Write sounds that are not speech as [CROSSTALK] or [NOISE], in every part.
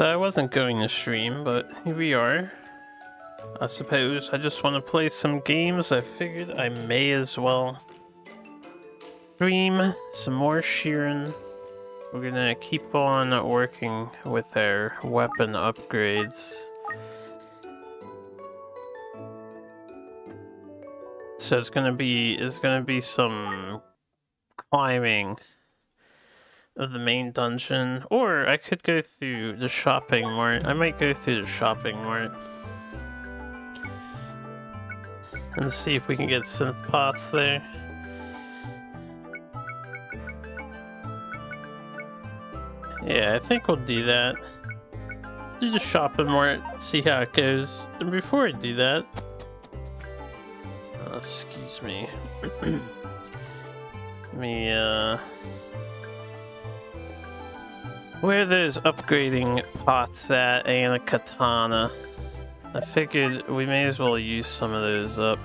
So I wasn't going to stream, but here we are. I suppose I just want to play some games. I figured I may as well stream some more Shiren. We're gonna keep on working with our weapon upgrades. So it's gonna be it's gonna be some climbing of the main dungeon, or I could go through the shopping mart. I might go through the shopping mart and see if we can get synth pots there. Yeah, I think we'll do that. Do the shopping mart, see how it goes. And before I do that, uh, excuse me. [CLEARS THROAT] Let me, uh... Where those upgrading pots at and a katana? I figured we may as well use some of those up.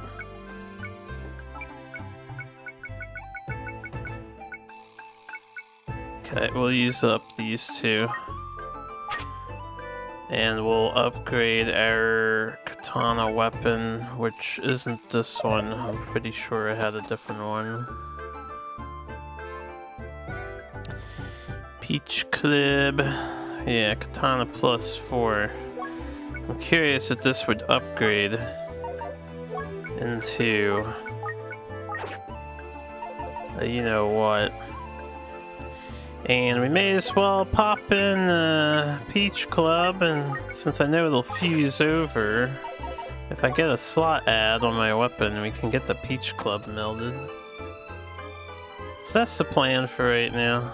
Okay, we'll use up these two. And we'll upgrade our katana weapon, which isn't this one. I'm pretty sure I had a different one. Peach Club. Yeah, Katana plus four. I'm curious if this would upgrade into... You know what. And we may as well pop in uh, Peach Club, and since I know it'll fuse over, if I get a slot add on my weapon, we can get the Peach Club melded. So that's the plan for right now.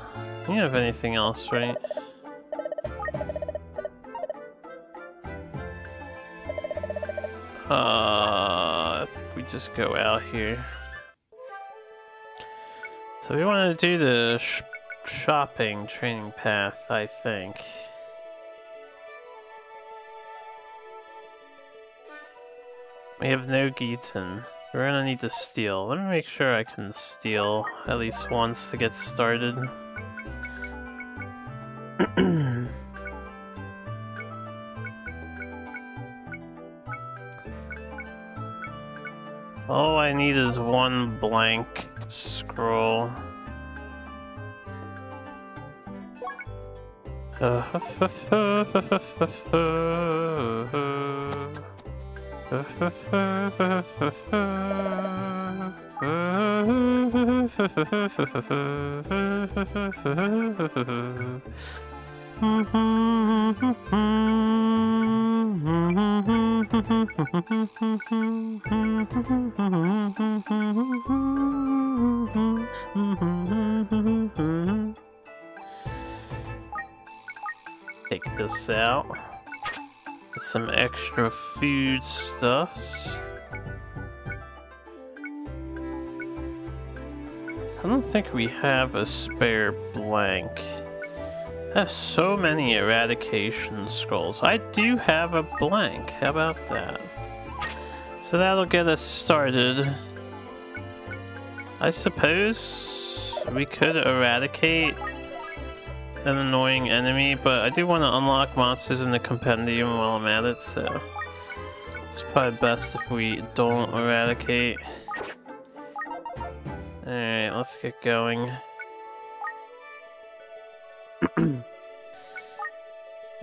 You have anything else, right? Uh, I think we just go out here. So we want to do the sh shopping training path, I think. We have no gitan. We're gonna need to steal. Let me make sure I can steal at least once to get started. [CLEARS THROAT] All I need is one blank scroll. [LAUGHS] Take this out. Get some extra food stuffs. I don't think we have a spare blank. Have so many eradication scrolls. I do have a blank. How about that? So that'll get us started. I suppose we could eradicate an annoying enemy, but I do want to unlock monsters in the compendium while I'm at it, so it's probably best if we don't eradicate. Alright, let's get going.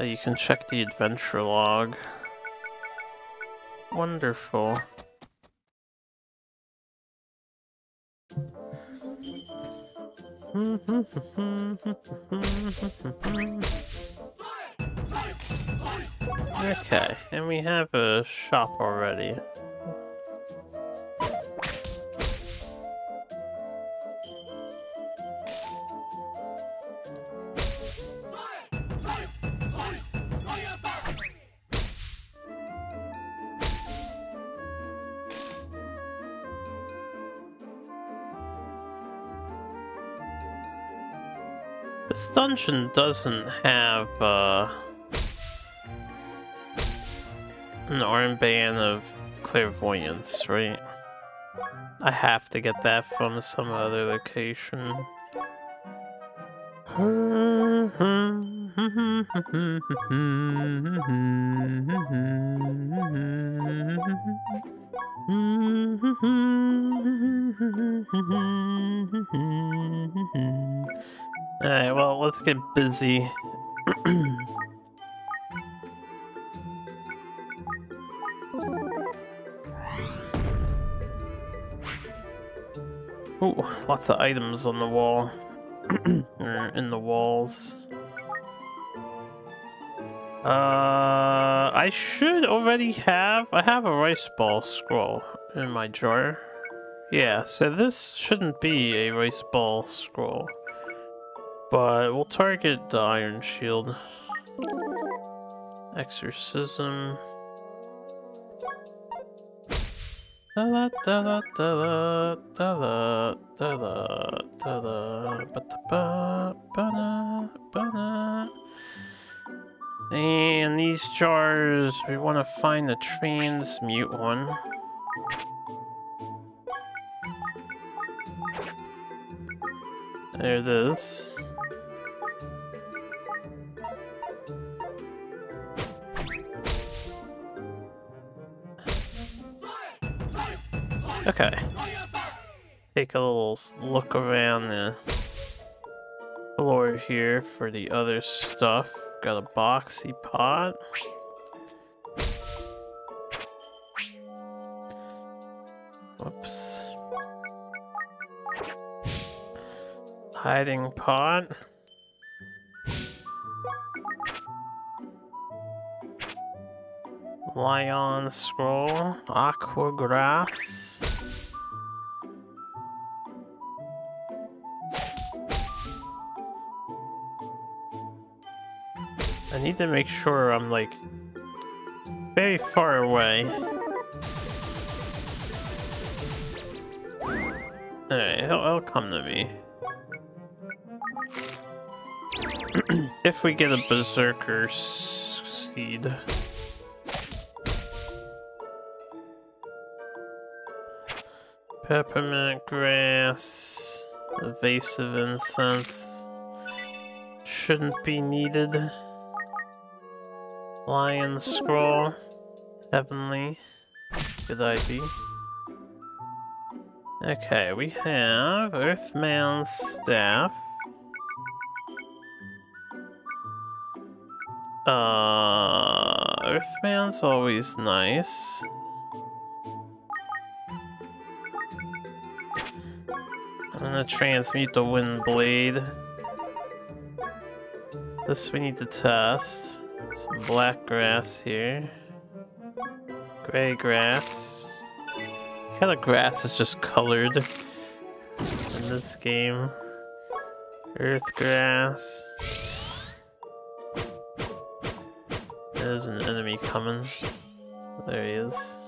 You can check the adventure log. Wonderful. [LAUGHS] okay, and we have a shop already. This dungeon doesn't have uh, an armband of clairvoyance, right? I have to get that from some other location. [LAUGHS] Alright, well, let's get busy. [CLEARS THROAT] Ooh, lots of items on the wall. [CLEARS THROAT] or in the walls. Uh, I should already have... I have a rice ball scroll in my drawer. Yeah, so this shouldn't be a rice ball scroll. But we'll target the iron shield. Exorcism. Da da da da da da da da da da ba ba ba da ba da. And these jars, we want to find the transmute one. There it is. Okay. Take a little look around the floor here for the other stuff. Got a boxy pot. Whoops. Hiding pot. Lion scroll. Aqua grass. I need to make sure I'm like very far away. Alright, he'll, he'll come to me. [CLEARS THROAT] if we get a berserker seed. Peppermint grass, evasive incense shouldn't be needed. Lion scroll, heavenly, good idea. Okay, we have Earthman's staff. Uh, Earthman's always nice. I'm gonna transmute the wind blade. This we need to test. Some black grass here. Gray grass. Kind of grass is just colored in this game? Earth grass. There's an enemy coming. There he is.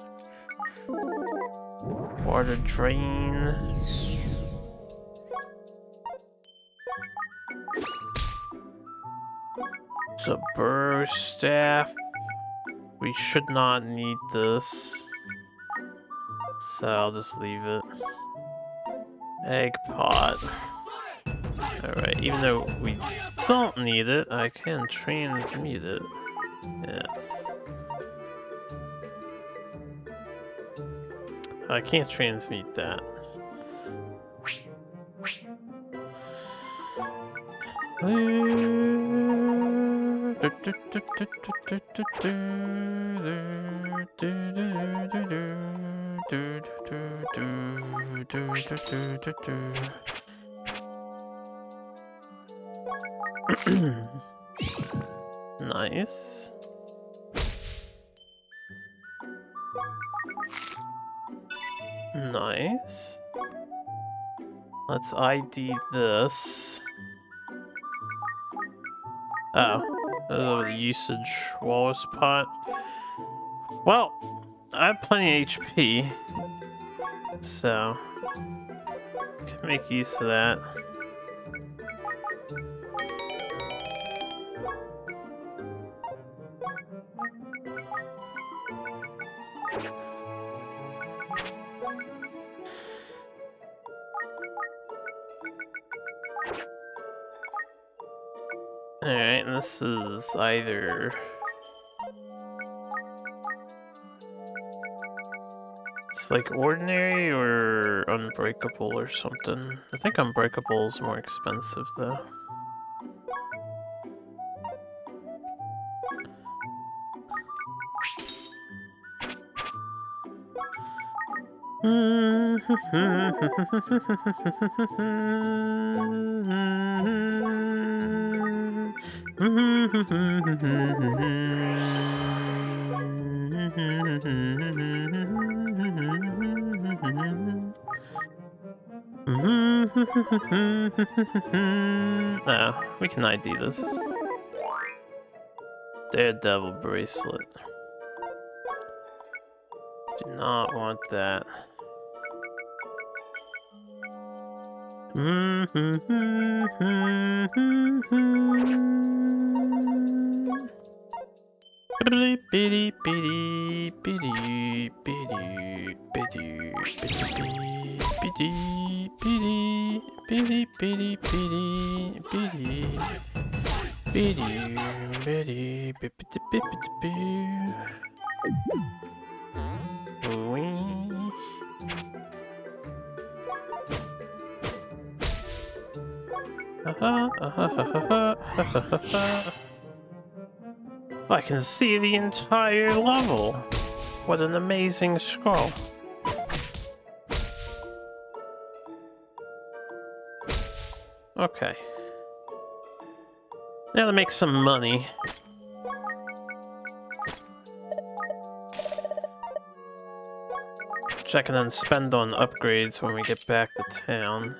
Water drain. A burr staff. We should not need this. So I'll just leave it. Egg pot. Alright, even though we don't need it, I can transmute it. Yes. I can't transmute that. Uh, nice. Nice. Let's ID this. Oh, a usage walrus pot. Well, I have plenty of HP, so can make use of that. This is either... It's like ordinary or unbreakable or something. I think unbreakable is more expensive though. [LAUGHS] [LAUGHS] oh, we can ID this. Daredevil bracelet. Do not want that. Biddy, biddy, biddy, biddy, biddy. [LAUGHS] I can see the entire level. What an amazing scroll. Okay. Now to make some money. Check and then spend on upgrades when we get back to town.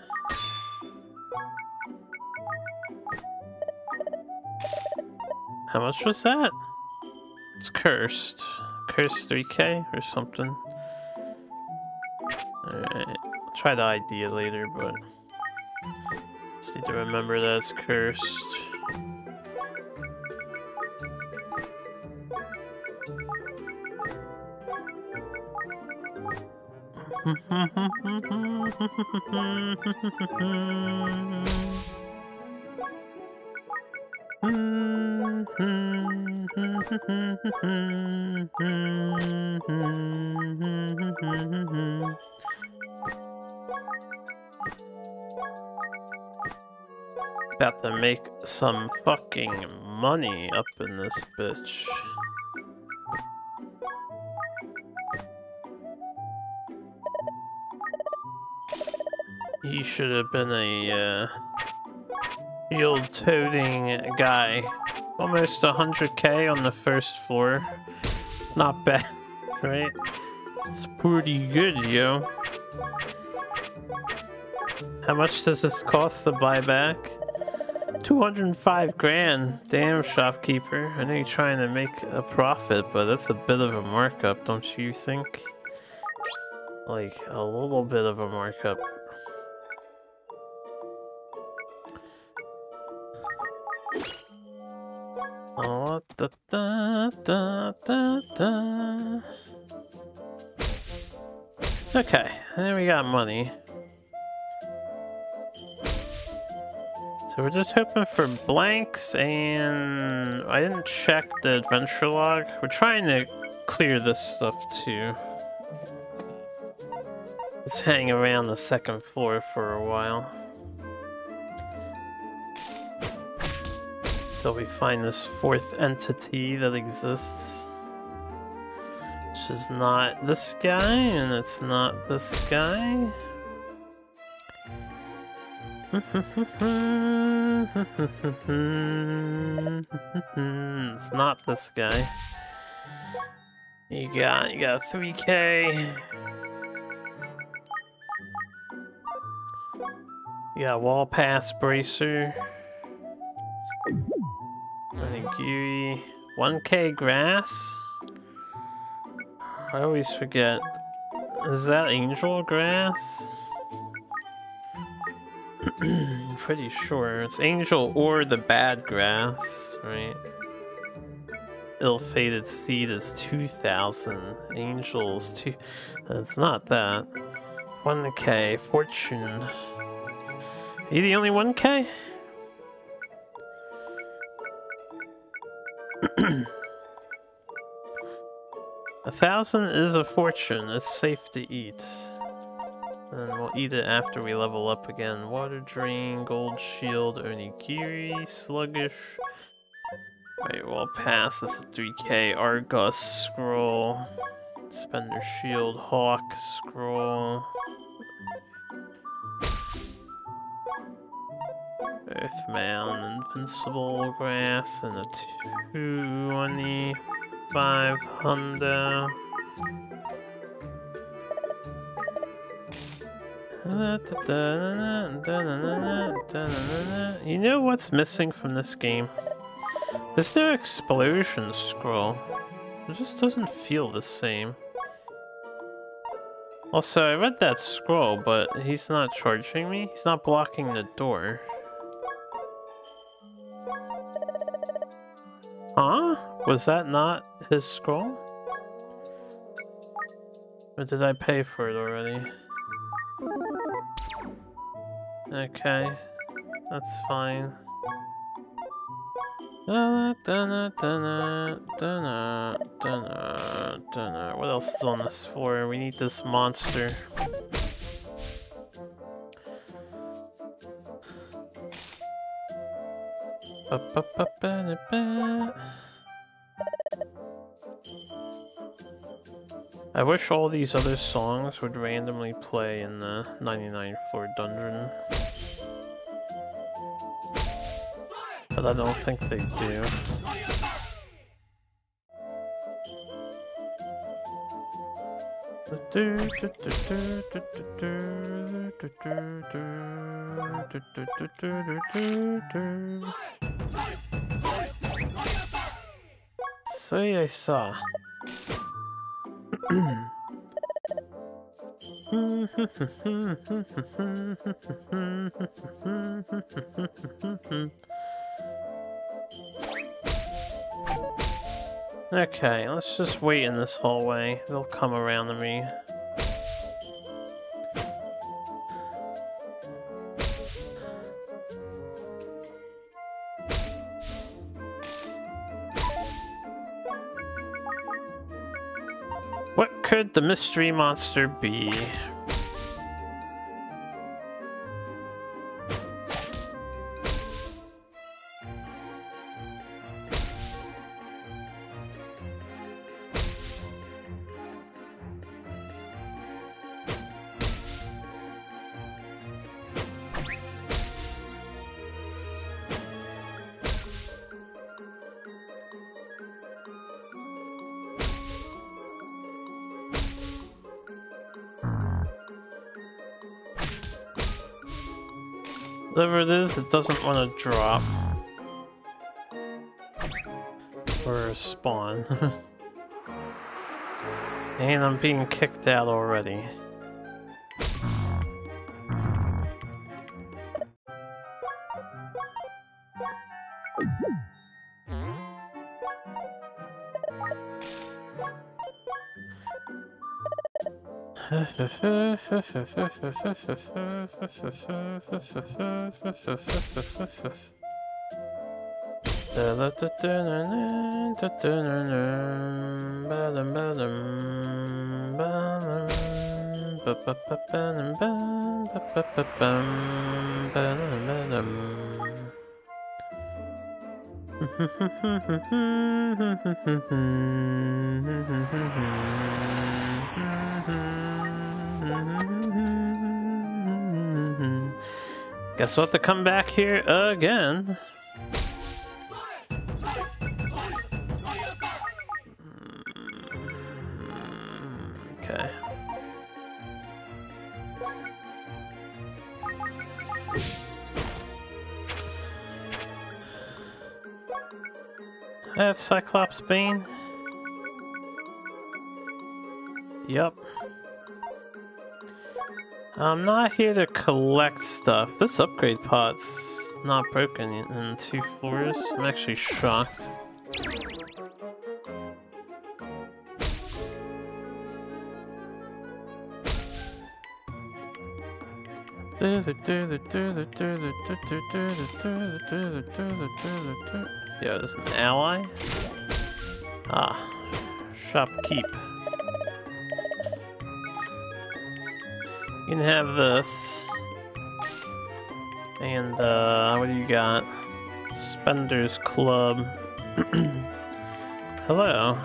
How much was that? It's cursed. Cursed 3k or something. Alright. I'll try the idea later, but... Just need to remember that it's cursed. [LAUGHS] About to make some fucking money up in this bitch. He should have been a uh, field-toting guy. Almost 100k on the first floor. Not bad, [LAUGHS] right? It's pretty good, yo. How much does this cost to buy back? 205 grand. Damn, shopkeeper. I know you're trying to make a profit, but that's a bit of a markup, don't you think? Like, a little bit of a markup. Da, da, da, da, da. Okay, then we got money. So we're just hoping for blanks, and I didn't check the adventure log. We're trying to clear this stuff too. Let's hang around the second floor for a while. Till we find this fourth entity that exists. Which is not this guy, and it's not this guy. [LAUGHS] it's not this guy. You got you got 3k. You got wall pass bracer. Onigiri. 1k grass? I always forget. Is that angel grass? I'm [CLEARS THROAT] pretty sure. It's angel or the bad grass, right? Ill-fated seed is 2,000. Angels, two... It's not that. 1k. Fortune. Are you the only 1k? A thousand is a fortune. It's safe to eat. And we'll eat it after we level up again. Water Drain, Gold Shield, Onigiri, Sluggish. Wait, we'll pass. This is 3k. Argus Scroll. Spender Shield, Hawk Scroll. Earthman, Invincible Grass, and a 25 Honda. You know what's missing from this game? There's no explosion scroll. It just doesn't feel the same. Also, I read that scroll, but he's not charging me. He's not blocking the door. Huh? Was that not his scroll? Or did I pay for it already? Okay, that's fine. What else is on this floor? We need this monster. I wish all these other songs would randomly play in the 99 floor dungeon. But I don't think they do. So I saw. [LAUGHS] okay, let's just wait in this hallway. They'll come around to me. Could the mystery monster be? Doesn't want to drop. Or spawn. [LAUGHS] and I'm being kicked out already. Hmm, Guess we'll have to come back here again. Okay. I have Cyclops Bane. Yep. I'm not here to collect stuff. This upgrade pot's not broken in two floors. I'm actually shocked. Yeah, there's an ally. Ah, shopkeep. You can have this. And, uh, what do you got? Spender's Club. [CLEARS THROAT] Hello.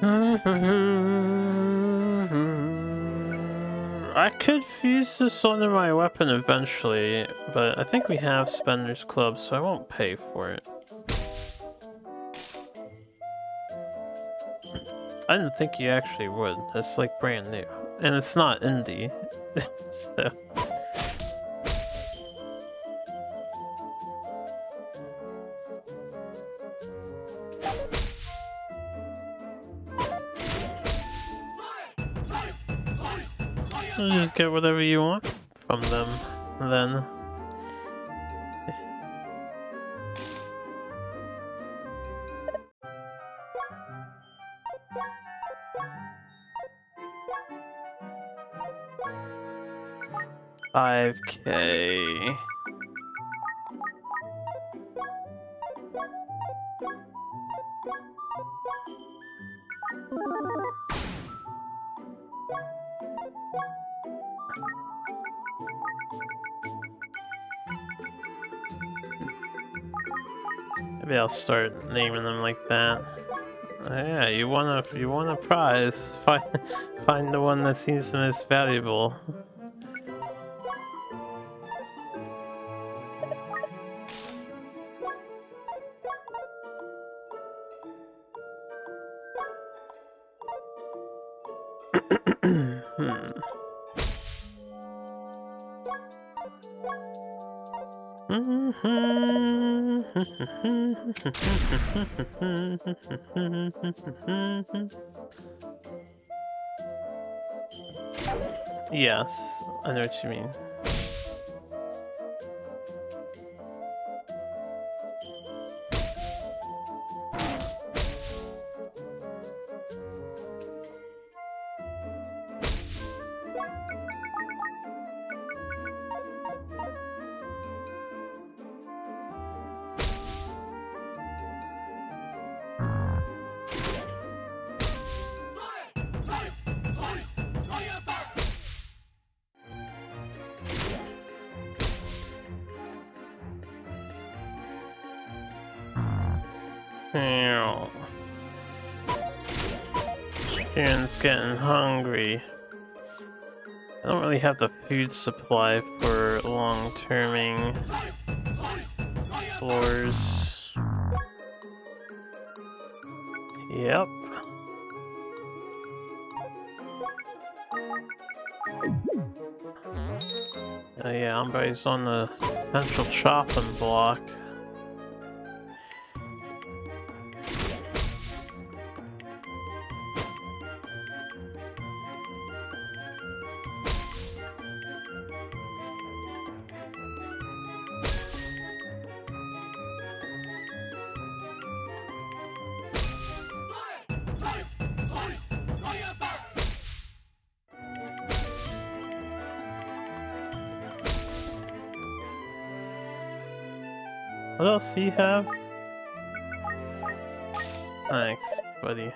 [LAUGHS] I could fuse this onto my weapon eventually, but I think we have Spender's Club, so I won't pay for it. I didn't think you actually would. It's like brand new. And it's not indie. [LAUGHS] so. just get whatever you want from them, then. Five K. Maybe I'll start naming them like that. Oh, yeah, you want a you want a prize. [LAUGHS] Find find the one that seems the most valuable. [LAUGHS] yes, I know what you mean. Chicken's getting hungry. I don't really have the food supply for long-terming floors. Yep. Oh yeah, Umbri's on the central chopping block. You have? Thanks, buddy.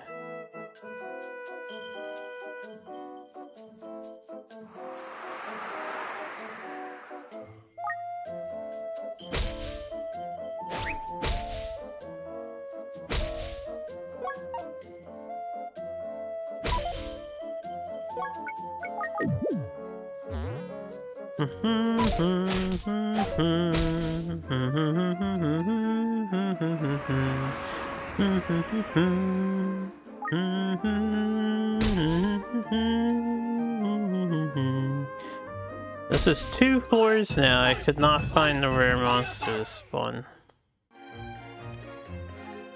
Could not find the rare monster to spawn.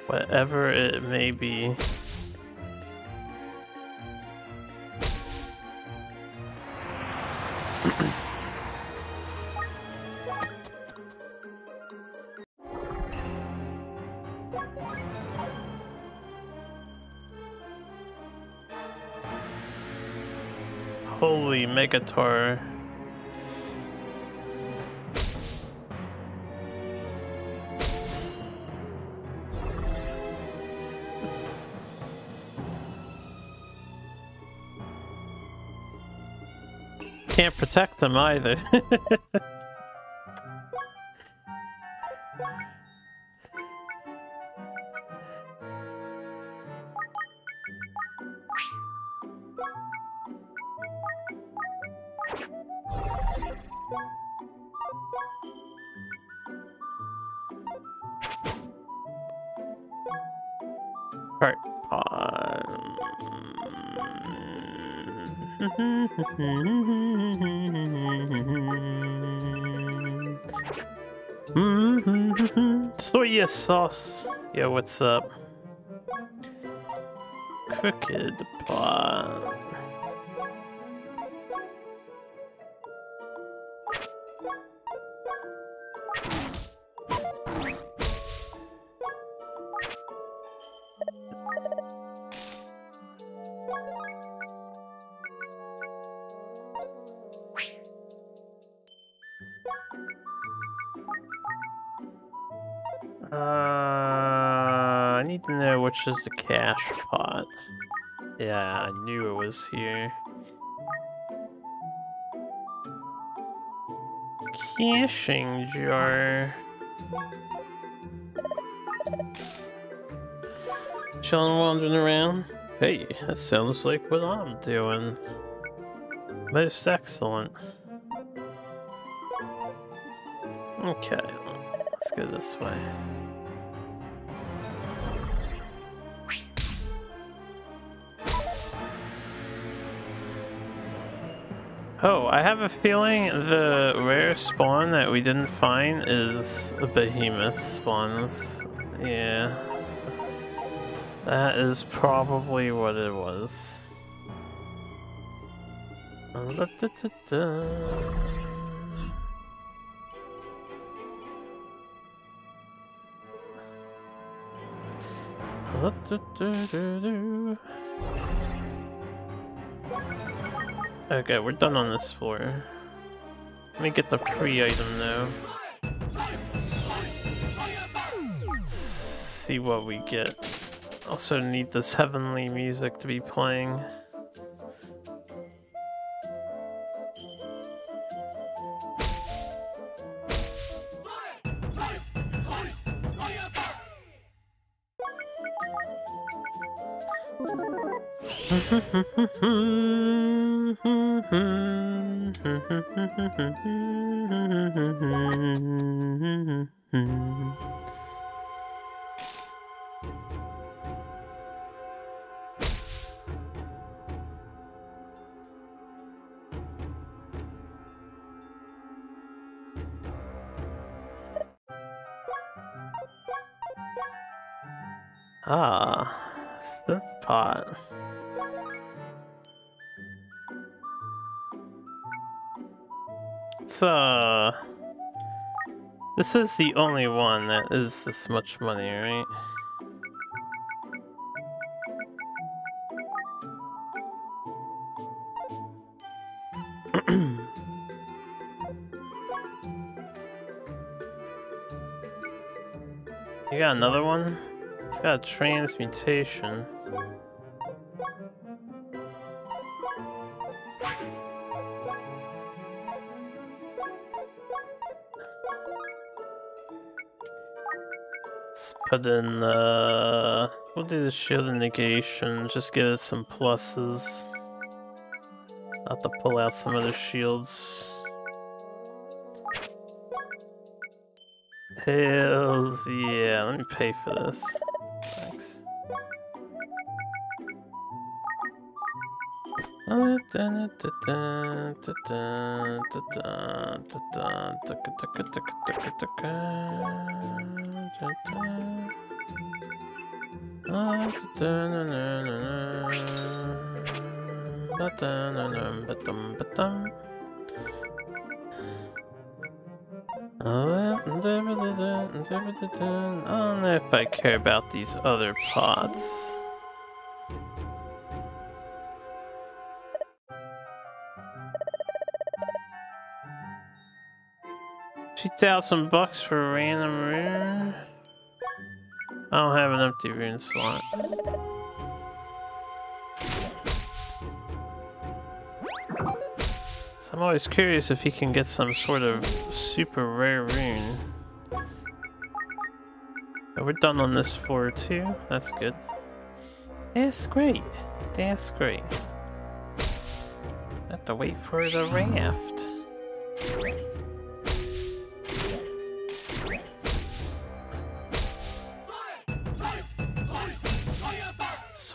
Whatever it may be. Protect them either. [LAUGHS] Yo, what's up? Crooked pot. Cash pot. Yeah, I knew it was here. Caching jar. Chilling, wandering around. Hey, that sounds like what I'm doing. Most excellent. Okay, let's go this way. I have a feeling the rare spawn that we didn't find is a behemoth spawn. Yeah. That is probably what it was. Okay, we're done on this floor. Let me get the free item now. See what we get. Also need this heavenly music to be playing. Synth pot. It's uh This is the only one that is this much money, right? [CLEARS THROAT] you got another one? It's got a transmutation. Put in, uh, we'll do the shield negation, just give it some pluses. Not to pull out some of the shields. Hells yeah, let me pay for this. Oh, I don't know if I care about these other pots. Two thousand bucks for a random rune. I don't have an empty rune slot. So I'm always curious if he can get some sort of super rare rune. we're done on this floor too. That's good. That's great. That's great. Have to wait for the raft.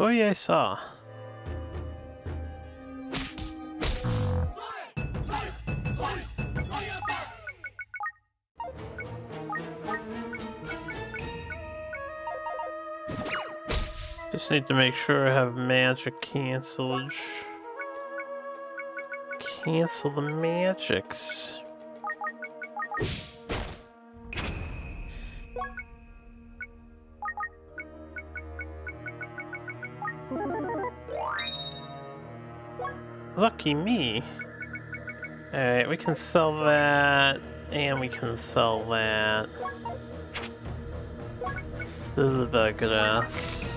Soy I saw. Just need to make sure I have magic cancelage. Cancel the magics. Lucky me. Alright, we can sell that, and we can sell that. Silver grass.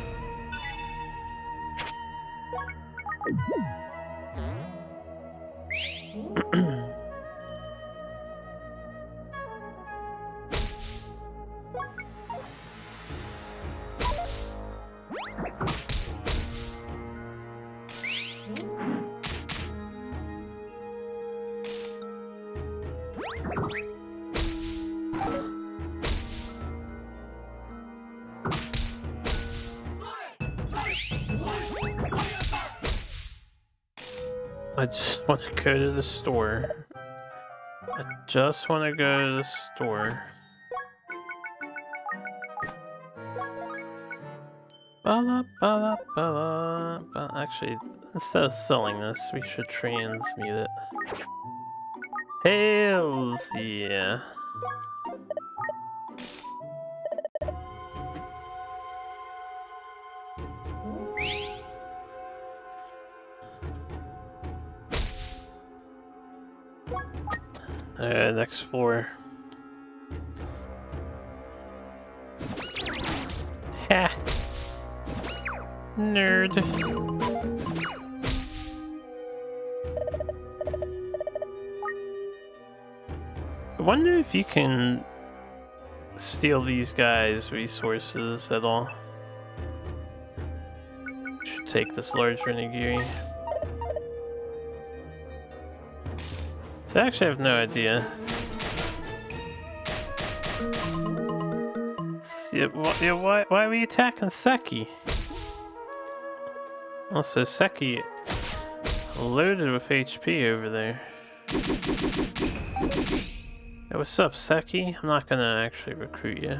Store. I just want to go to the store. Bala, bala, bala, bala. Actually, instead of selling this, we should transmute it. Hails, yeah. Uh, next floor. Ha! Nerd. I wonder if you can steal these guys' resources at all. Should take this large onigiri. So I actually have no idea. Yeah, why, why are we attacking Seki? Also, Seki loaded with HP over there. Hey, what's up, Seki? I'm not gonna actually recruit you.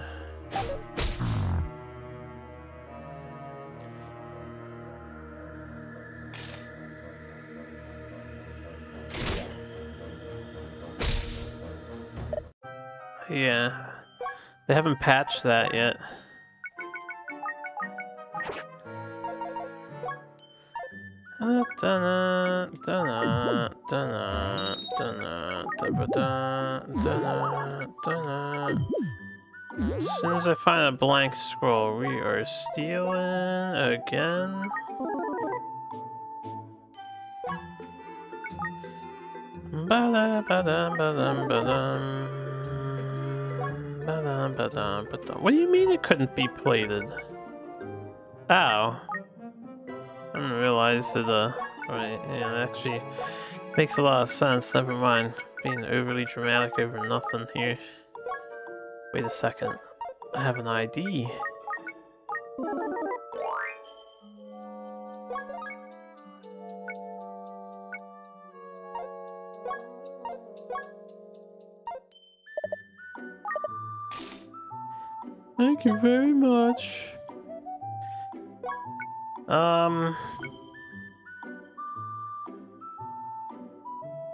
Yeah. They haven't patched that yet. As soon as I find a blank scroll, we are stealing again. Ba-da, Ba-da, ba-da, ba-da. What do you mean it couldn't be plated? Oh. I didn't realize that, uh, right, yeah, actually makes a lot of sense. Never mind being overly dramatic over nothing here. Wait a second. I have an ID. Thank you very much. Um.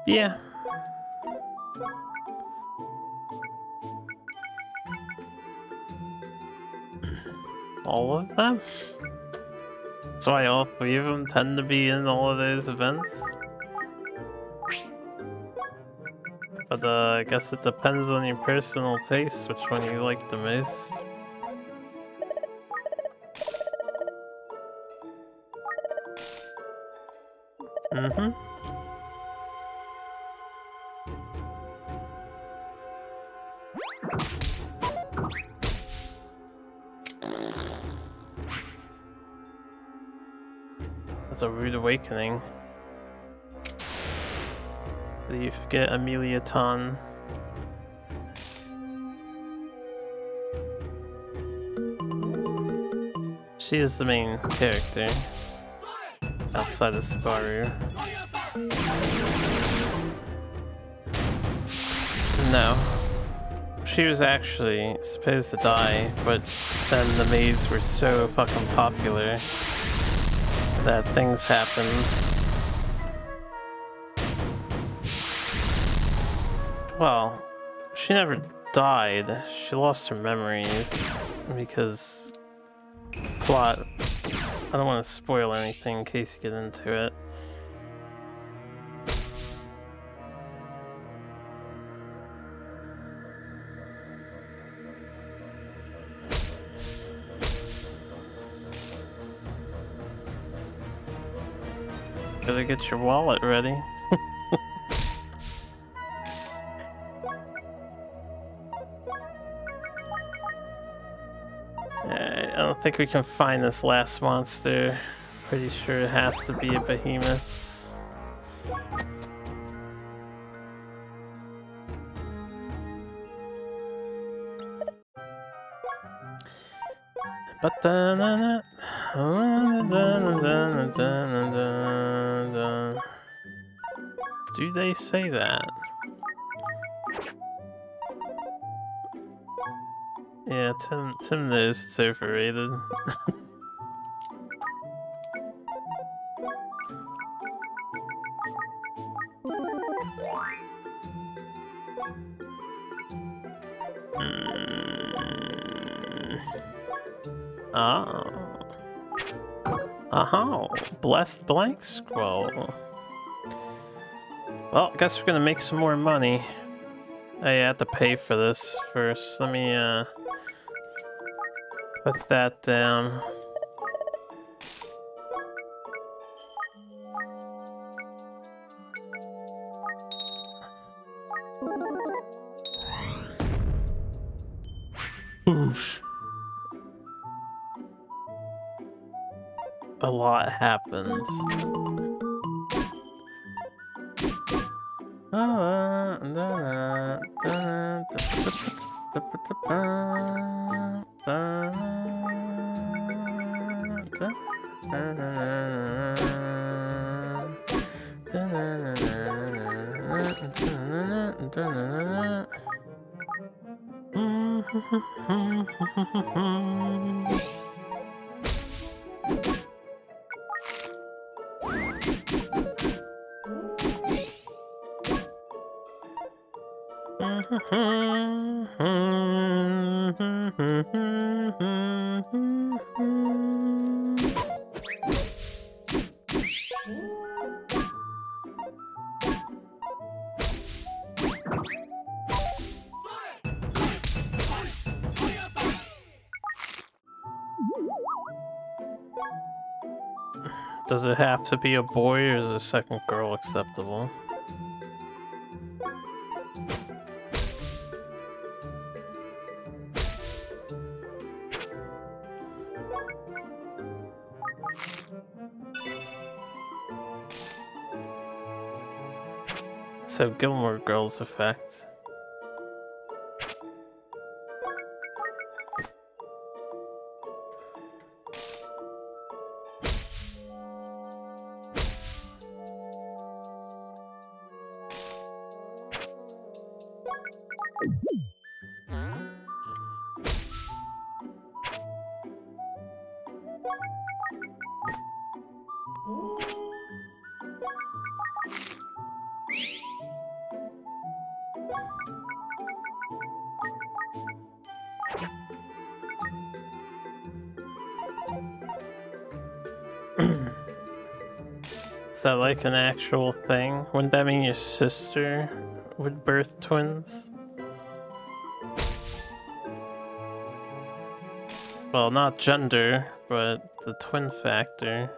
Yeah. All of them? That's why all three of them tend to be in all of those events. But uh, I guess it depends on your personal taste, which one you like the most. Mm-hmm. That's a rude awakening. You forget Emilia-tan. She is the main character outside of Subaru. No. She was actually supposed to die, but then the maids were so fucking popular that things happened. Well, she never died. She lost her memories because plot. I don't want to spoil anything in case you get into it. Gotta get your wallet ready. Don't think we can find this last monster. Pretty sure it has to be a behemoth. But do they say that? Yeah, Tim Tim knows it's overrated. mm. Oh. Oh, blessed blank scroll. Well, I guess we're gonna make some more money. I have to pay for this first. Let me, uh... Put that um, down. Oosh. A lot happens. To be a boy or is a second girl acceptable? So Gilmore Girls effect. Like an actual thing? Wouldn't that mean your sister would birth twins? Well, not gender, but the twin factor.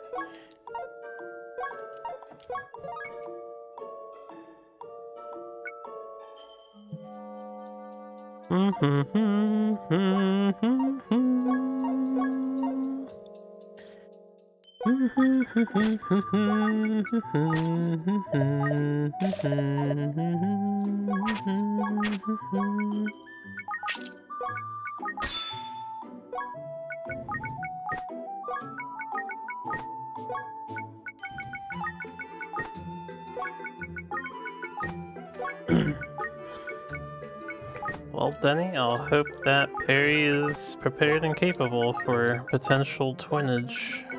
[LAUGHS] well, Denny, I'll hope that Perry is prepared and capable for potential twinage.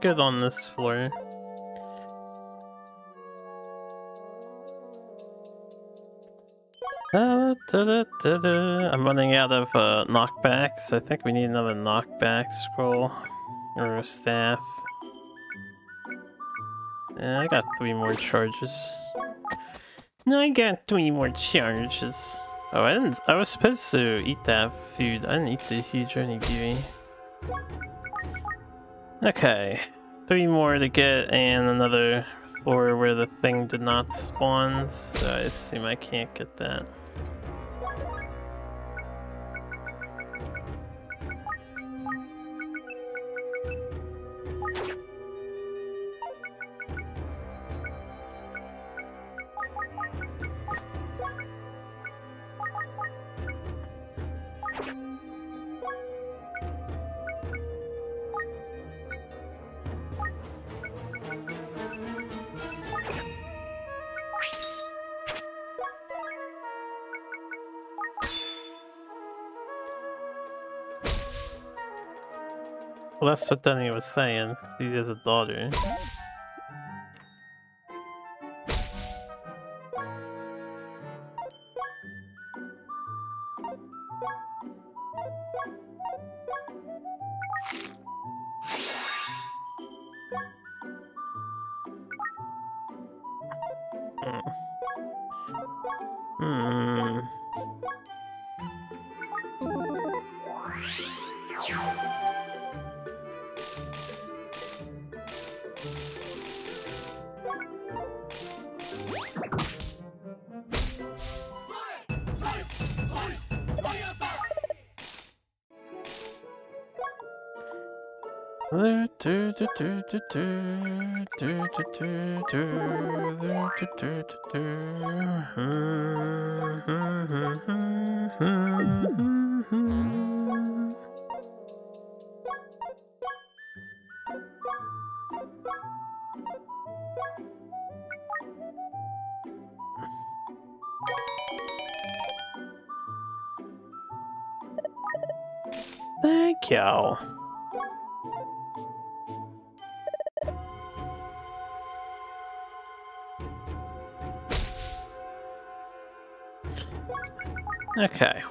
Good on this floor. Da, da, da, I'm running out of uh, knockbacks. I think we need another knockback scroll or a staff. Yeah, I got three more charges. No, I got three more charges. Oh, I didn't. I was supposed to eat that food. I didn't eat the huge onigiri. Okay, three more to get and another floor where the thing did not spawn, so I assume I can't get that. That's what Danny was saying. He has a daughter.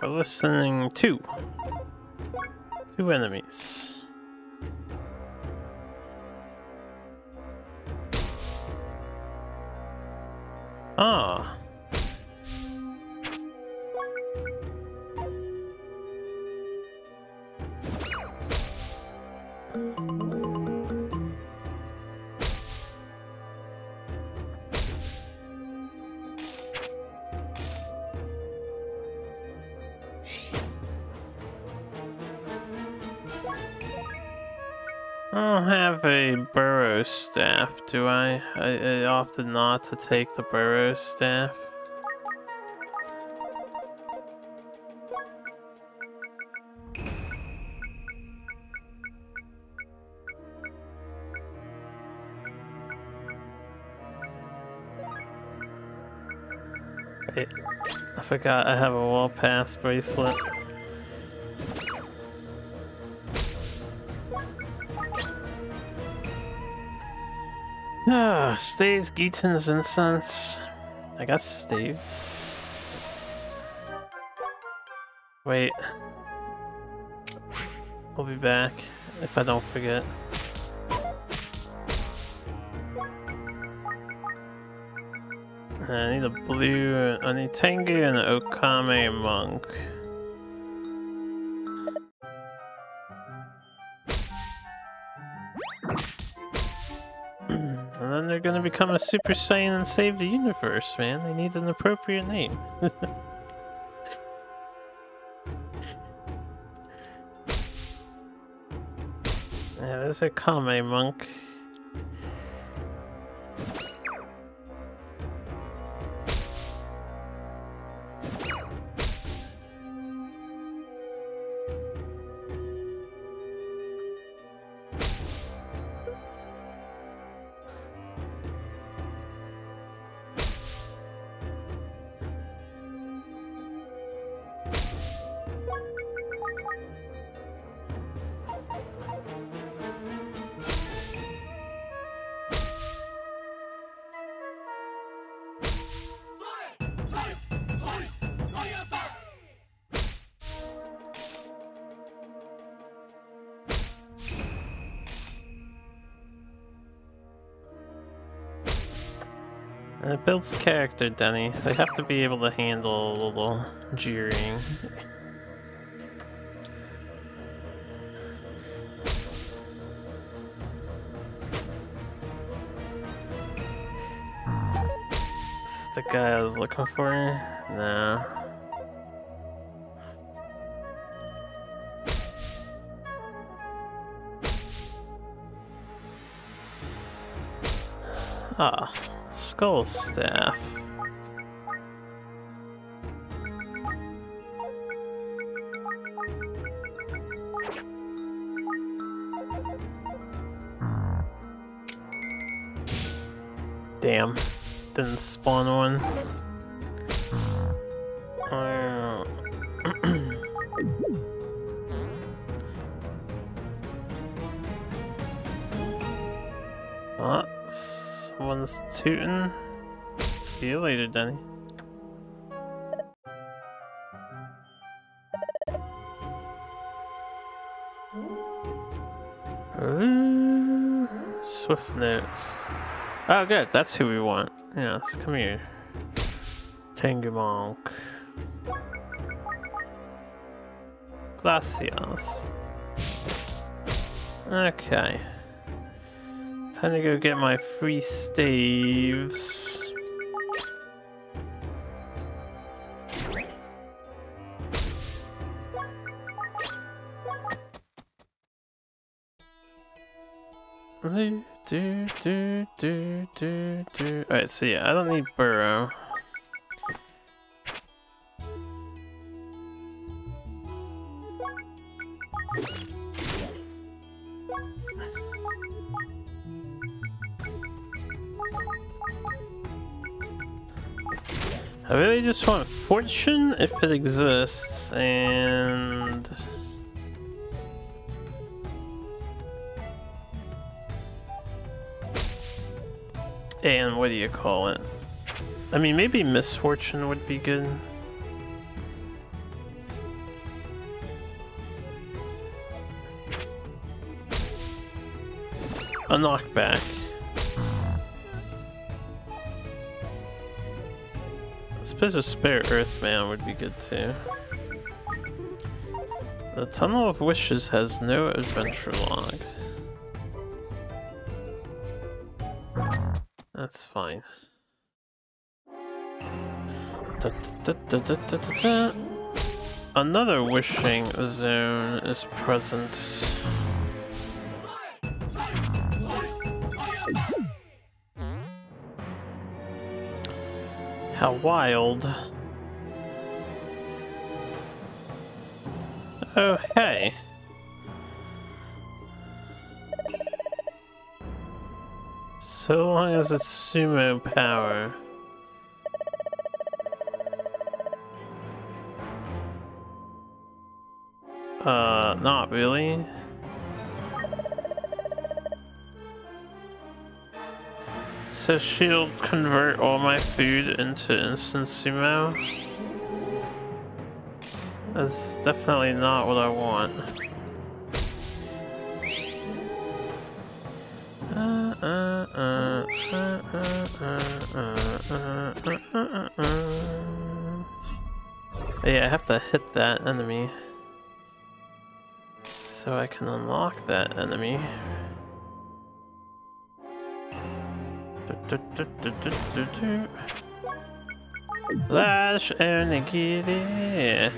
Listening to two enemies. I? I, opted not to take the burrow staff. I forgot I have a wall pass bracelet. Ah, [SIGHS] Staves, Geaton's incense. I got Staves. Wait. We'll be back if I don't forget. I need a blue, I need Tengu and an Okame monk. Gonna become a Super Saiyan and save the universe, man. They need an appropriate name. [LAUGHS] yeah, there's a Kame monk. Builds character, Denny. They have to be able to handle a little jeering. the guy I was looking for? No. Ah, skull staff. Damn, didn't spawn one. [CLEARS THROAT] Oh. [CLEARS THROAT] Tooting. Denny. Ooh, uh, Swift notes. Oh, good. That's who we want. Yes, come here. Tengu Monk. Glacios. Okay. Time to go get my free staves. Alright, so yeah, I don't need burrow. I really just want fortune if it exists, and... what do you call it? I mean, maybe misfortune would be good. A knockback. I suppose a spare Earthman would be good too. The Tunnel of Wishes has no adventure log. that's fine. Da, da, da, Another wishing zone is present. How wild. Oh, hey. So long as it's sumo power. Uh, not really. So she'll convert all my food into instant sumo. That's definitely not what I want. Have to hit that enemy so I can unlock that enemy. Lash onigiri.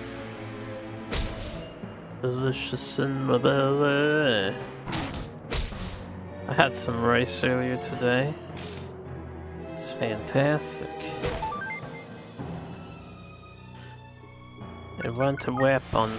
Delicious in my belly. I had some rice earlier today. It's fantastic. I want a weapon.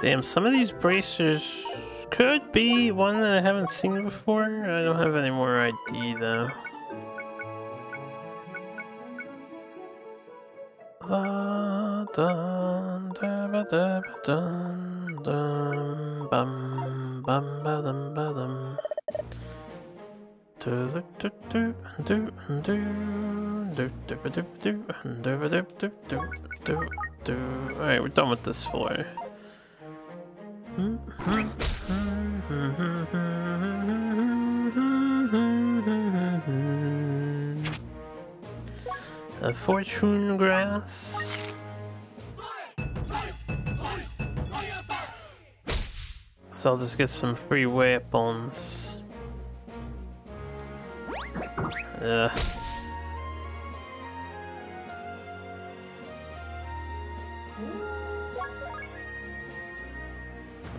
Damn, some of these bracers could be one that I haven't seen before. I don't have any more ID though. Alright, we're done with this floor. Mm-hmm. Mm-hmm. Mm-hmm. A fortune grass. So I'll just get some free weapons. Ugh.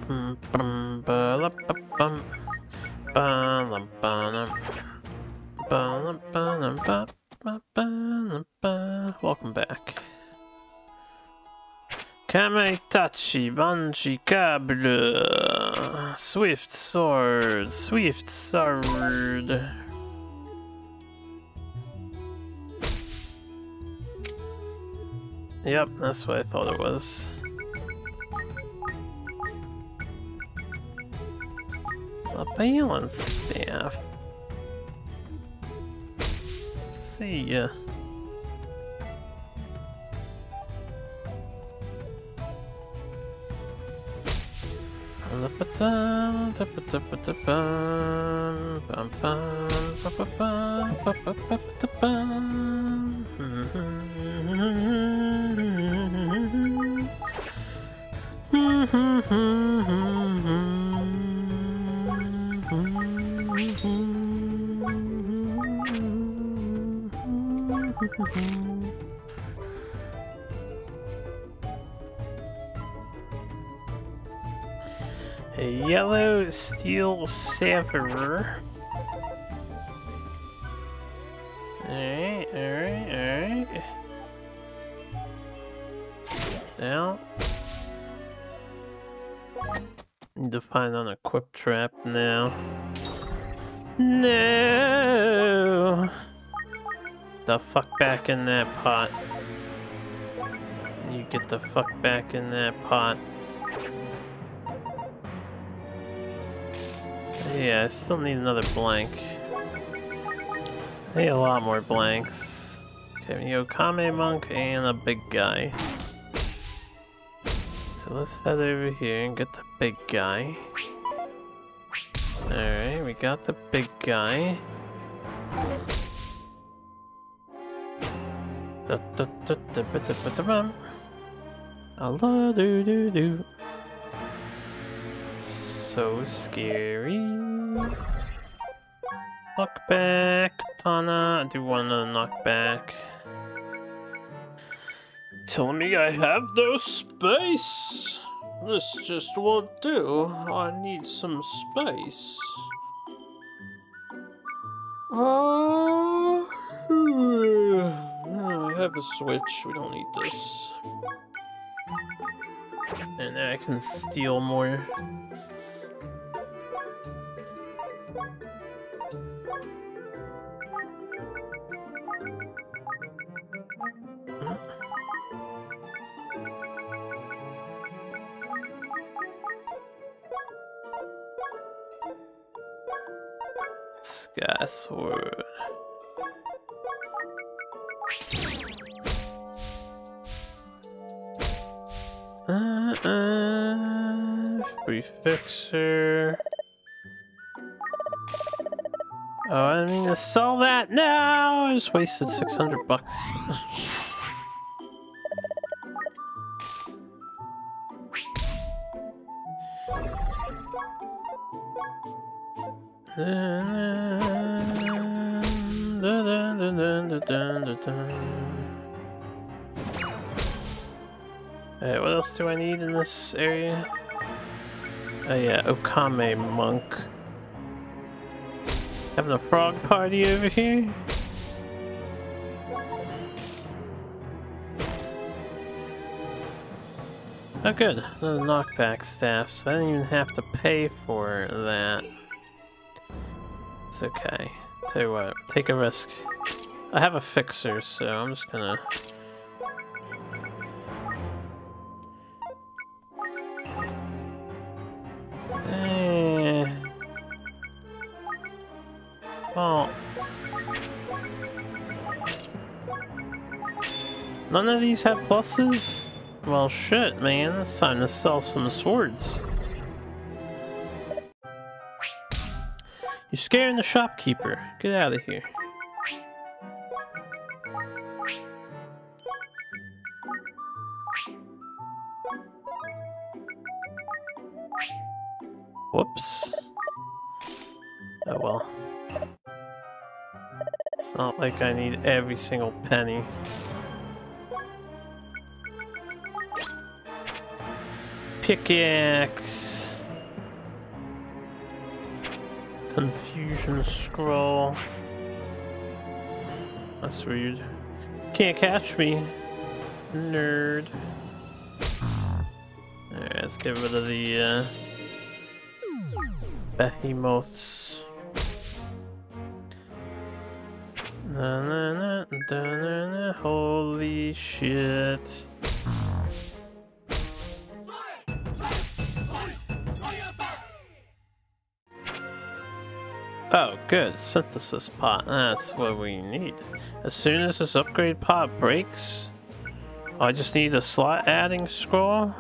Bum, bum, bum, bum, bum, bum, bum. Welcome back. Kamaitachi, Banji, Cable, Swift Sword, Swift Sword. Yep, that's what I thought it was. Surveillance staff. see, yes. A yellow steel saver. Alright, alright, alright. Now. Need to find an equip trap now. No! The fuck back in that pot. You get the fuck back in that pot. Yeah, I still need another blank. I need a lot more blanks. Okay, the Okame monk and a big guy. So let's head over here and get the big guy. Alright, we got the big guy. Allah do do do. So scary. Knockback, Tana. I do want to knock back. Tell me I have no space. This just won't do. I need some space. Oh, I have a switch. We don't need this. And I can steal more. Sky sword. Fixer. Oh, I mean to sell that now. I just wasted 600 bucks. Alright, what else do I need in this area? Oh uh, yeah, Okame Monk. Having a frog party over here? Oh good, another knockback staff, so I didn't even have to pay for that. It's okay. Tell you what, take a risk. I have a fixer, so I'm just gonna None of these have pluses? Well shit, man. It's time to sell some swords. You're scaring the shopkeeper. Get out of here. Whoops. Oh well. It's not like I need every single penny. Pickaxe. Confusion scroll. That's rude. Can't catch me. Nerd. Alright, let's get rid of the uh, behemoths. Na, na, na, holy shit. Good. Synthesis pot. That's what we need. As soon as this upgrade pot breaks, I just need a slot adding scroll.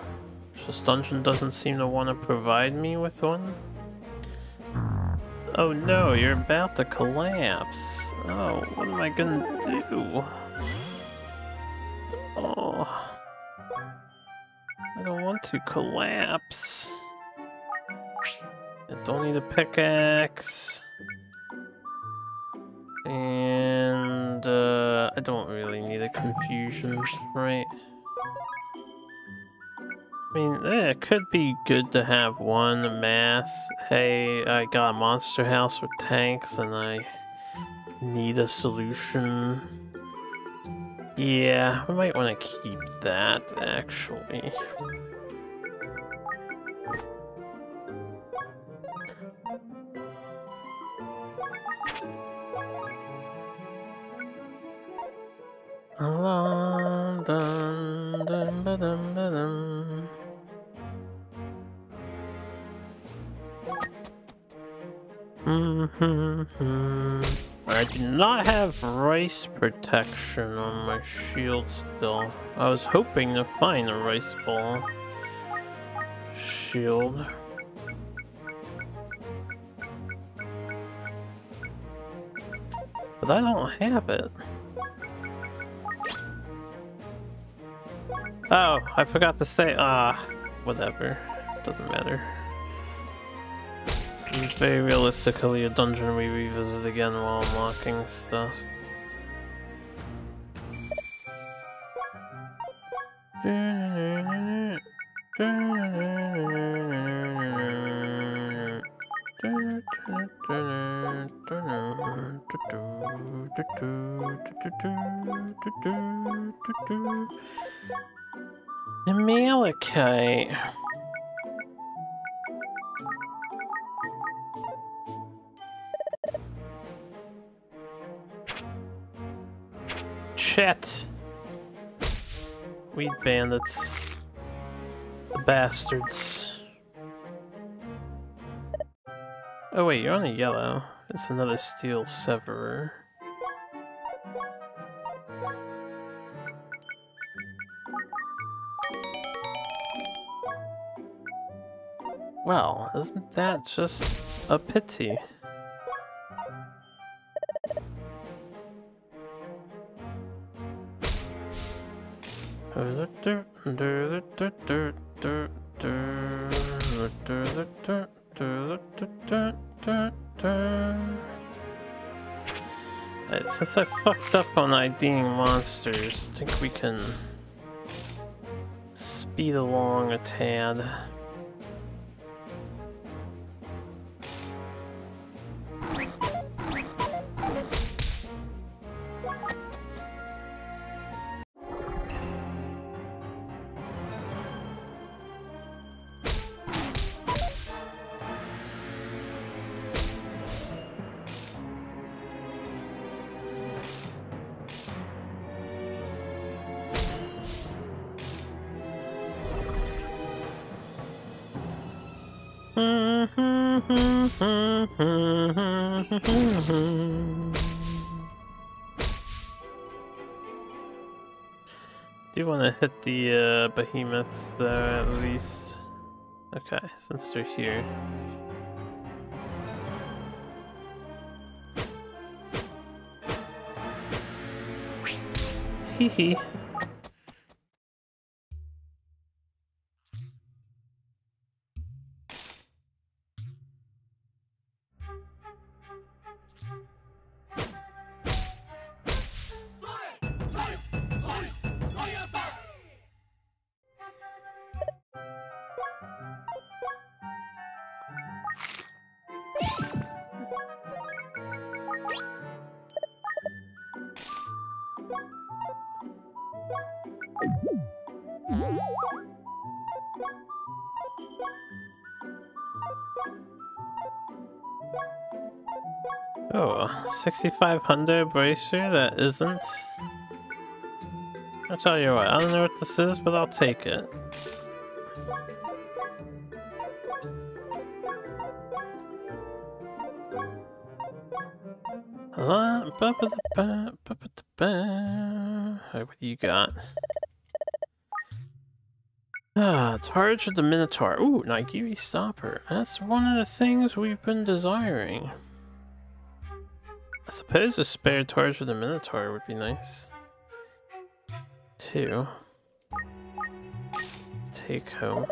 This dungeon doesn't seem to want to provide me with one. Oh no, you're about to collapse. Oh, what am I gonna do? Oh. I don't want to collapse. I don't need a pickaxe. And uh, I don't really need a confusion, right? I mean, eh, it could be good to have one mass. Hey, I got a monster house with tanks and I need a solution. Yeah, we might want to keep that, actually. Mm-hmm. I do not have rice protection on my shield still. I was hoping to find a rice ball shield. But I don't have it. Oh, I forgot to say, ah, whatever. Doesn't matter. This is very realistically a dungeon we revisit again while unlocking stuff. Malachite. Chet. Weed bandits. The bastards. Oh wait, you're on a yellow. It's another steel severer. Well, isn't that just a pity? since I fucked up on IDing monsters, I think we can speed along a tad. Hit the uh, behemoths there at least? Okay, since they're here. Hee hee. 6500 bracer that isn't? I'll tell you what, I don't know what this is, but I'll take it. What do you got? Ah, Targe of the Minotaur. Ooh, Nigiri Stopper. That's one of the things we've been desiring. Suppose a spare Targe of the Minotaur would be nice. Two. Take home.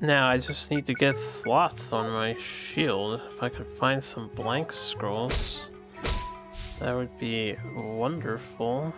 Now I just need to get slots on my shield. If I could find some blank scrolls, that would be wonderful.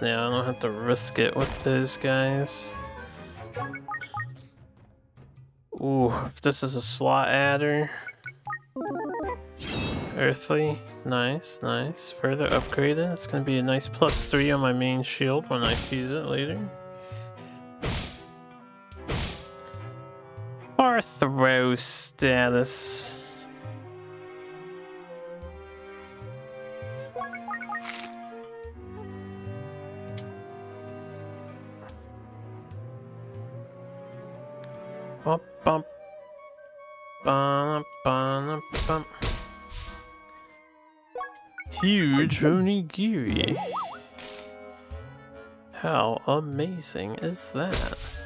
Now. I don't have to risk it with those guys. Ooh, this is a slot adder. Earthly. Nice, nice. Further upgraded. It's going to be a nice plus three on my main shield when I fuse it later. Arthro status. Huge onigiri. How amazing is that?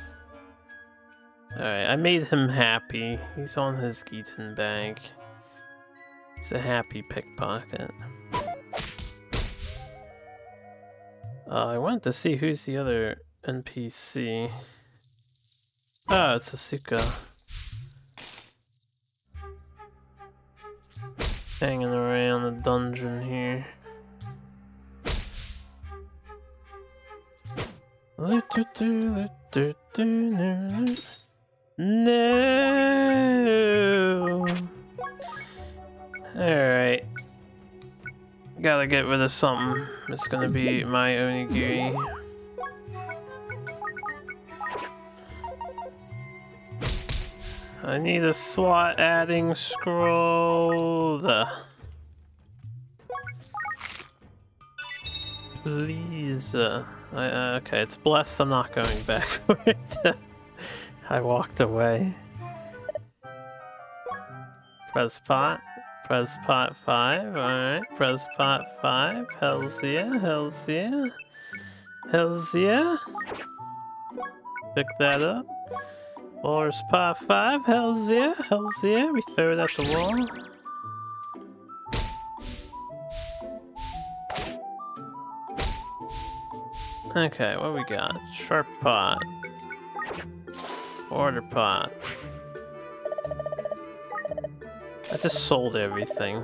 Alright, I made him happy. He's on his Gitan bag. It's a happy pickpocket. Uh, I wanted to see who's the other NPC. Ah, it's Asuka. Hanging around the dungeon here. No. Alright. Gotta get rid of something. It's gonna be my onigiri. I need a slot adding scroll. Please. Uh, I, uh, okay, it's blessed I'm not going [LAUGHS] backward. I walked away. Press pot. Press pot 5. Alright. Press pot 5. Hells yeah. Hells yeah. Hells yeah. Pick that up. Walrus pot 5. Hells yeah. Hells yeah. We throw it at the wall. Okay, what we got? Sharp pot. Order pot. I just sold everything.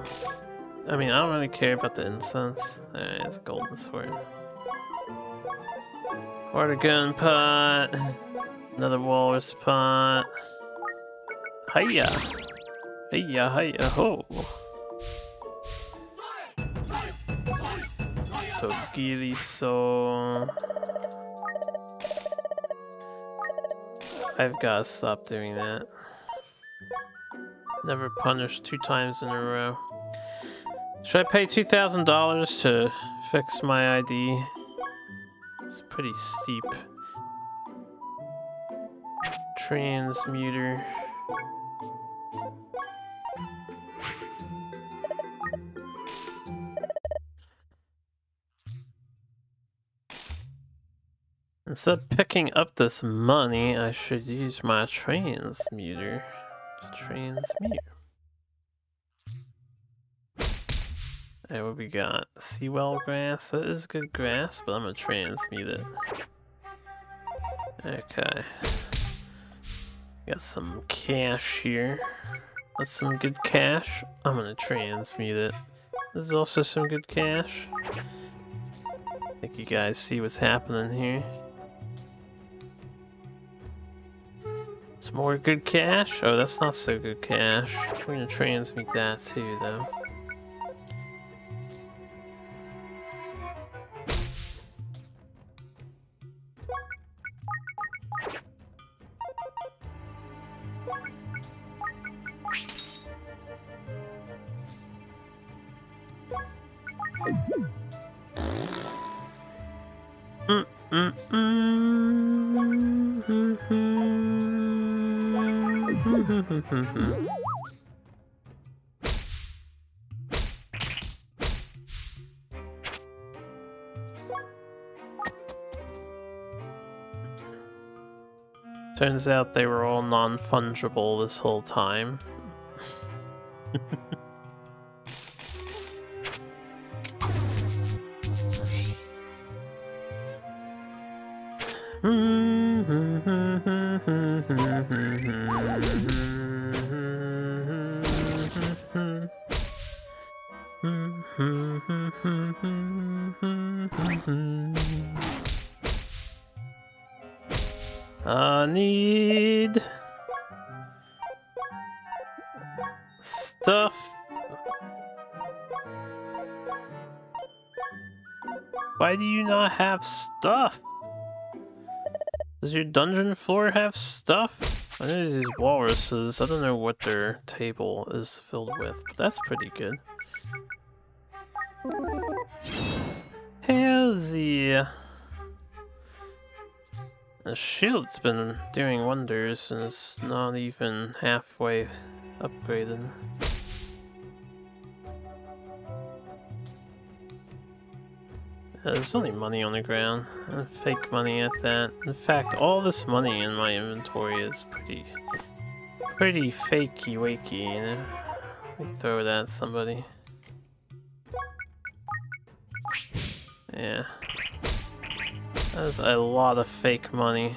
I mean, I don't really care about the incense. Alright, it's a golden sword. Order gun pot. Another walrus pot. Hiya! Hiya, hiya, ho! Togiri so... I've gotta stop doing that. Never punished two times in a row. Should I pay $2,000 to fix my ID? It's pretty steep. Transmuter. Instead of picking up this money, I should use my transmuter to transmute. Hey, what we got? Seawell grass? That is good grass, but I'm gonna transmute it. Okay. Got some cash here. That's some good cash. I'm gonna transmute it. This is also some good cash. I think you guys see what's happening here. Some more good cash? Oh, that's not so good cash. We're gonna transmute that too, though. Turns out they were all non-fungible this whole time. I don't know what their table is filled with, but that's pretty good. Yeah. The shield's been doing wonders and it's not even halfway upgraded. Uh, there's only money on the ground, and fake money at that. In fact, all this money in my inventory is pretty, pretty fakey wakey, you know? throw that at somebody. Yeah. That's a lot of fake money.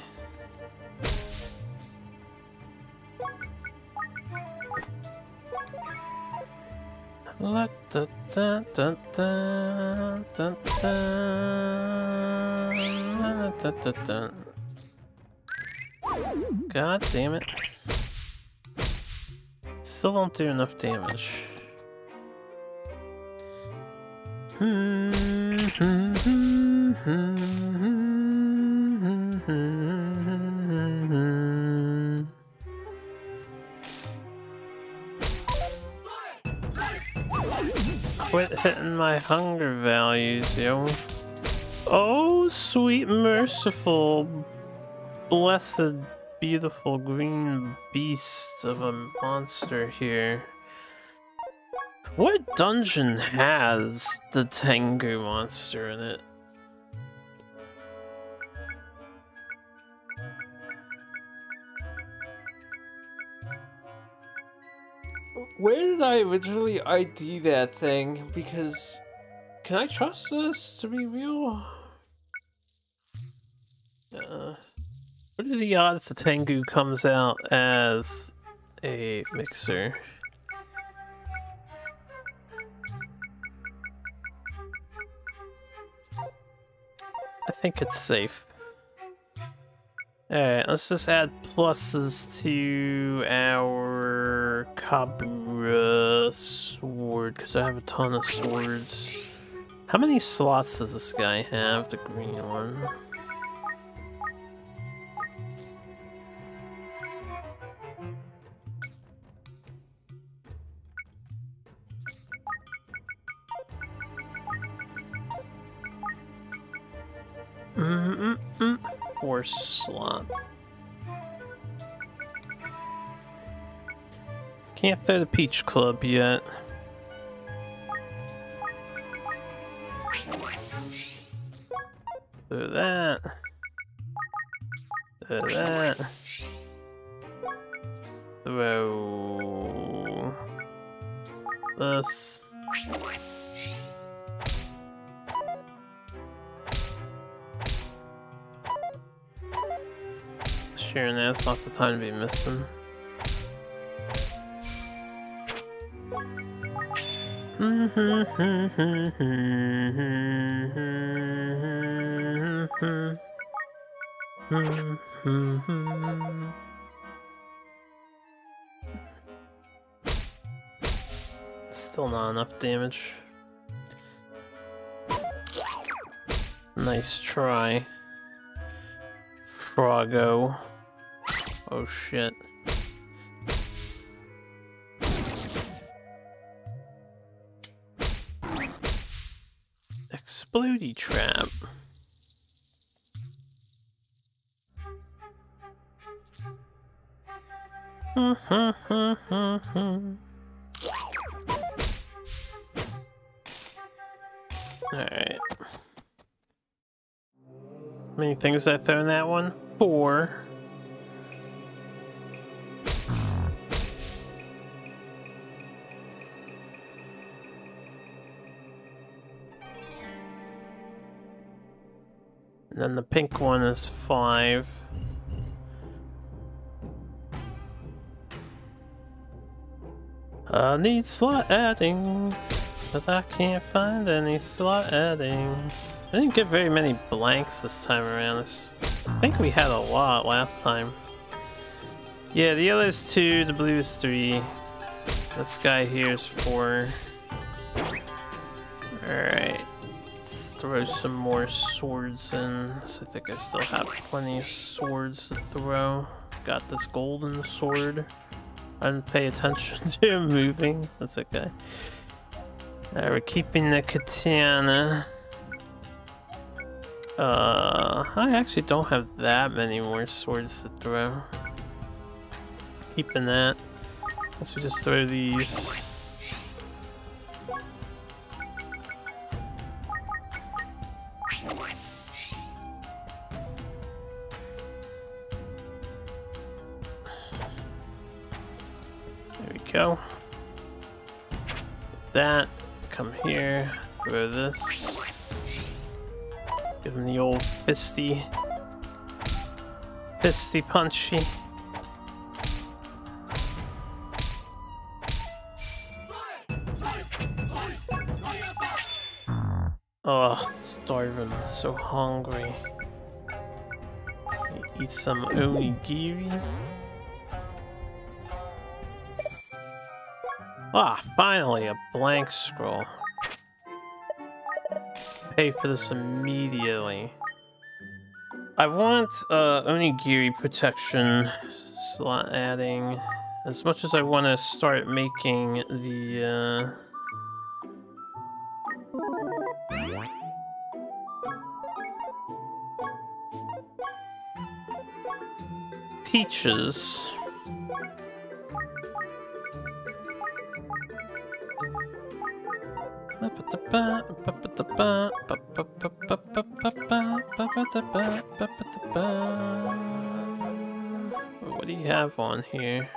God damn it. Still don't do enough damage. Quit hitting my hunger values, yo. Oh, sweet, merciful, blessed, beautiful green beast of a monster here. What dungeon has the Tengu monster in it? Where did I originally ID that thing? Because can I trust this to be real? Uh, what are the odds the Tengu comes out as a mixer? I think it's safe. Alright, let's just add pluses to our Kabura sword, because I have a ton of swords. How many slots does this guy have, the green one? Mm -mm -mm. Four slot. Can't play the Peach Club yet. Do that. Do that. Throw this. Sure, that's not the time to be missing. Still not enough damage. Nice try. Froggo. Oh shit. Explodey trap. [LAUGHS] Alright. Many things I throw in that one? Four. And then the pink one is five. I need slot adding, but I can't find any slot adding. I didn't get very many blanks this time around. I think we had a lot last time. Yeah, the other's two, the blue is three. This guy here is four. Alright. Throw some more swords in. So I think I still have plenty of swords to throw. Got this golden sword. I didn't pay attention [LAUGHS] to moving. That's okay. Alright, we're keeping the katana. Uh, I actually don't have that many more swords to throw. Keeping that. Let's just throw these. That, come here, throw this. Give him the old fisty, fisty punchy. Oh, starving, so hungry. Eat some onigiri. Ah, finally, a blank scroll. Pay for this immediately. I want uh, onigiri protection slot adding. As much as I want to start making the... Uh, peaches. What do you have on here?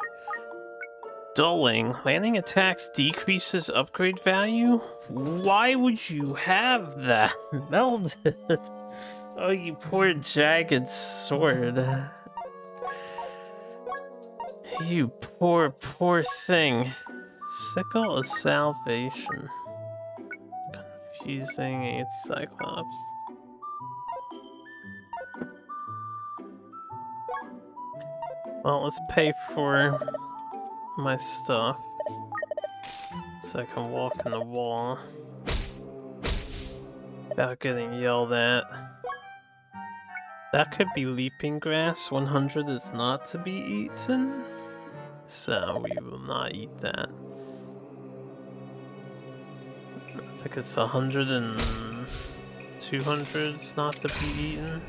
Dulling. Landing attacks decreases upgrade value? Why would you have that? [LAUGHS] Melted. Oh, you poor jagged sword. You poor, poor thing. Sickle of Salvation. Confusing Anti-Cyclops. Well, let's pay for my stuff. So I can walk in the wall. Without getting yelled at. That could be leaping grass. 100 is not to be eaten. So we will not eat that. Think it's 100 and 200 not to be eaten.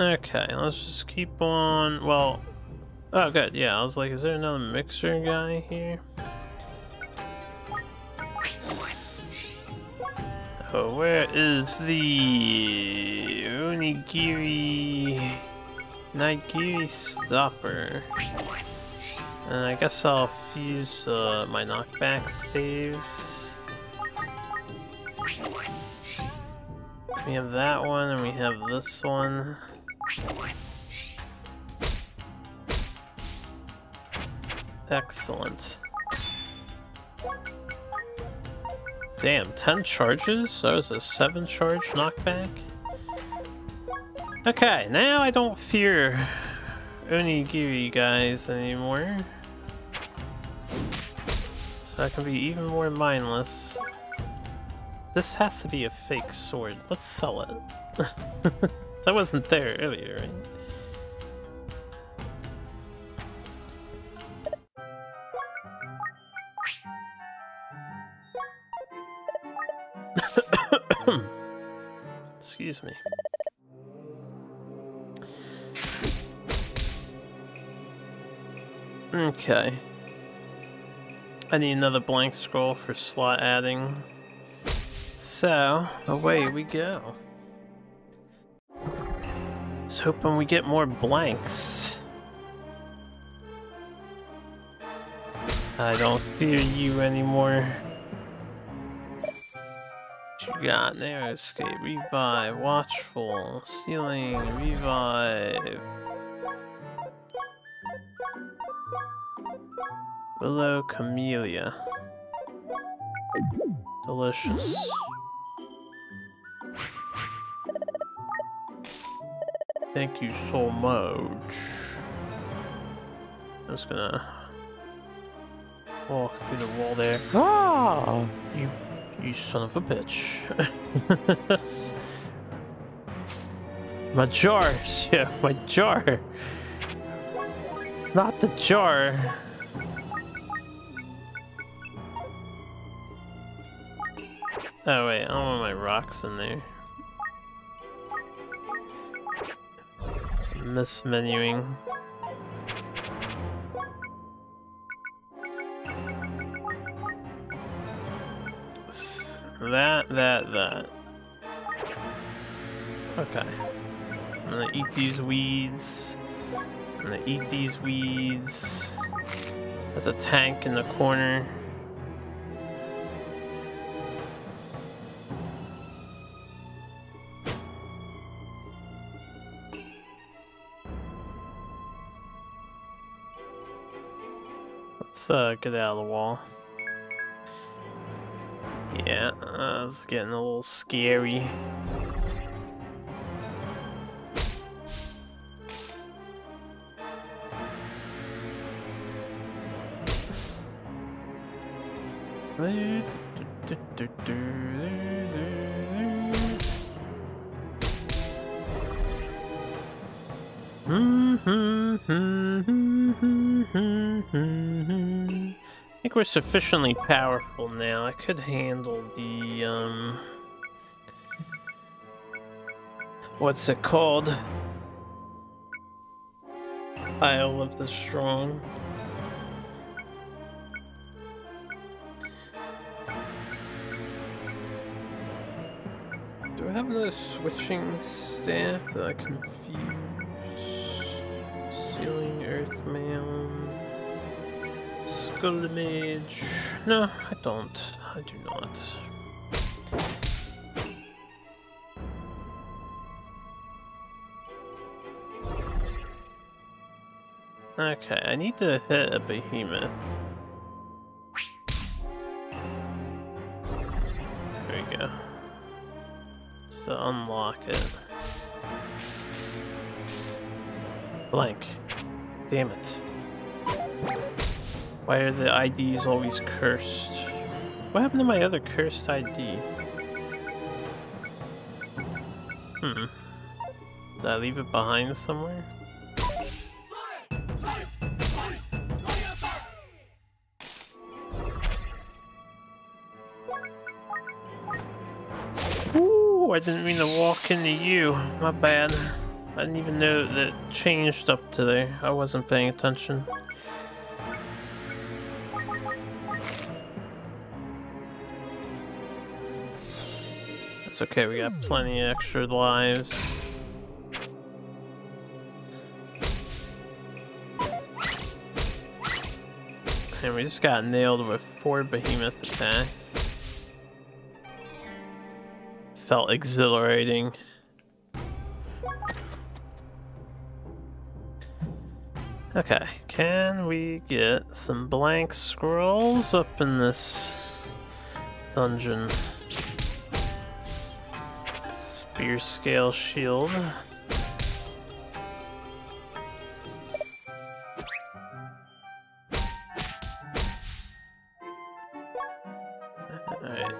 Okay, let's just keep on. Well, oh, good. Yeah, I was like, is there another mixer guy here? Oh, where is the onigiri nigiri stopper? And I guess I'll fuse uh, my knockback staves. We have that one, and we have this one. Excellent. Damn, 10 charges? That was a 7 charge knockback? Okay, now I don't fear Onigiri guys anymore. So I can be even more mindless. This has to be a fake sword. Let's sell it. [LAUGHS] that wasn't there earlier, right? [COUGHS] Excuse me. Okay. I need another blank scroll for slot adding. So, away we go. Let's hoping we get more blanks. I don't fear you anymore. What you got? Narrow escape, revive, watchful, stealing, revive. Willow Camellia. Delicious. Thank you so much. I'm just gonna walk through the wall there. Ah! You, you son of a bitch. [LAUGHS] my jars, [LAUGHS] yeah, my jar. Not the jar. Oh wait, I don't want my rocks in there. Mismenuing. That, that, that. Okay. I'm gonna eat these weeds. I'm gonna eat these weeds. There's a tank in the corner. Let's uh, get out of the wall. Yeah, uh, it's getting a little scary. I think we're sufficiently powerful now. I could handle the, um... What's it called? Isle of the Strong. Do I have another switching staff that I can fuse? Sealing Earth Mound. Skull Mage. No, I don't. I do not. Okay, I need to hit a behemoth. There we go. Just to unlock it. Blank. Damn it. Why are the IDs always cursed? What happened to my other cursed ID? Hmm. Did I leave it behind somewhere? Ooh, I didn't mean to walk into you. My bad. I didn't even know that changed up to there. I wasn't paying attention. It's okay, we got plenty of extra lives. And we just got nailed with four behemoth attacks. Felt exhilarating. Okay, can we get some blank scrolls up in this dungeon? Spear scale shield.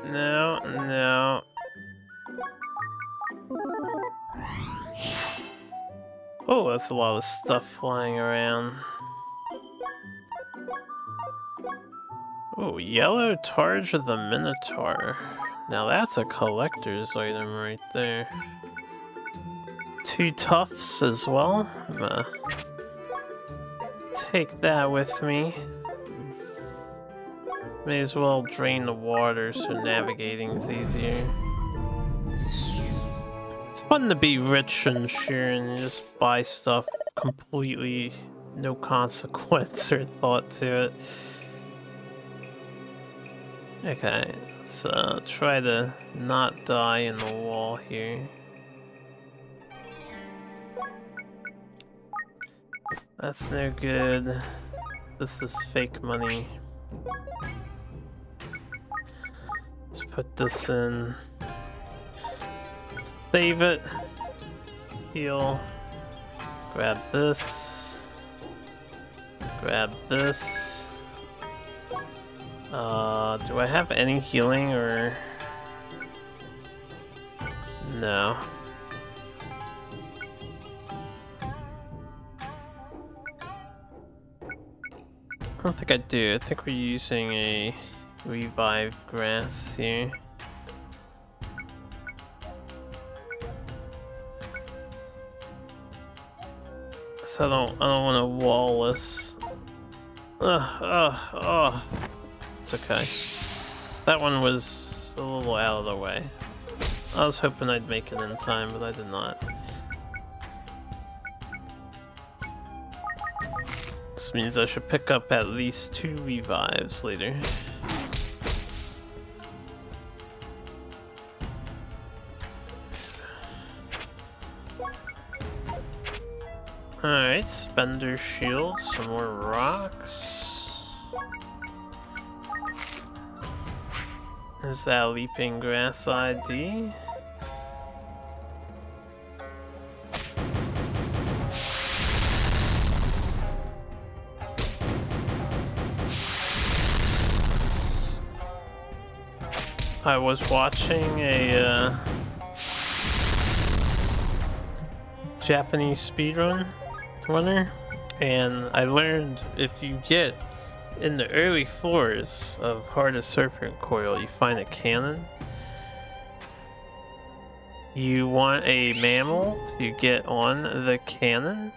No, no. Oh, that's a lot of stuff flying around. Oh, yellow Targe of the Minotaur. Now that's a collector's item right there. Two tufts as well. Take that with me. May as well drain the water so navigating's easier. It's fun to be rich and sure and just buy stuff completely no consequence or thought to it. Okay, let's uh, try to not die in the wall here. That's no good. This is fake money. Let's put this in. Save it. Heal. Grab this. Grab this. Uh, do I have any healing or... No. I don't think I do. I think we're using a revive grass here. So I don't I don't want to wall. Ugh, ugh, ugh. It's okay. That one was a little out of the way. I was hoping I'd make it in time, but I did not. This means I should pick up at least two revives later. Alright, Spender Shield, some more rocks. Is that Leaping Grass ID? I was watching a uh, Japanese speedrun runner and I learned if you get in the early floors of Heart of Serpentcoil you find a cannon you want a Mamel to get on the cannon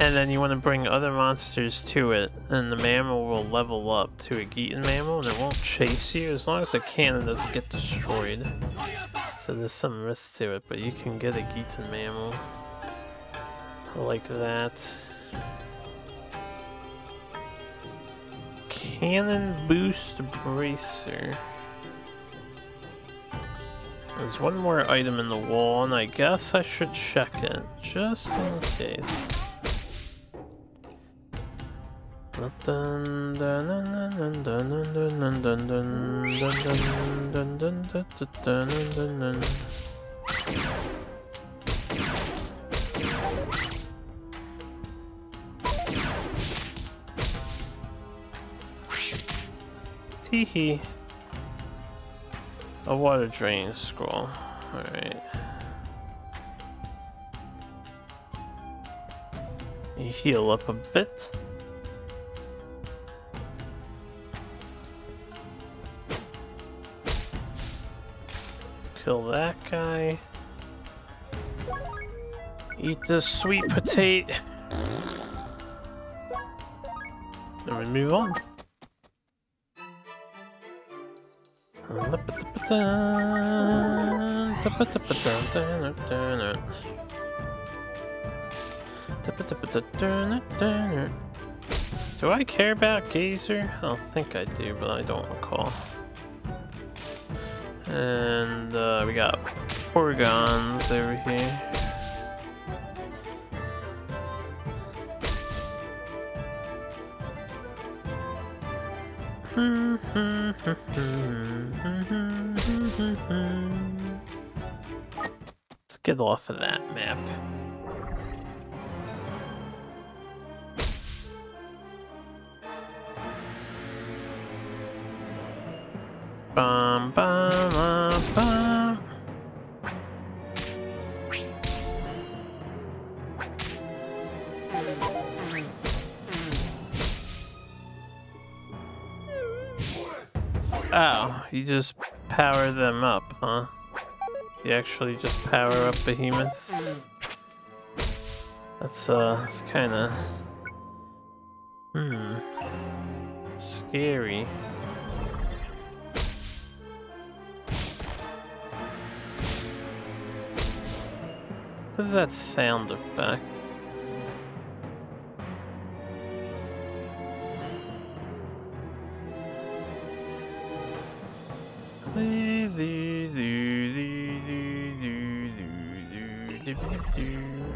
and then you want to bring other monsters to it, and the Mamel will level up to a Gitan Mamel, and it won't chase you as long as the cannon doesn't get destroyed. So there's some risk to it, but you can get a Gitan Mamel like that. Cannon Boost Bracer. There's one more item in the wall, and I guess I should check it, just in case. Teehee. A water drain scroll. Alright. Heal up a bit. Kill that guy. Eat the sweet potato. [LAUGHS] Then we move on. Do I care about Gazer? I don't think I do, but I don't recall. And uh, we got Porgons over here. Let's get off of that map. Bum, bum, bum, bum. Oh, you just power them up, huh? You actually just power up behemoths? That's, uh, that's kinda... Hmm... Scary. What is that sound effect?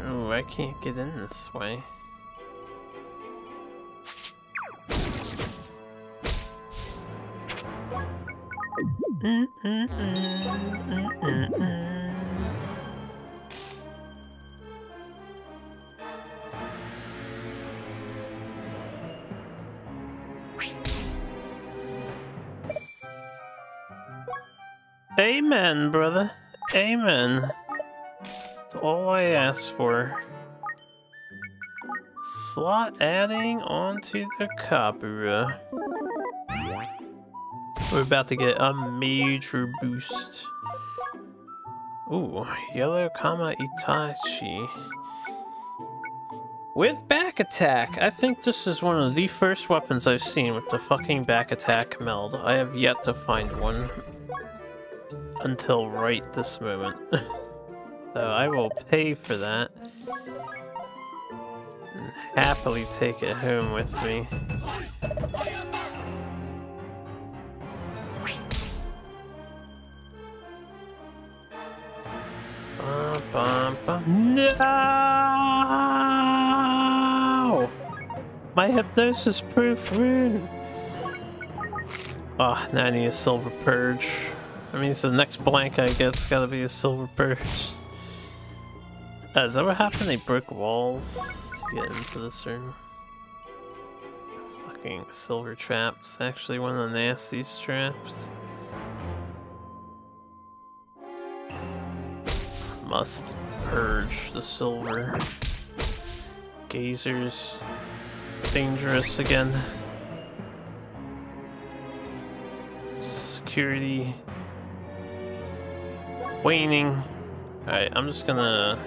Oh, I can't get in this way. Mm -mm -mm Amen, brother. Amen. That's all I asked for. Slot adding onto the copper. We're about to get a major boost. Ooh, Yellow Kama Itachi. With back attack! I think this is one of the first weapons I've seen with the fucking back attack meld. I have yet to find one until right this moment. [LAUGHS] so I will pay for that. And happily take it home with me. Bum, bum, No! My hypnosis proof rune! Oh, ah, now I need a silver purge. That means the next blank I get's gotta be a silver purge. Uh, that what happened? They broke walls to get into this room. Fucking silver traps. Actually one of the nastiest traps. Must purge the silver. Gazers. Dangerous again. Security. Waning. Alright, I'm just gonna...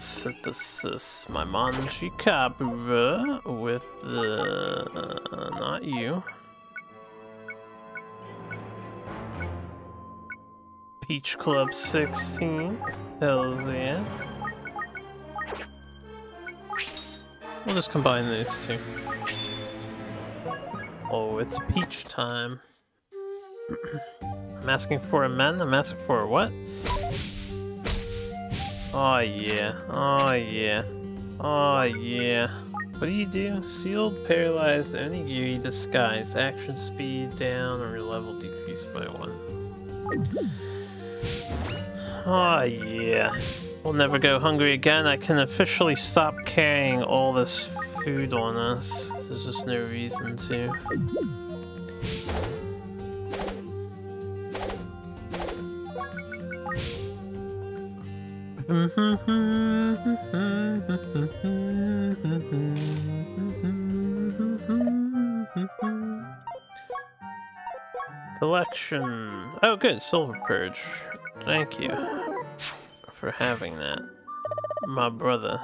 Synthesis my Manji Kabura with the... Uh, not you. Peach Club 16. Hells yeah. We'll just combine these two. Oh, it's peach time. I'm asking for a man, I'm asking for a what? Oh yeah, oh yeah, oh yeah. What do you do? Sealed, paralyzed, onigiri, disguise, action speed down, or your level decreased by one. Oh yeah. We'll never go hungry again. I can officially stop carrying all this food on us. There's just no reason to. Collection. Oh good, Silver Purge. Thank you for having that, my brother.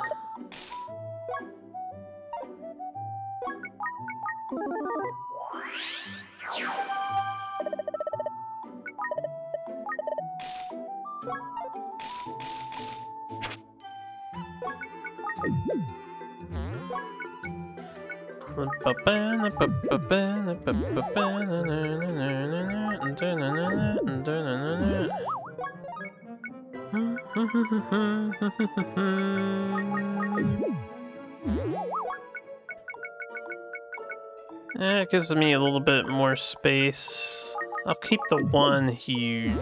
Eh, it gives me a little bit more space. I'll keep the one huge.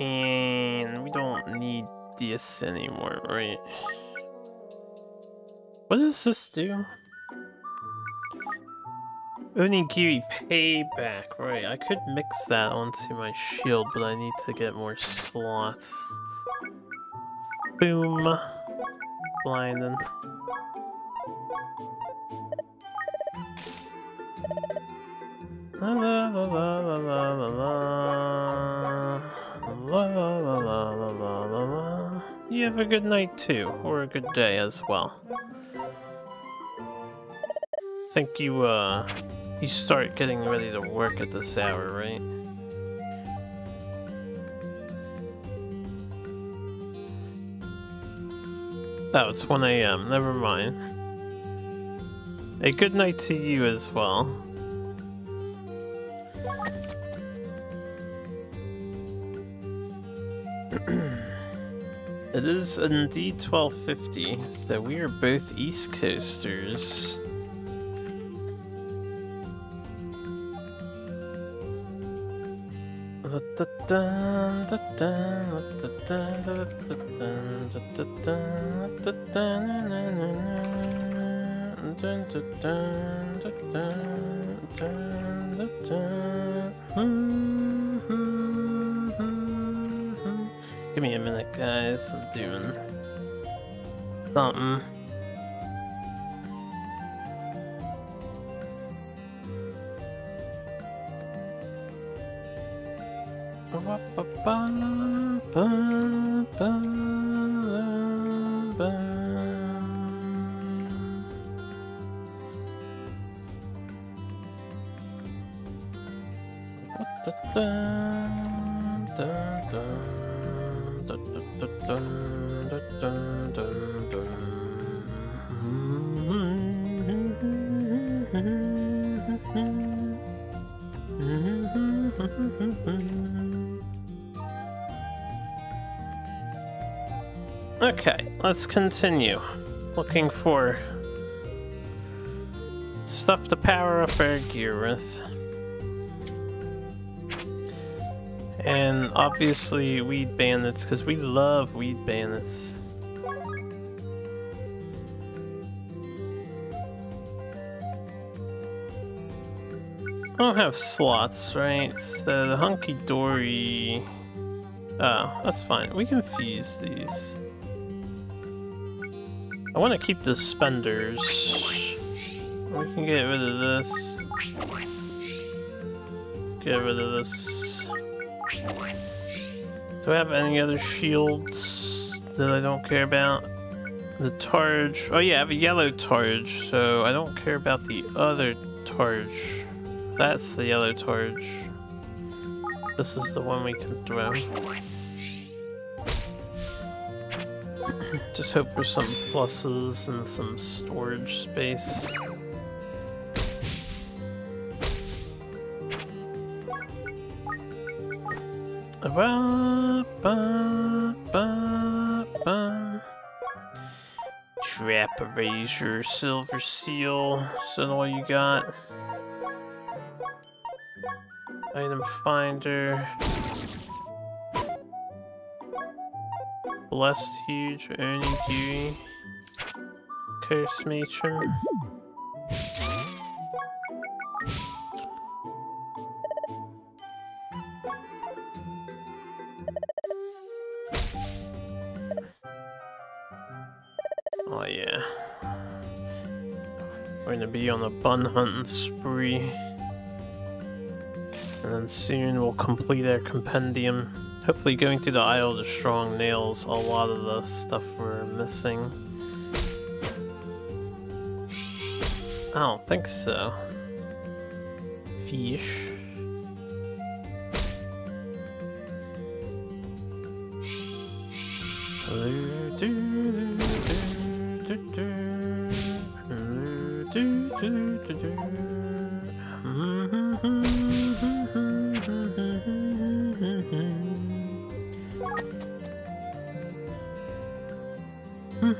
And we don't need this anymore, right? What does this do? Onigiri payback, right. I could mix that onto my shield, but I need to get more slots. Boom. Blinding. La la la la la la la la la la la la la You have a good night too, or a good day as well. I think you uh you start getting ready to work at this hour, right? Oh, it's 1 a.m. Never mind. A good night to you as well. [CLEARS THROAT] it is indeed 1250, so we are both East Coasters. Give me a minute, guys. I'm doing something. Mm-hmm. Okay, let's continue. Looking for stuff to power up our gear with. And obviously weed bandits, because we love weed bandits. I don't have slots, right? So the hunky-dory... Oh, that's fine. We can fuse these. I want to keep the spenders. We can get rid of this. Get rid of this. Do I have any other shields that I don't care about? The Targe. Oh yeah, I have a yellow Targe, so I don't care about the other Targe. That's the yellow Targe. This is the one we can throw. Just hope for some pluses and some storage space. Ba, ba, ba. Trap erasure, silver seal. Is that all you got? Item finder. Blessed Huge, Ernie Dewey, Curse Matron. Oh yeah. We're gonna be on a bun hunting spree. And then soon we'll complete our compendium. Hopefully going through the Isle of the Strong nails a lot of the stuff we're missing. I don't think so. Fish.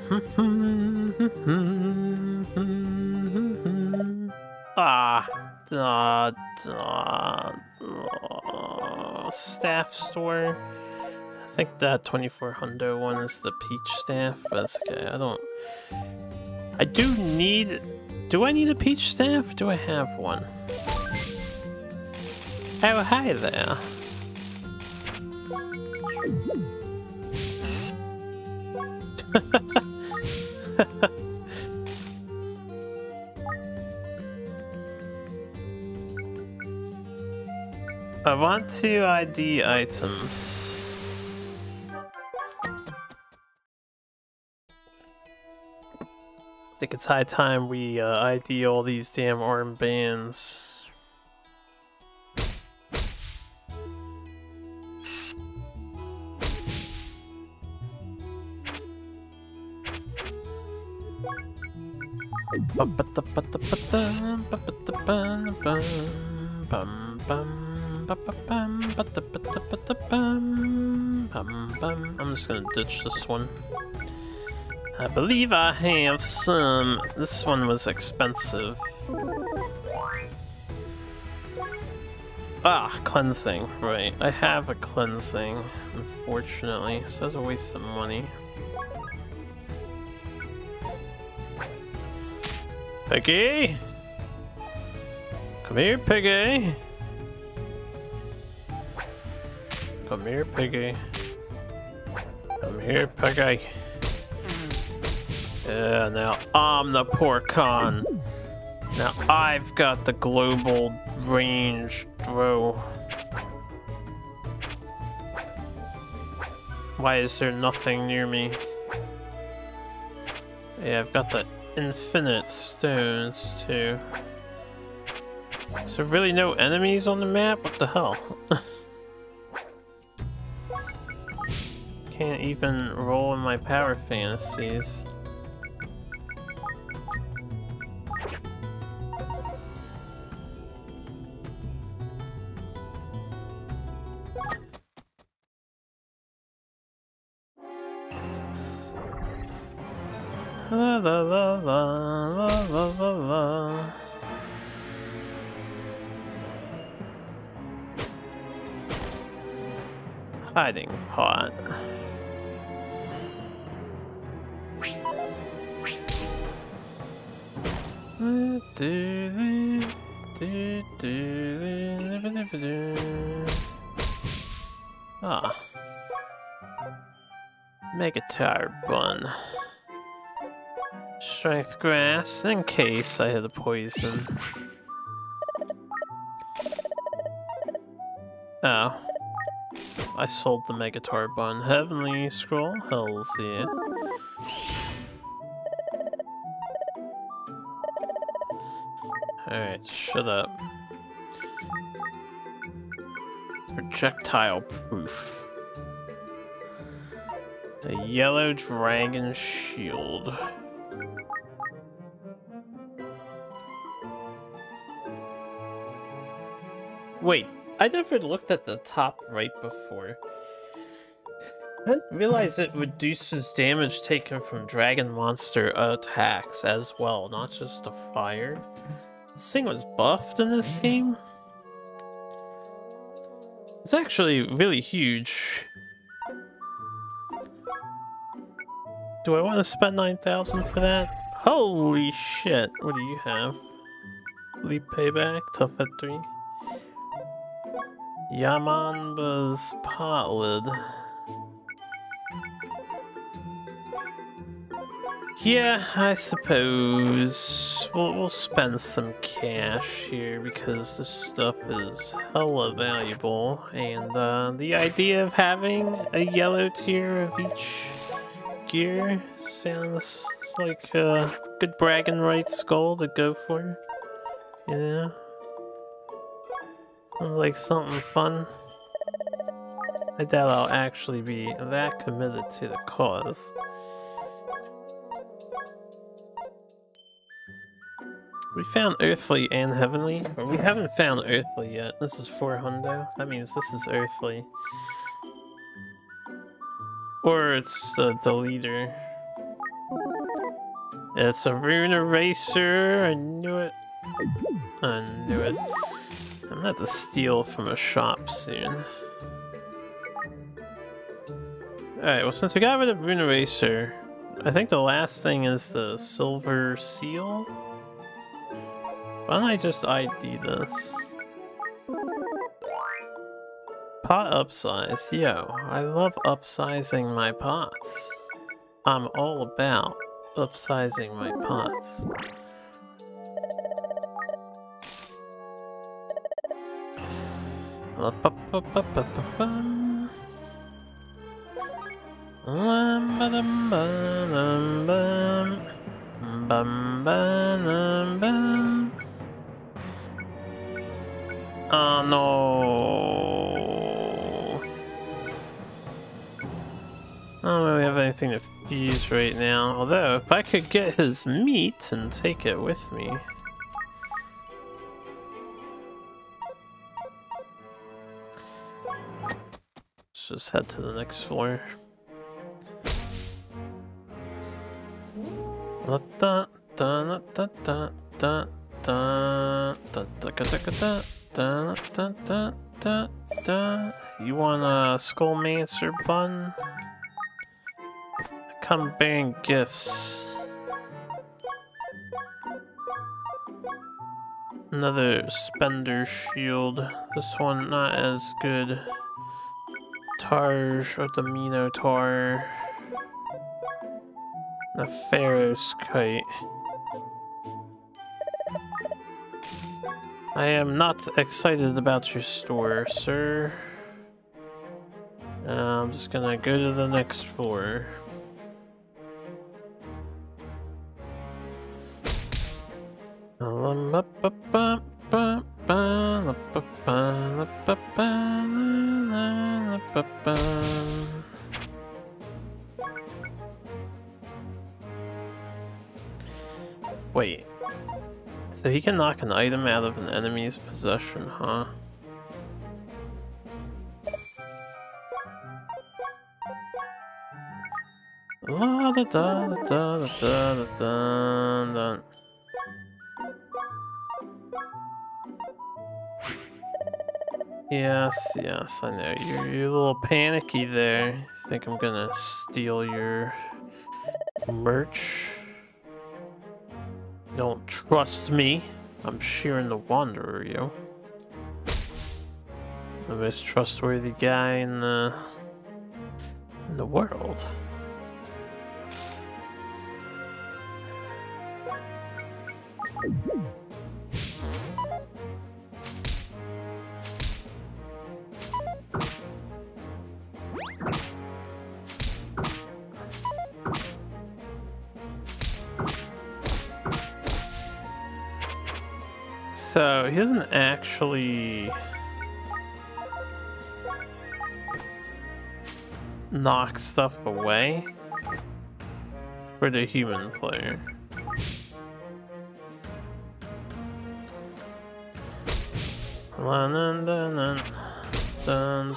[LAUGHS] ah, uh, uh, staff store. I think that 2400 one is the peach staff, but that's okay. I don't. I do need. Do I need a peach staff? do I have one? Oh, hi there. [LAUGHS] [LAUGHS] I want to ID items. I think it's high time we uh, ID all these damn armbands. I'm just gonna ditch this one. I believe I have some... This one was expensive. Ah, cleansing. Right. I have a cleansing, unfortunately. So that's a waste of money. Piggy! Come here, Piggy! Come here, Piggy. Come here, Piggy. Yeah, now I'm the Porcon. Now I've got the global range throw. Why is there nothing near me? Yeah, I've got the infinite stones too. So really no enemies on the map? What the hell? [LAUGHS] Can't even roll in my power fantasies. La la la la la la la. Hiding pot. Ah, make a. Ah. Mega tire bun. Strength grass in case I had a poison. Oh. I sold the Megatar bun. Heavenly scroll? Hells yeah. Alright, shut up. Projectile proof. A yellow dragon shield. Wait, I never looked at the top right before. I didn't realize it reduces damage taken from dragon monster attacks as well, not just the fire. This thing was buffed in this game? It's actually really huge. Do I want to spend 9,000 for that? Holy shit, what do you have? Leap payback, tough at 3. Yamanba's pot lid. Yeah, I suppose we'll, we'll spend some cash here because this stuff is hella valuable and uh, the idea of having a yellow tier of each gear sounds like a good bragging rights goal to go for, you know? Sounds like something fun. I doubt I'll actually be that committed to the cause. We found Earthly and Heavenly, but we haven't found Earthly yet. This is 4 hundo. That means this is Earthly. Or it's the deleter. It's a rune eraser. I knew it. I knew it. I'm gonna have to steal from a shop soon. Alright, well since we got rid of rune eraser, I think the last thing is the silver seal. Why don't I just ID this? Pot upsize, yo, I love upsizing my pots. I'm all about upsizing my pots. Oh no. I don't really have anything to fuse right now. Although, if I could get his meat and take it with me. let's just head to the next floor. You want a Skullmancer bun? Come bearing gifts. Another spender shield. This one not as good. Targe of the Minotaur. The Pharaoh's kite. I am not excited about your store, sir. Uh, I'm just gonna go to the next floor. Wait. So he can knock an item out of an enemy's possession, huh? La da da da da da da da da. Yes, yes, I know. You're, you're a little panicky there. You think I'm gonna steal your merch? don't trust me. I'm Shiren the Wanderer, yo. The most trustworthy guy in the in the world. So he doesn't actually knock stuff away for the human player. Dun, dun, dun,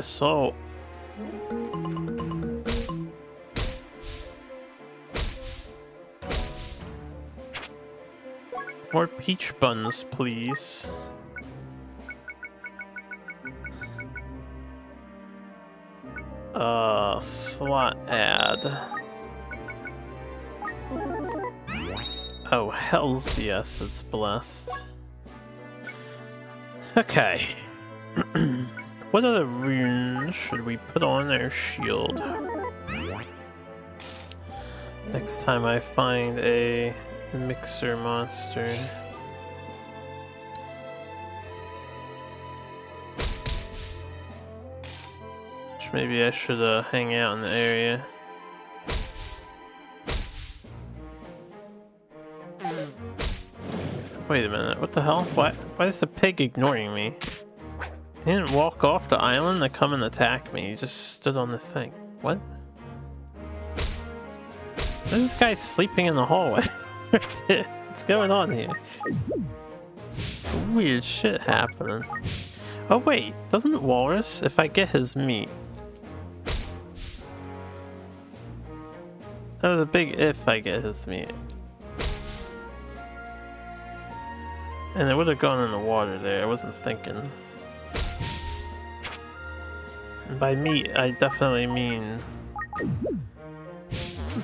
dun, so. More peach buns, please. Uh, slot ad. Oh, hells yes, it's blessed. Okay. [CLEARS THROAT] what other runes should we put on our shield? Next time I find a mixer monster. Which maybe I should uh, hang out in the area. Wait a minute, what the hell? Why, why is the pig ignoring me? He didn't walk off the island to come and attack me, he just stood on the thing. What? This guy sleeping in the hallway. [LAUGHS] What's going on here? Weird shit happening. Oh wait, doesn't Walrus, if I get his meat... That was a big if I get his meat. And it would have gone in the water there, I wasn't thinking. By meat, I definitely mean...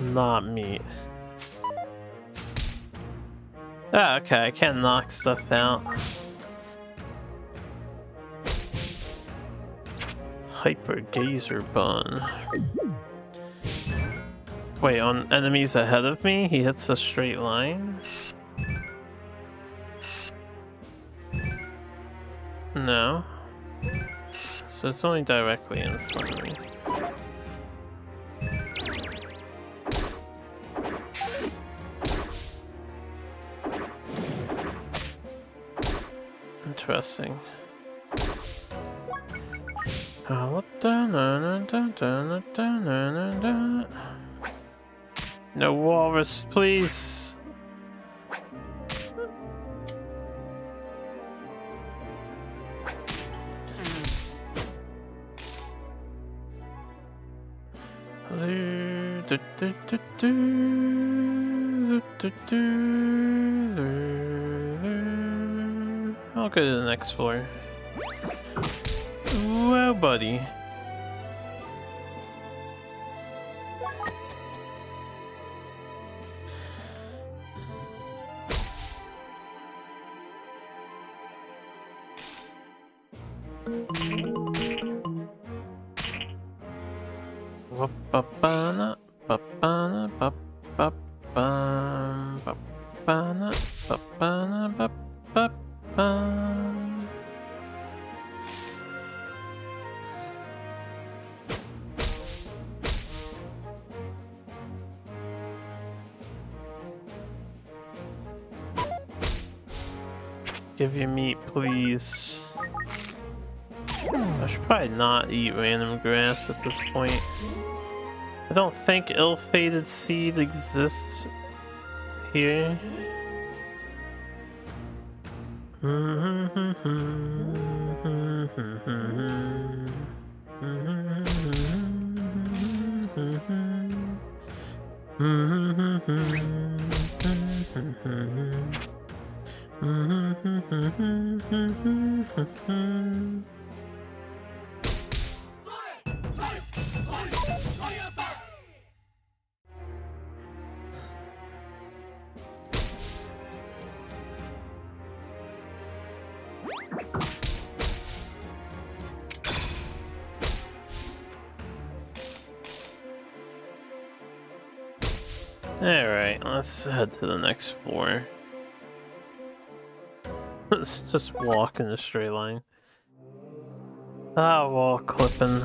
Not meat. Ah, okay, I can knock stuff out. Hyper Gazer Bun. Wait, on enemies ahead of me, he hits a straight line? No. So it's only directly in front of me. Interesting. No walrus, please. I'll go to the next floor. Well, buddy. Give your meat, please. I should probably not eat random grass at this point. I don't think ill-fated seed exists here. [LAUGHS] let's head to the next floor. [LAUGHS] Let's just walk in a straight line. Ah, wall clipping.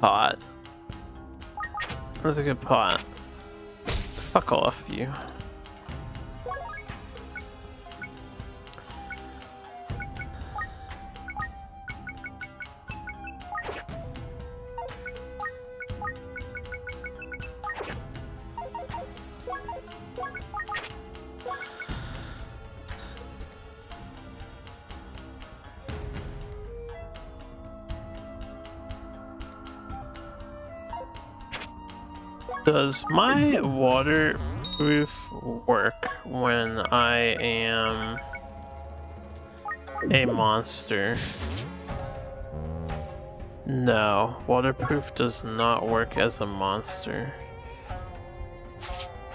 Pot. That's a good pot. Fuck off, you. Does my waterproof work when I am a monster? No, waterproof does not work as a monster.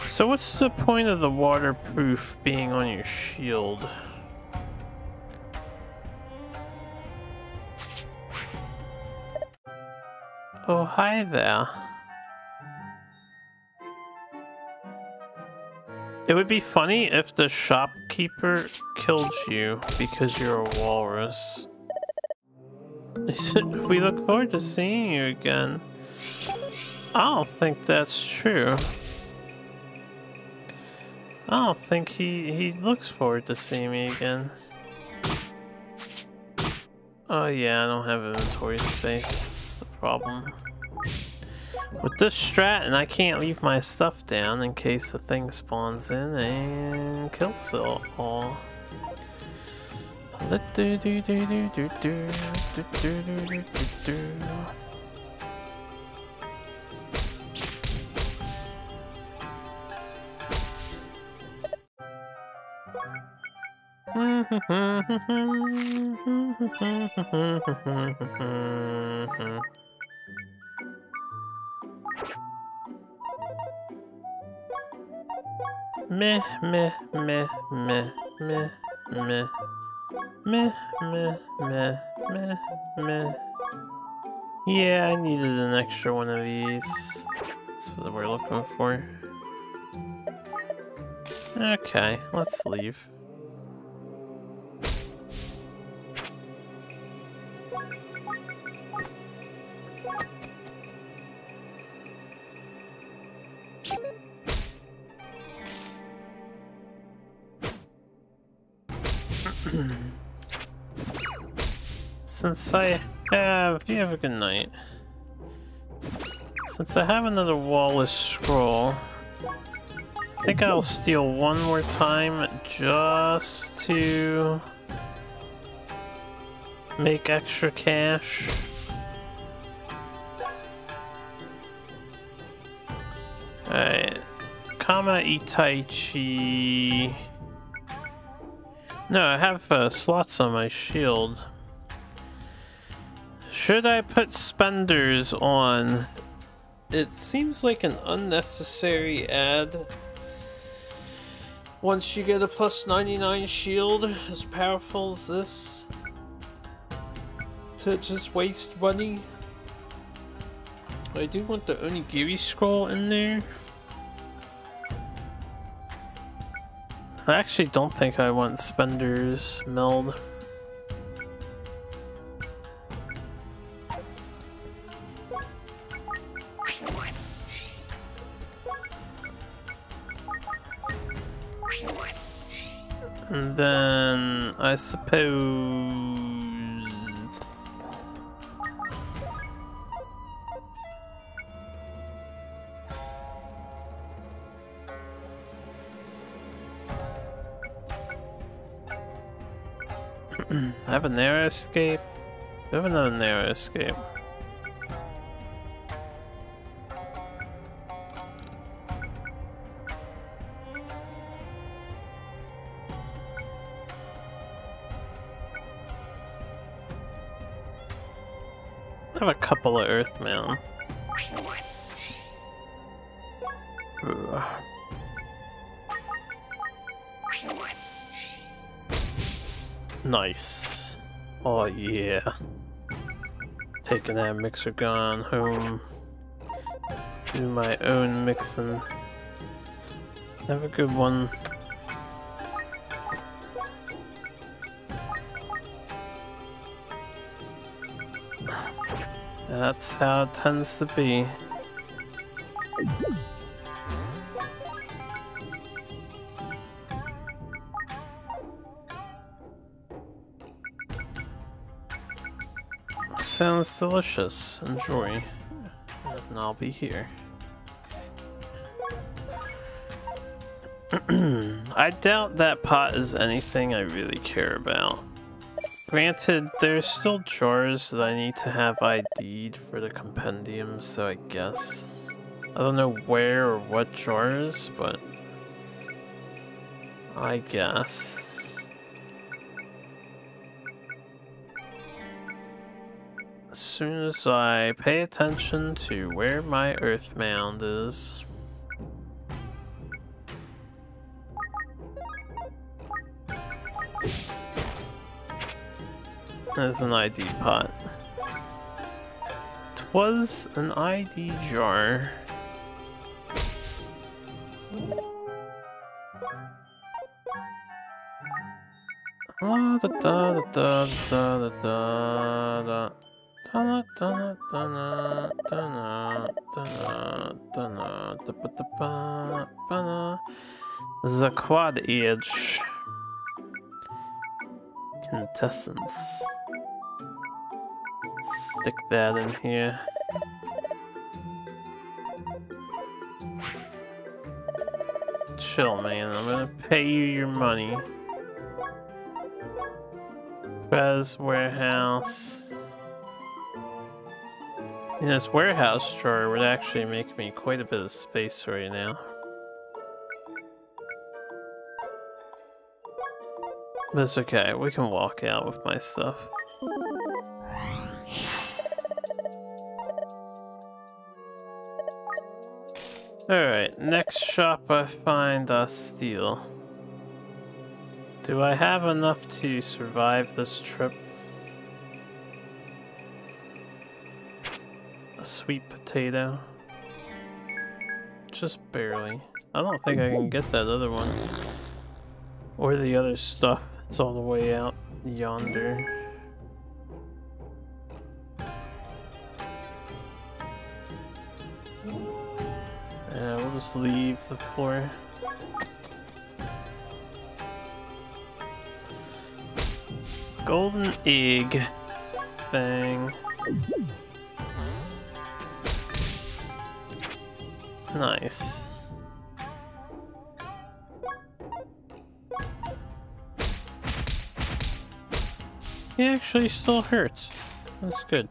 So what's the point of the waterproof being on your shield? Oh, hi there. It would be funny if the shopkeeper killed you because you're a walrus. [LAUGHS] we look forward to seeing you again. I don't think that's true. I don't think he, he looks forward to seeing me again. Oh yeah, I don't have inventory space. That's the problem. With this strat, and I can't leave my stuff down in case the thing spawns in and kills it all. Meh, meh, meh, meh, meh, meh. Meh, meh, meh, meh, meh. Yeah, I needed an extra one of these. That's what we're looking for. Okay, let's leave. Since I have... You have a good night. Since I have another Wallace scroll, I think I'll steal one more time just to make extra cash. Alright. Kama Itachi. No, I have uh, slots on my shield. Should I put spenders on? It seems like an unnecessary ad. Once you get a plus 99 shield as powerful as this, to just waste money. I do want the Onigiri scroll in there. I actually don't think I want Spender's meld. And then I suppose [CLEARS THROAT] I have a narrow escape. I have another narrow escape. I have a couple of earth. Nice. Oh yeah. Taking that mixer gun home. Do my own mixing. Have a good one. That's how it tends to be. Sounds delicious. Enjoy. And I'll be here. [CLEARS THROAT] I doubt that pot is anything I really care about. Granted, there's still jars that I need to have ID'd for the compendium, so I guess. I don't know where or what jars, but I guess. As soon as I pay attention to where my earth mound is. There's an ID pot. Twas an ID jar. The quad edge. Contestants. Stick that in here. Chill, man. I'm gonna pay you your money. Fez warehouse. This warehouse drawer would actually make me quite a bit of space right now. But it's okay, we can walk out with my stuff. Alright, next shop I find a steel. Do I have enough to survive this trip? A sweet potato. Just barely. I don't think I can get that other one. Or the other stuff. It's all the way out yonder. Yeah, we'll just leave the floor. Golden egg thing. Nice. He actually still hurts. That's good.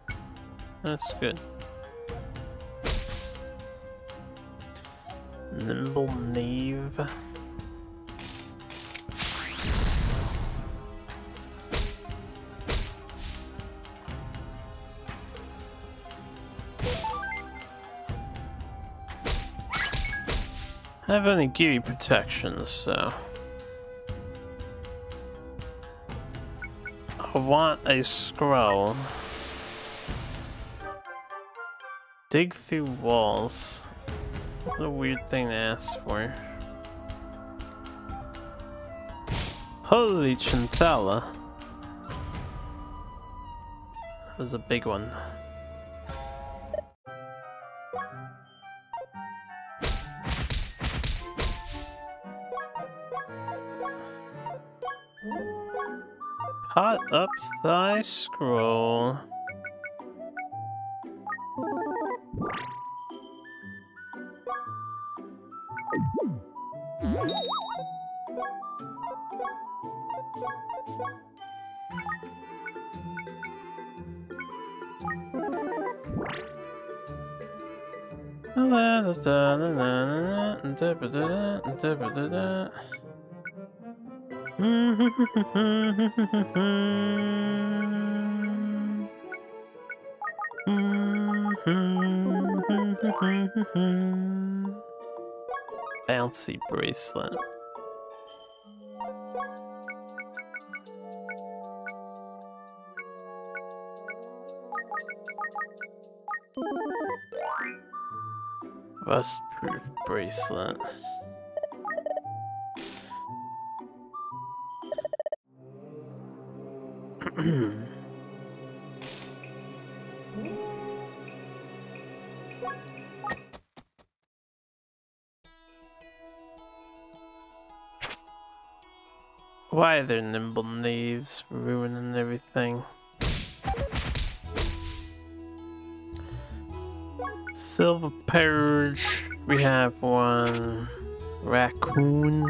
That's good. Nimble Knave. I have any Giri protections, so... I want a scroll. Dig through walls. What a weird thing to ask for. Holy Chintala. That was a big one. Hot up thy scroll. Bouncy bracelet. Rust proof bracelet. [CLEARS THROAT] Why are there nimble knaves ruining everything? Purge, we have one. Raccoon.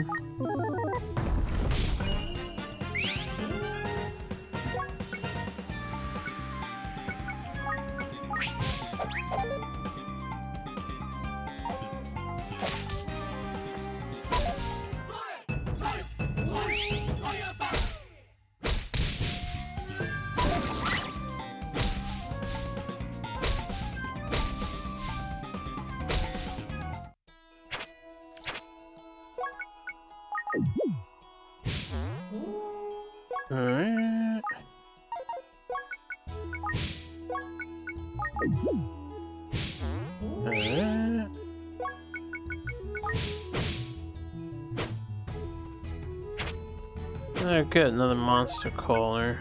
Monster caller.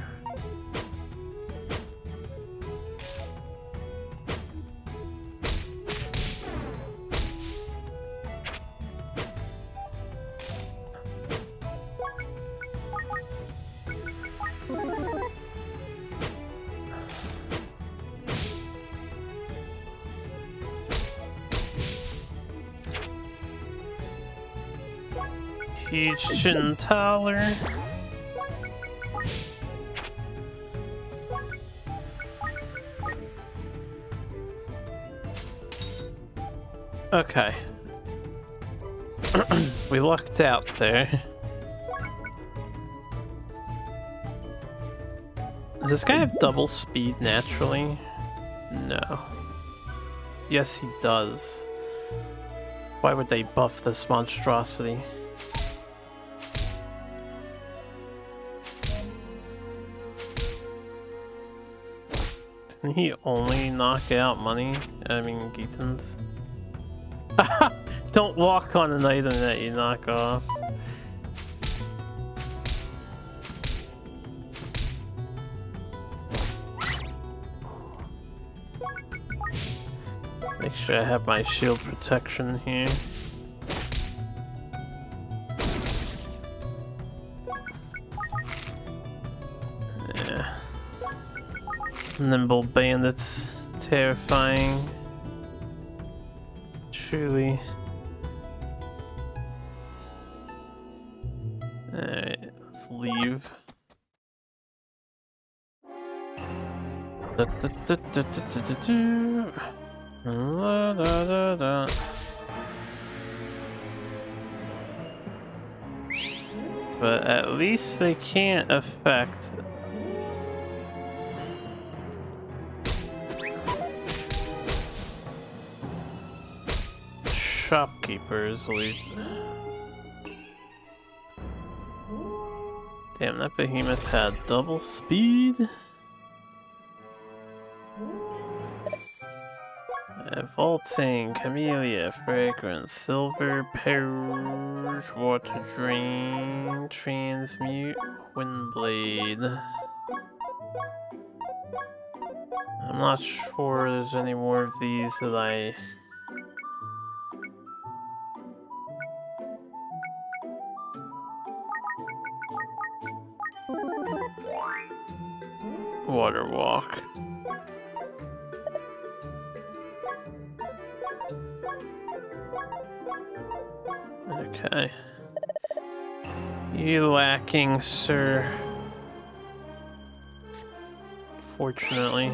Huge Chintala. Okay. [CLEARS THROAT] we lucked out there. Does this guy have double speed naturally? No. Yes, he does. Why would they buff this monstrosity? Didn't he only knock out money? I mean, gitans? [LAUGHS] Don't walk on an item that you knock off. Make sure I have my shield protection here. Yeah. Nimble bandits, terrifying truly. Alright, let's leave. Da, da, da, but at least they can't affect shopkeepers. Damn, that behemoth had double speed. Vaulting, camellia, fragrance, silver, purge, water drain, transmute, windblade. I'm not sure there's any more of these that I water walk. Okay. You lacking, sir. Fortunately.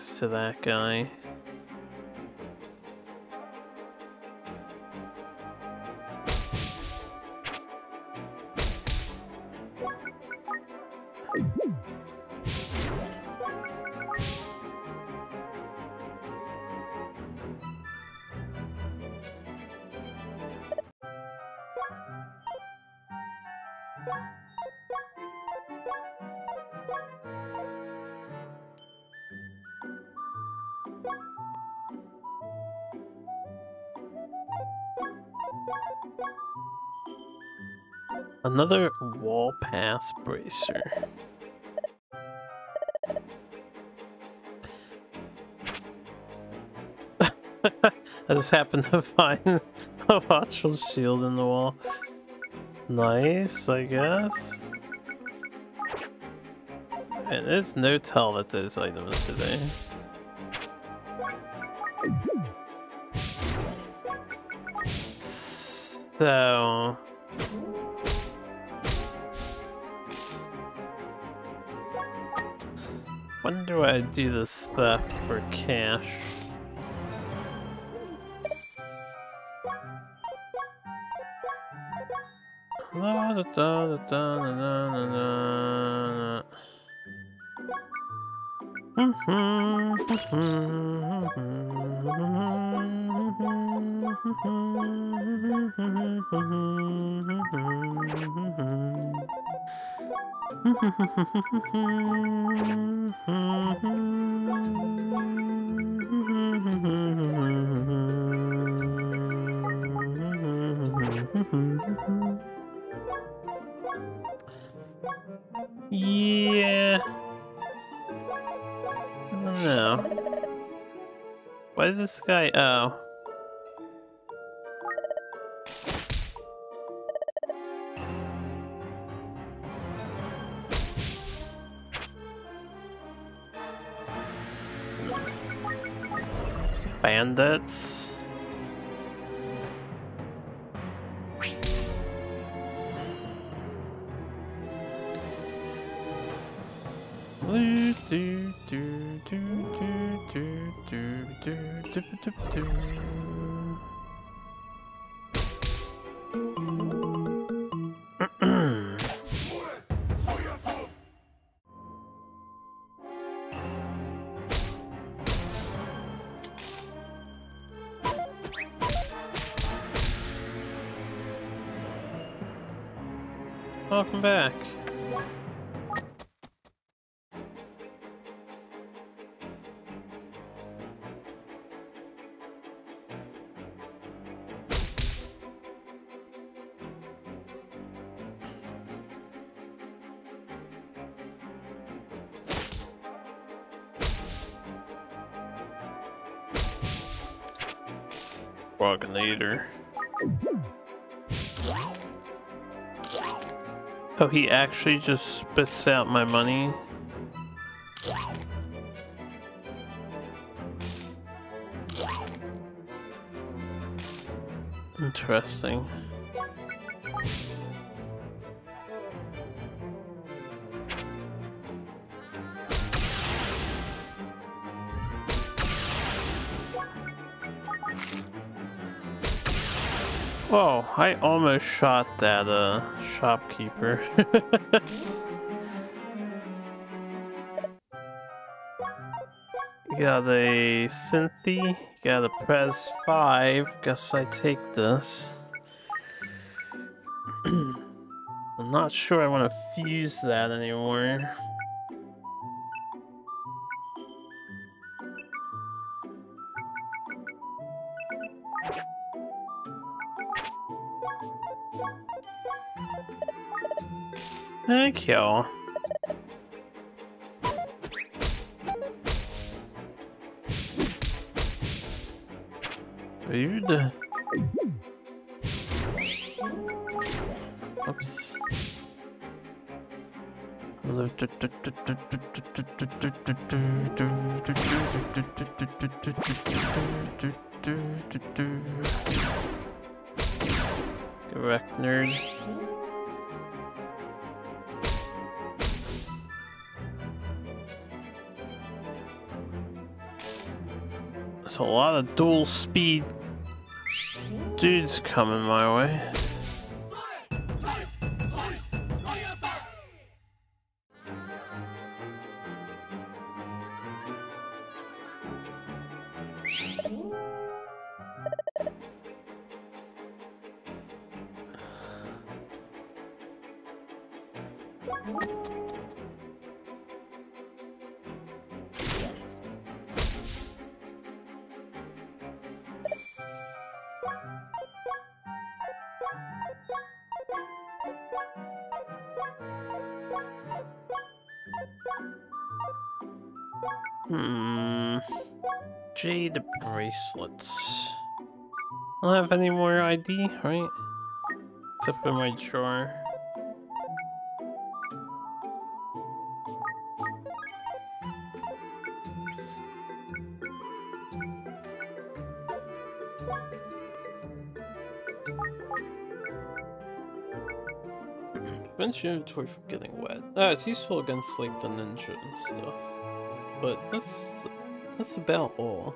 Next to that guy. Another wall pass bracer. [LAUGHS] I just happened to find a watchful shield in the wall. Nice, I guess. And there's no tell that there's items today. So... try to do this theft for cash. La da da da da. Mm-hmm. He actually just spits out my money? Interesting. I almost shot that uh, shopkeeper. [LAUGHS] You got a Cynthia, you got a Prez 5, guess I take this. [CLEARS THROAT] I'm not sure I want to fuse that anymore. Thank you. Rude. Oops. Correct, nerd. A lot of dual speed dudes coming my way. Have any more ID, right? Except for my drawer. Prevents inventory from getting wet. Ah, it's useful against like the ninja and stuff. But that's that's about all.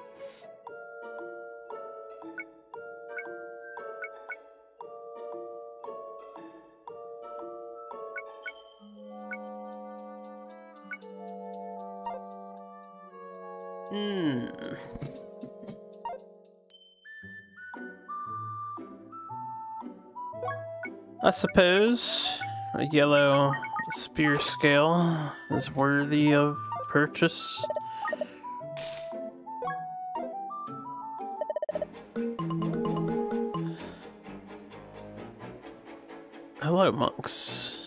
I suppose a yellow spear scale is worthy of purchase. Hello, monks.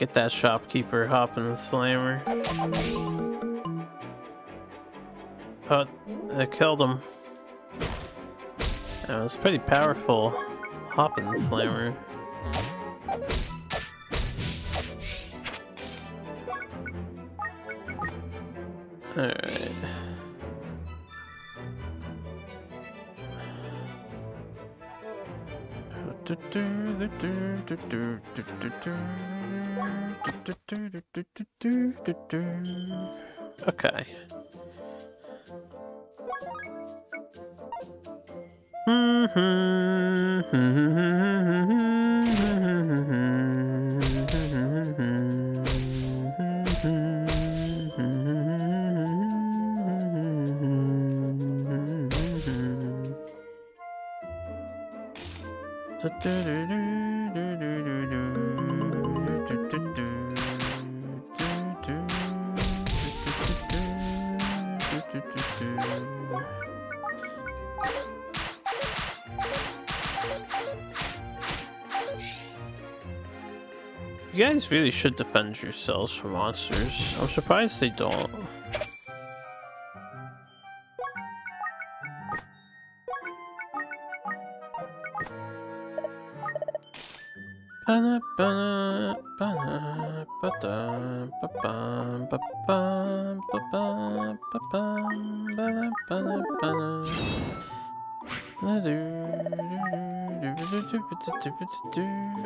Get that shopkeeper hopping the slammer. Oh, I killed him. That was pretty powerful. Hopping the slammer. Okay. [LAUGHS] You guys really should defend yourselves from monsters. I'm surprised they don't.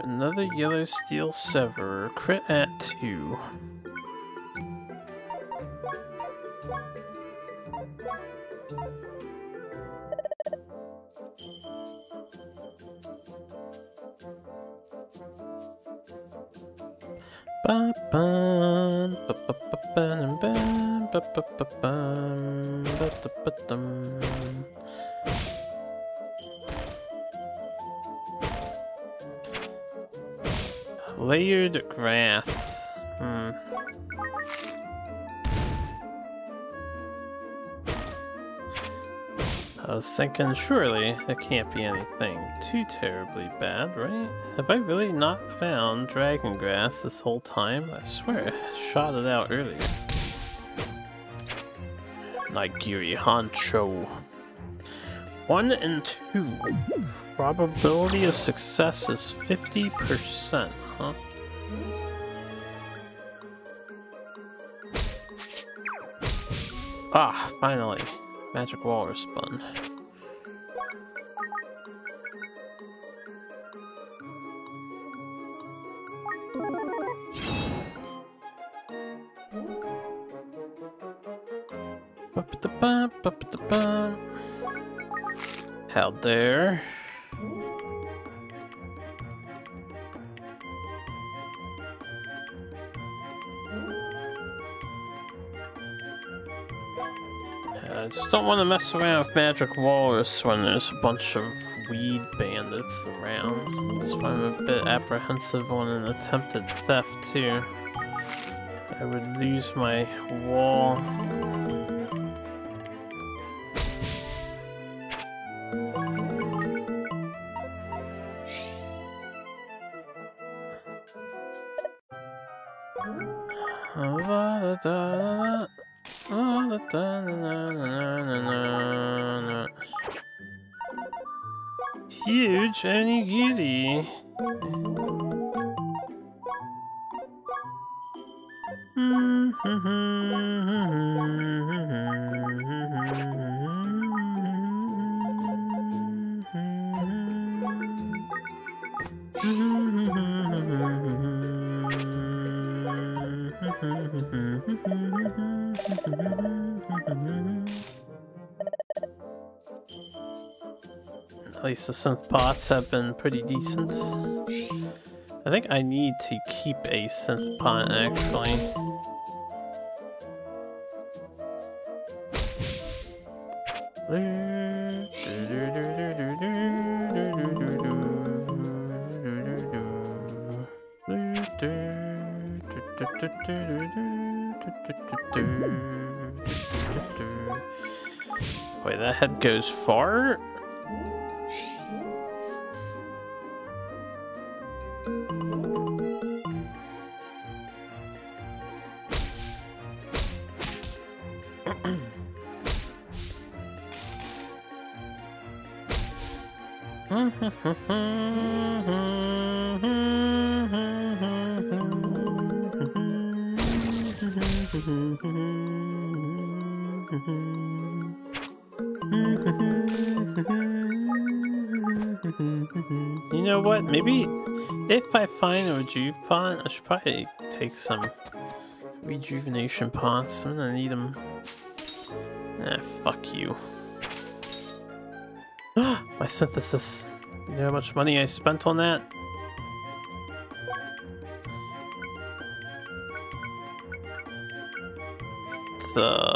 Another yellow steel sever. Crit at two. Layered grass. Hmm. I was thinking, surely it can't be anything too terribly bad, right? Have I really not found dragon grass this whole time? I swear I shot it out earlier. Nigiri Honcho. One and two. Probability of success is 50%, huh? Ah, finally. Magic walrus spun. Ba-ba-da-ba. Held there. Don't want to mess around with Magic Walrus when there's a bunch of weed bandits around. That's why I'm a bit apprehensive on an attempted theft too. I would lose my wall. the synth parts have been pretty decent. I think I need to keep a synth part actually. Wait, that head goes far. If I find a rejuve pot, I should probably take some rejuvenation pots. I'm gonna need them. Ah, fuck you. [GASPS] My synthesis. You know how much money I spent on that? It's, uh...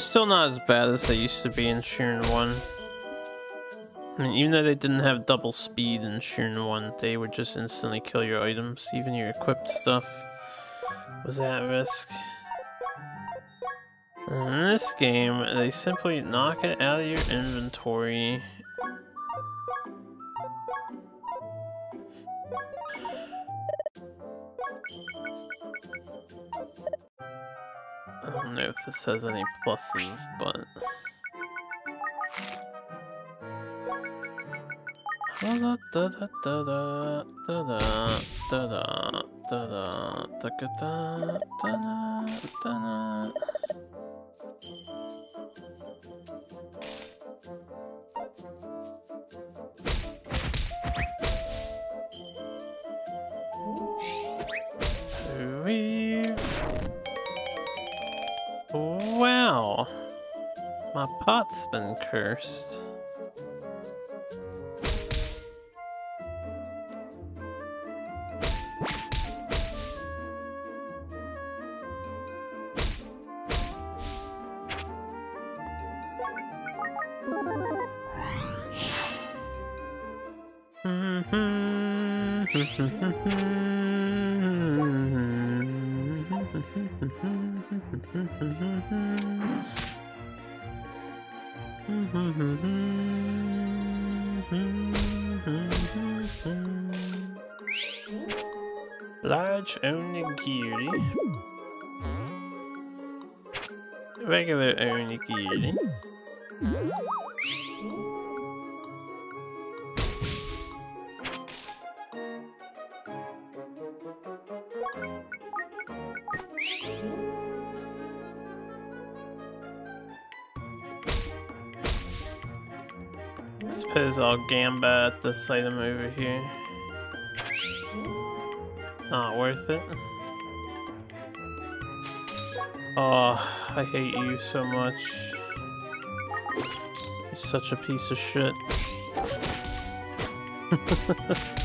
They're still not as bad as they used to be in Shiren 1. I mean, even though they didn't have double speed in Shiren 1, they would just instantly kill your items. Even your equipped stuff was at risk. In this game, they simply knock it out of your inventory. Has any pluses, but... cursed. This item over here. Not worth it. Oh, I hate you so much. You're such a piece of shit. [LAUGHS]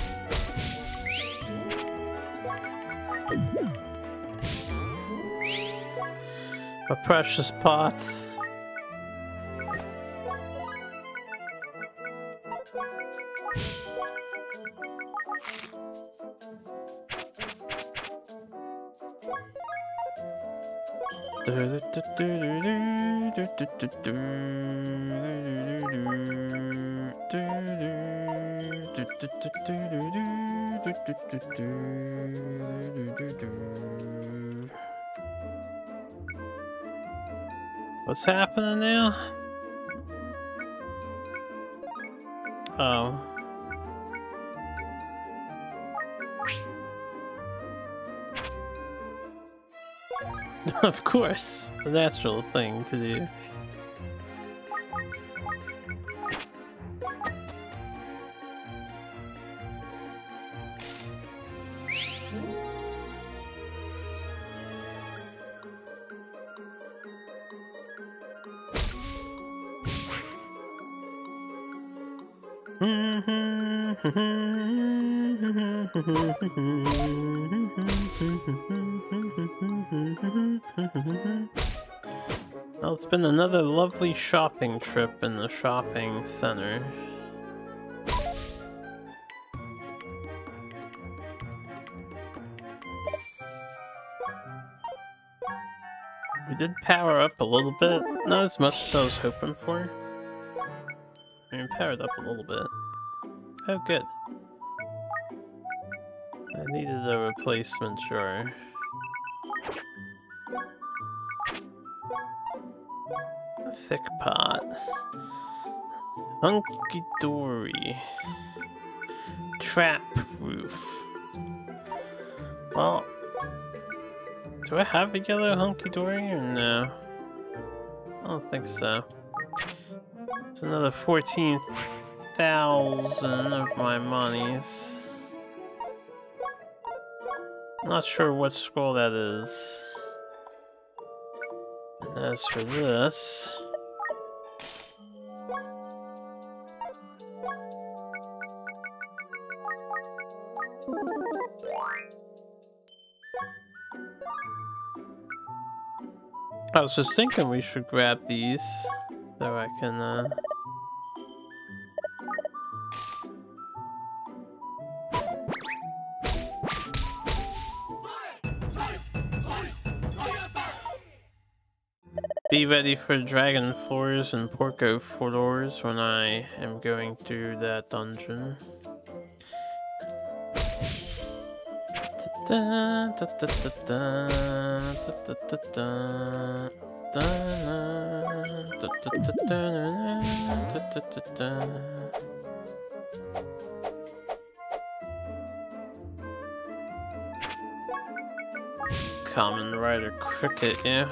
My precious pots. What's happening now? Oh. [LAUGHS] of course, the natural thing to do. Lovely shopping trip in the shopping center. We did power up a little bit, not as much as I was hoping for. I mean, powered up a little bit. Oh, good. I needed a replacement jar. Hunky dory. Trap roof. Well, do I have a yellow hunky dory or no? I don't think so. It's another 14,000 of my monies. Not sure what scroll that is. As for this... was just thinking we should grab these so I can uh Be ready for dragon floors and porco floors when I am going through that dungeon. Da, da, da, Common Rider Cricket, yeah.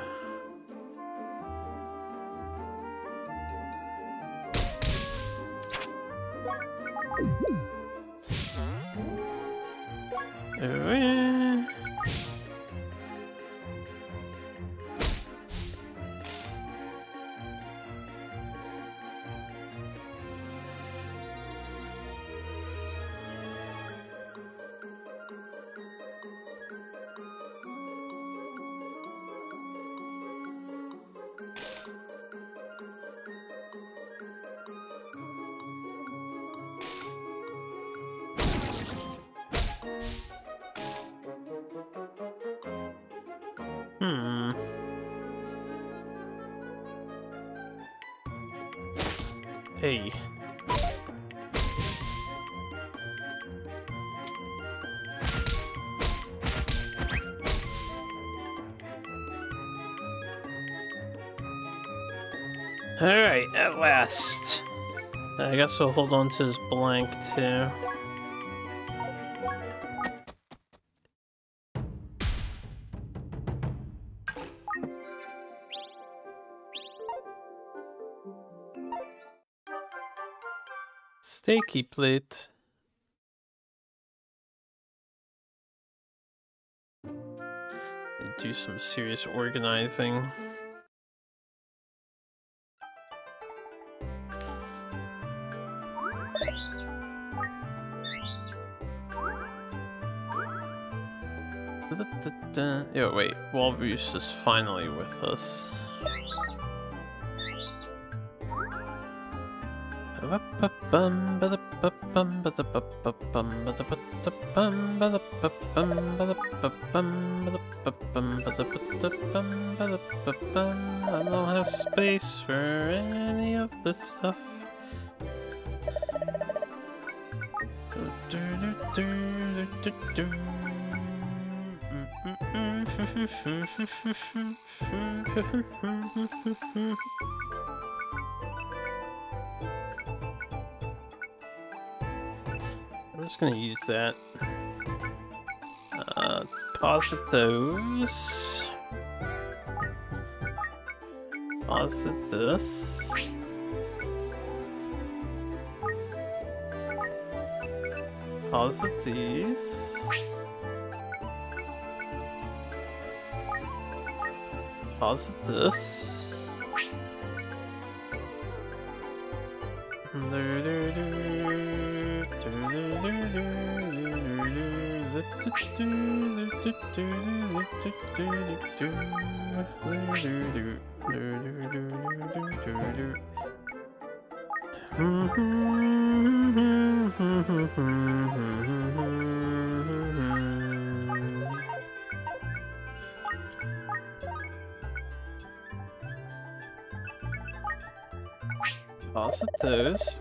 Hmm. Hey. Alright, at last. I guess we'll hold on to his blank too. Steaky plate. Do some serious organizing. Yeah, wait. Walrus is finally with us. I don't have space for any of this stuff. Just gonna use that. Uh, deposit those. Deposit this. Deposit these. Deposit this.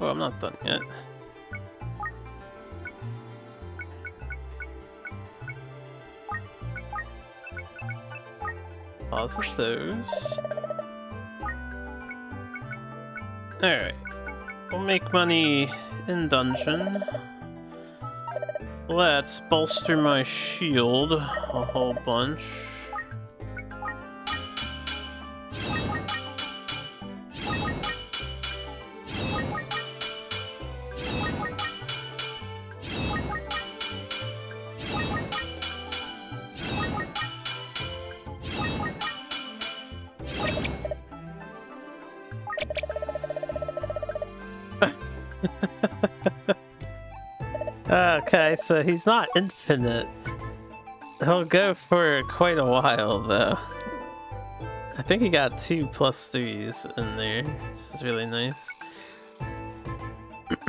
I'm not done yet. Pause those. Alright. We'll make money in dungeon. Let's bolster my shield a whole bunch. Okay, so he's not infinite. He'll go for quite a while, though. I think he got two plus threes in there, which is really nice. [CLEARS THROAT]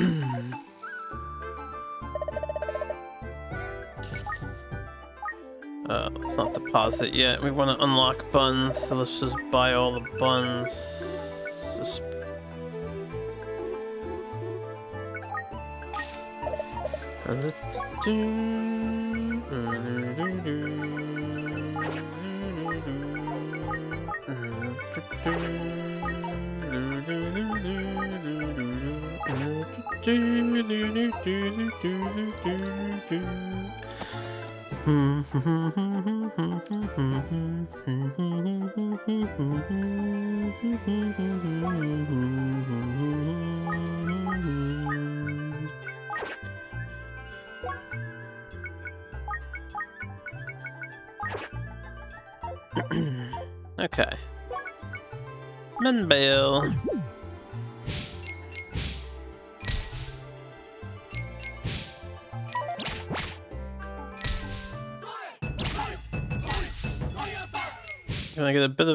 uh, let's not deposit yet. We want to unlock buns, so let's just buy all the buns. Okay.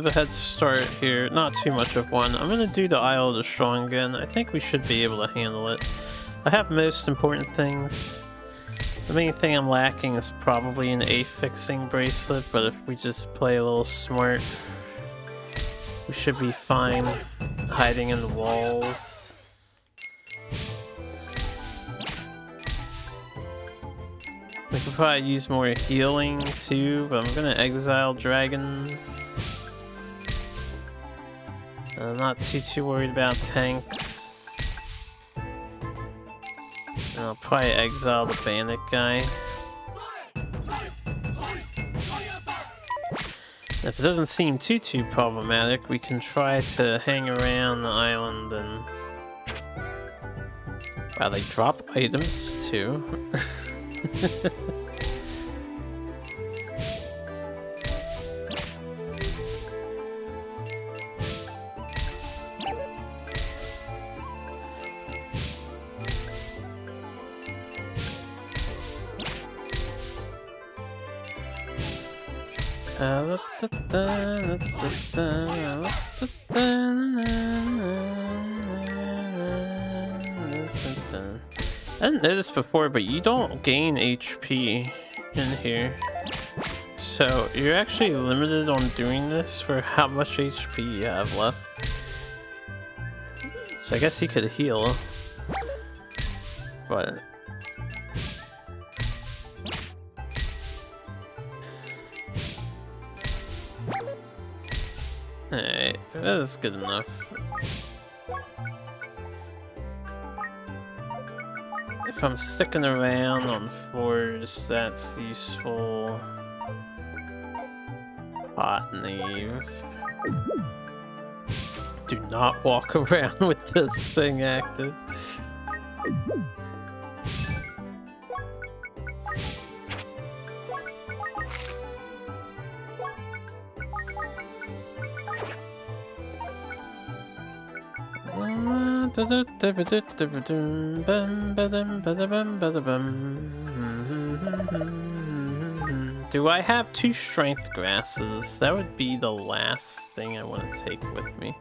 A head start here. Not too much of one. I'm gonna do the Isle of the Strong again. I think we should be able to handle it. I have most important things. The main thing I'm lacking is probably an A-fixing bracelet, but if we just play a little smart, we should be fine hiding in the walls. We could probably use more healing too, but I'm gonna exile dragons. I'm not too too worried about tanks. And I'll probably exile the bandit guy. If it doesn't seem too too problematic, we can try to hang around the island and... Wow, they drop items too. [LAUGHS] before, but you don't gain HP in here. So you're actually limited on doing this for how much HP you have left. So I guess you could heal. But Alright, that is good enough. If I'm sticking around on floors, that's useful. Hot Nave. Do not walk [LAUGHS] around with this thing active. [LAUGHS] Do I have two strength grasses? That would be the last thing I want to take with me.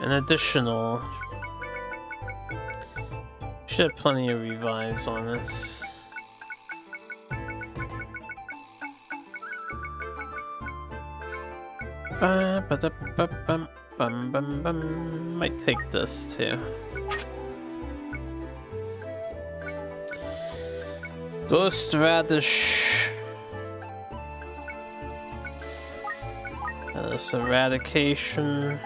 An additional... Should have plenty of revives on this. Ba -ba -da -ba -bum, bum bum. Might take this too. Ghost radish. Uh, this eradication.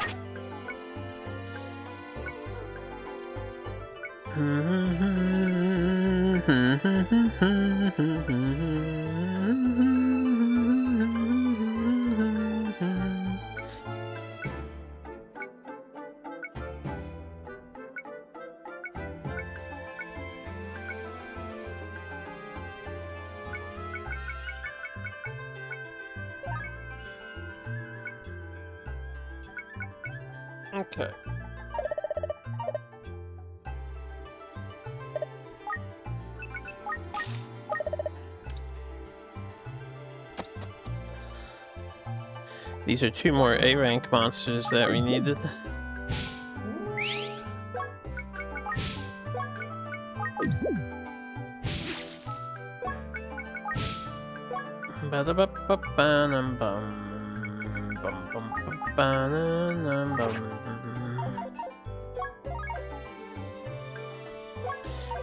These are two more A rank monsters that we needed.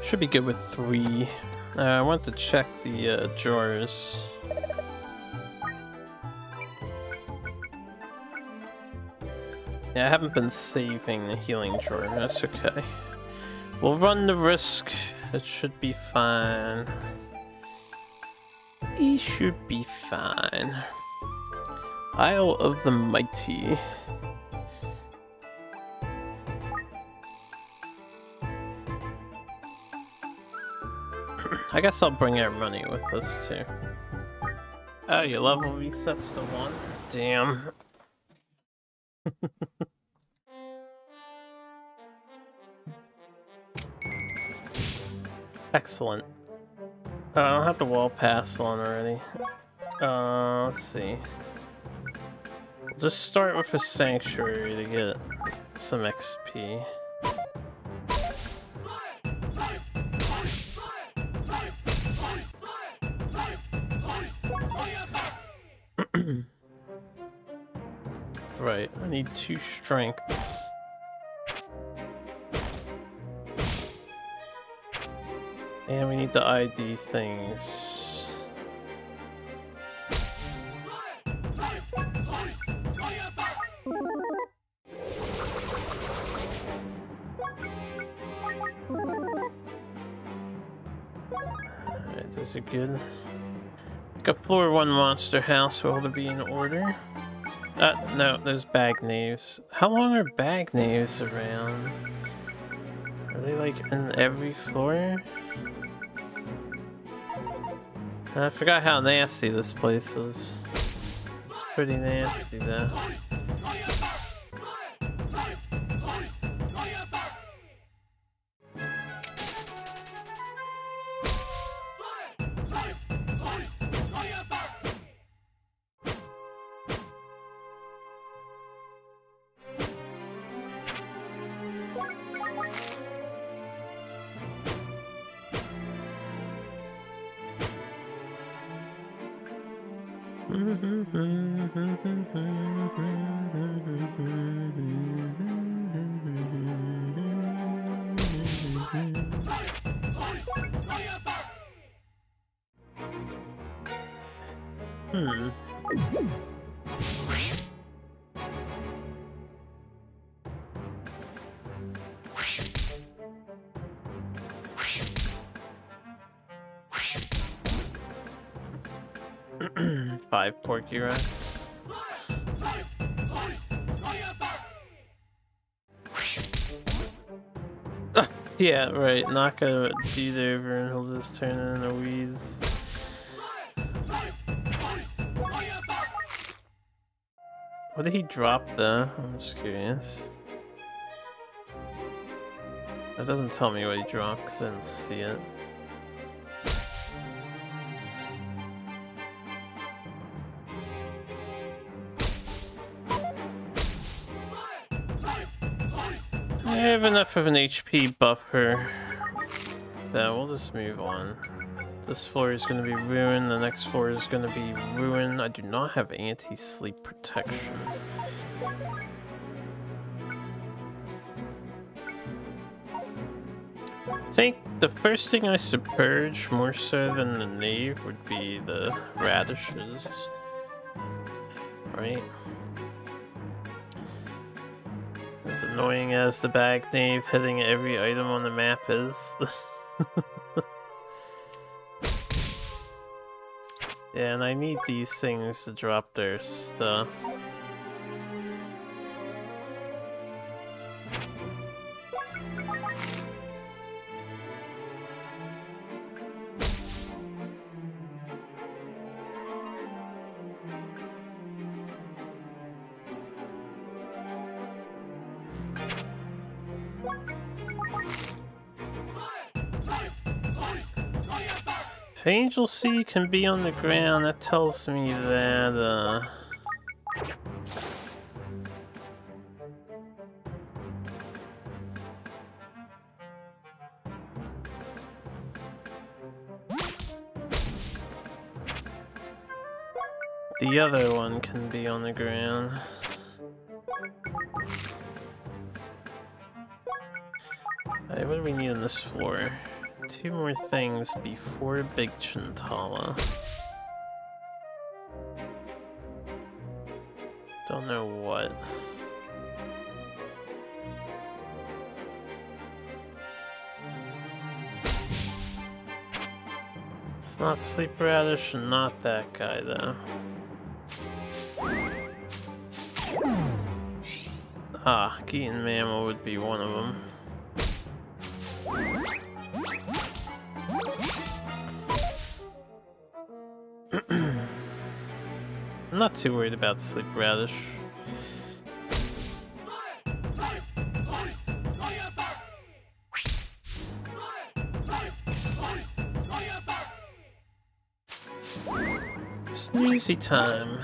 Should be good with three. Uh, I want to check the uh, drawers. Yeah, I haven't been saving the healing drawer. That's okay. We'll run the risk. It should be fine. He should be fine. Isle of the Mighty. [CLEARS THROAT] I guess I'll bring our money with us too. Oh, your level resets to one? Damn. [LAUGHS] Excellent. Uh, I don't have the wall pass on already. Uh, let's see. We'll just start with a sanctuary to get some XP. [CLEARS THROAT] right, I need two strengths. And we need to ID things. Alright, those are good. Like a floor one monster house will to be in order. Uh, no, there's bag knaves. How long are bag knaves around? Are they like in every floor? I forgot how nasty this place is. It's pretty nasty though. Hmm. Five Porky Rex. Ah, yeah, right. Knock a dude over and he'll just turn into weeds. What did he drop though? I'm just curious. That doesn't tell me what he dropped because I didn't see it. Have enough of an HP buffer. Yeah, we'll just move on. This floor is going to be ruined, the next floor is going to be ruined. I do not have anti-sleep protection. I think the first thing I should purge, more so than the nave, would be the radishes. Right? Annoying as the bag nave hitting every item on the map is. yeah, [LAUGHS] and I need these things to drop their stuff. Angel C can be on the ground, that tells me that, uh... The other one can be on the ground. Alright, what do we need on this floor? Two more things before Big Chintala. Don't know what. It's not Sleep Radish, not that guy though. Ah, Gitan Mamel would be one of them. Not too worried about Sleep Radish. Snoozy time.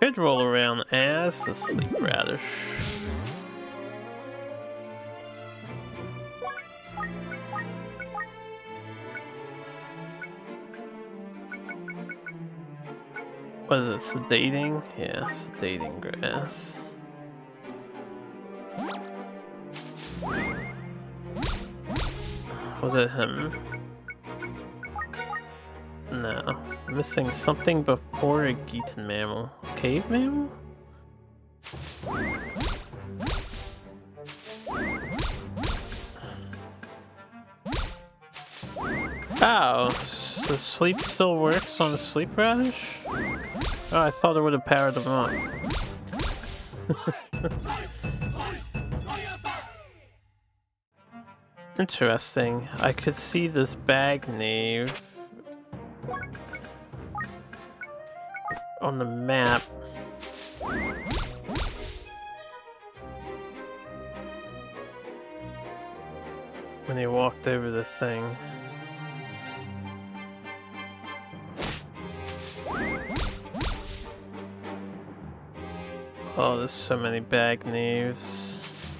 Could roll around as the Sleep Radish. Was it sedating? Yeah, sedating grass. Was it him? No. Missing something before a Gitan Mamel. Cave mammal? Sleep still works on the sleep radish? Oh, I thought it would have powered them up. [LAUGHS] Interesting. I could see this bag nave on the map. When he walked over the thing. Oh, there's so many bag knaves.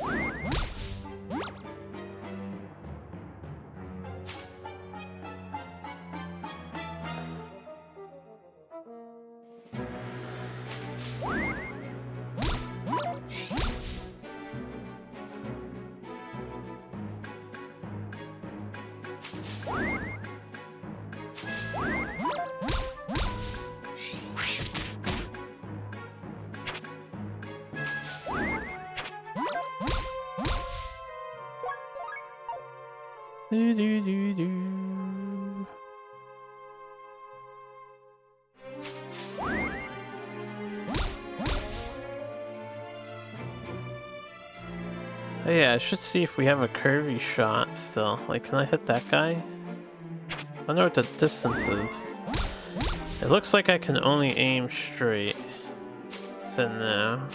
Should see if we have a curvy shot still. Like, can I hit that guy? I wonder what the distance is. It looks like I can only aim straight. So now.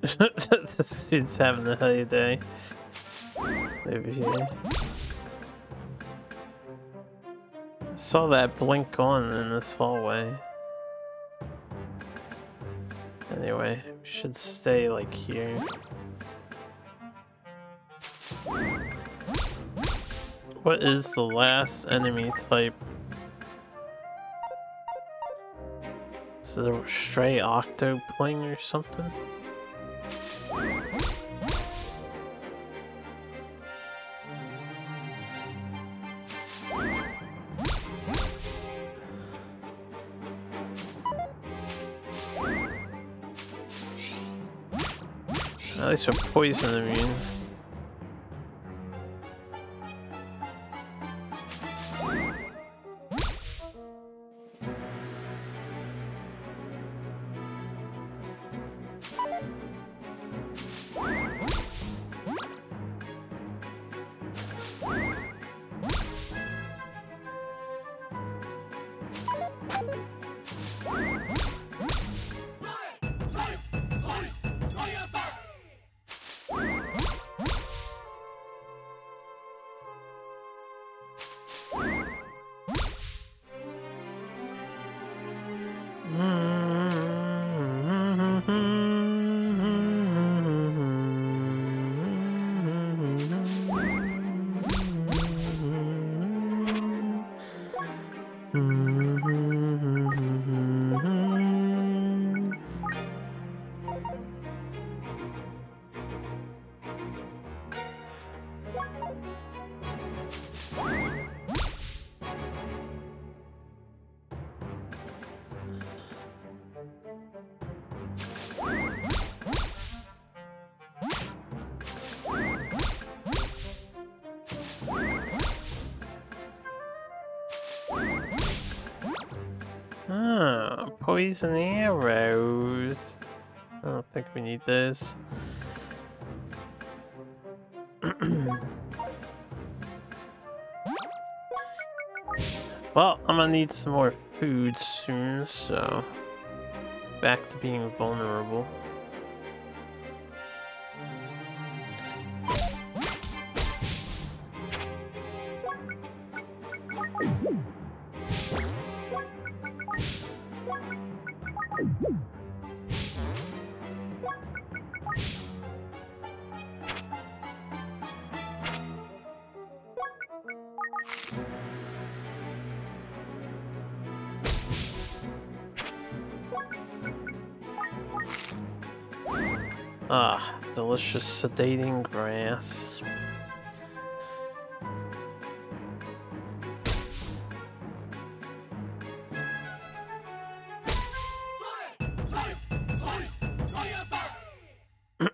[LAUGHS] this dude's having a hell of a day. Over here. I saw that blink on in this hallway. Anyway, we should stay like here. What is the last enemy type? Is it a stray octopling or something? Least we're poison immune. Ah, poison arrows. I don't think we need this. [CLEARS THROAT] well, I'm gonna need some more food soon, so back to being vulnerable. Sedating grass.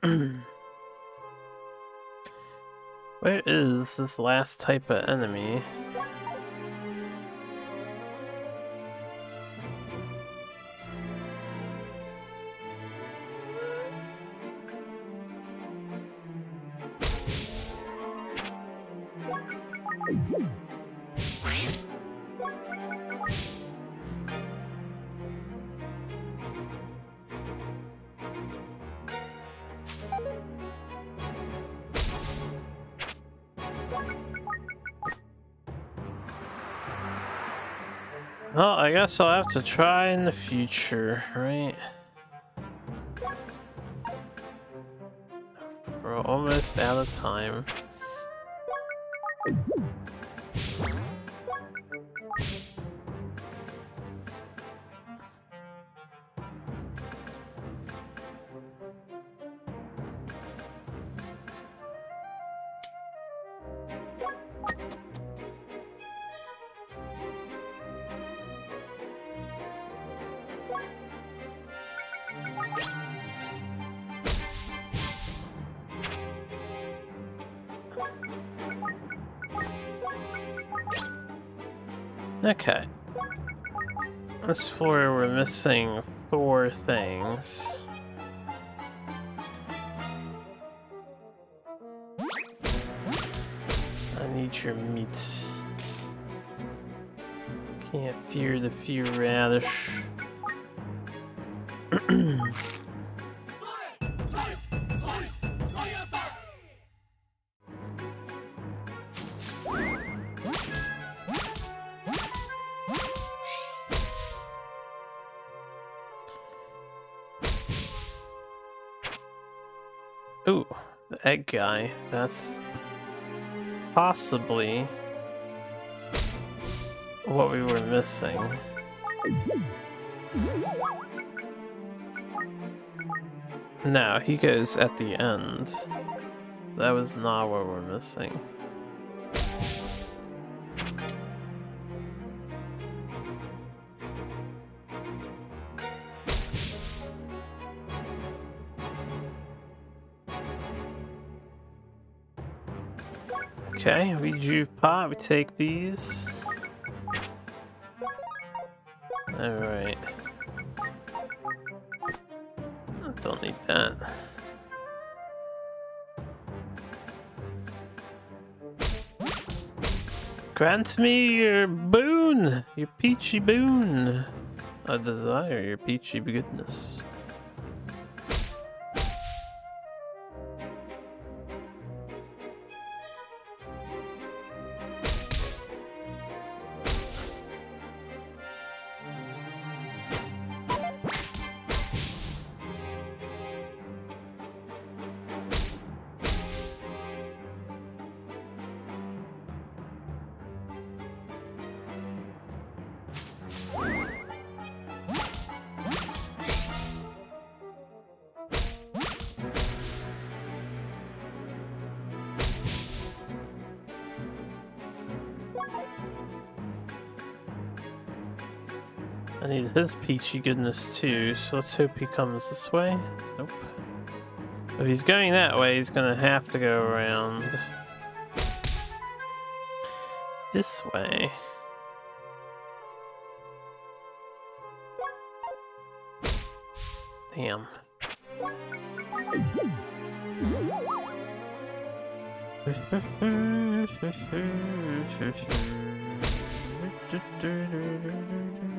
[CLEARS THROAT] Where is this last type of enemy? Guess I'll have to try in the future, right? We're almost out of time. Missing four things. I need your meat. Can't fear the fear radish. Egg guy. That's possibly what we were missing. No, he goes at the end. That was not what we're missing. Okay, we drew pot, we take these. Alright. Don't need that. Grant me your boon, your peachy boon. I desire your peachy goodness. Peachy goodness too, so let's hope he comes this way. Nope. If he's going that way, he's gonna have to go around this way. Damn. [LAUGHS]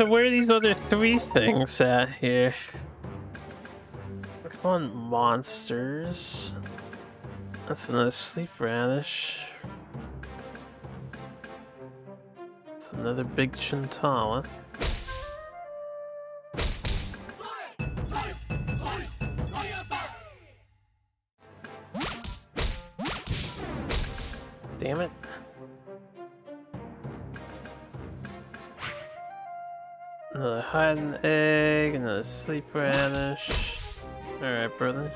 So where are these other three things at here? Come on, monsters. That's another sleep radish. That's another big chintala. Sleep. Alright, brother.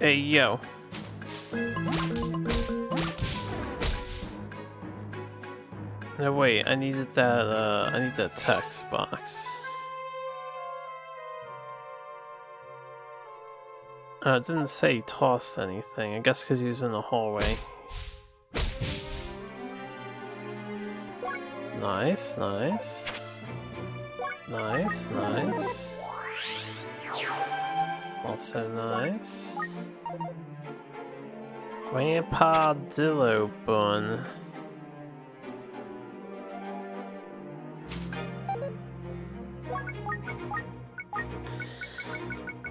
Hey, yo. No, wait, I needed that, uh, I need that text box. Uh, it didn't say he tossed anything. I guess because he was in the hallway. Nice, nice. Nice, nice. Also nice. Grandpa Dillo Bun.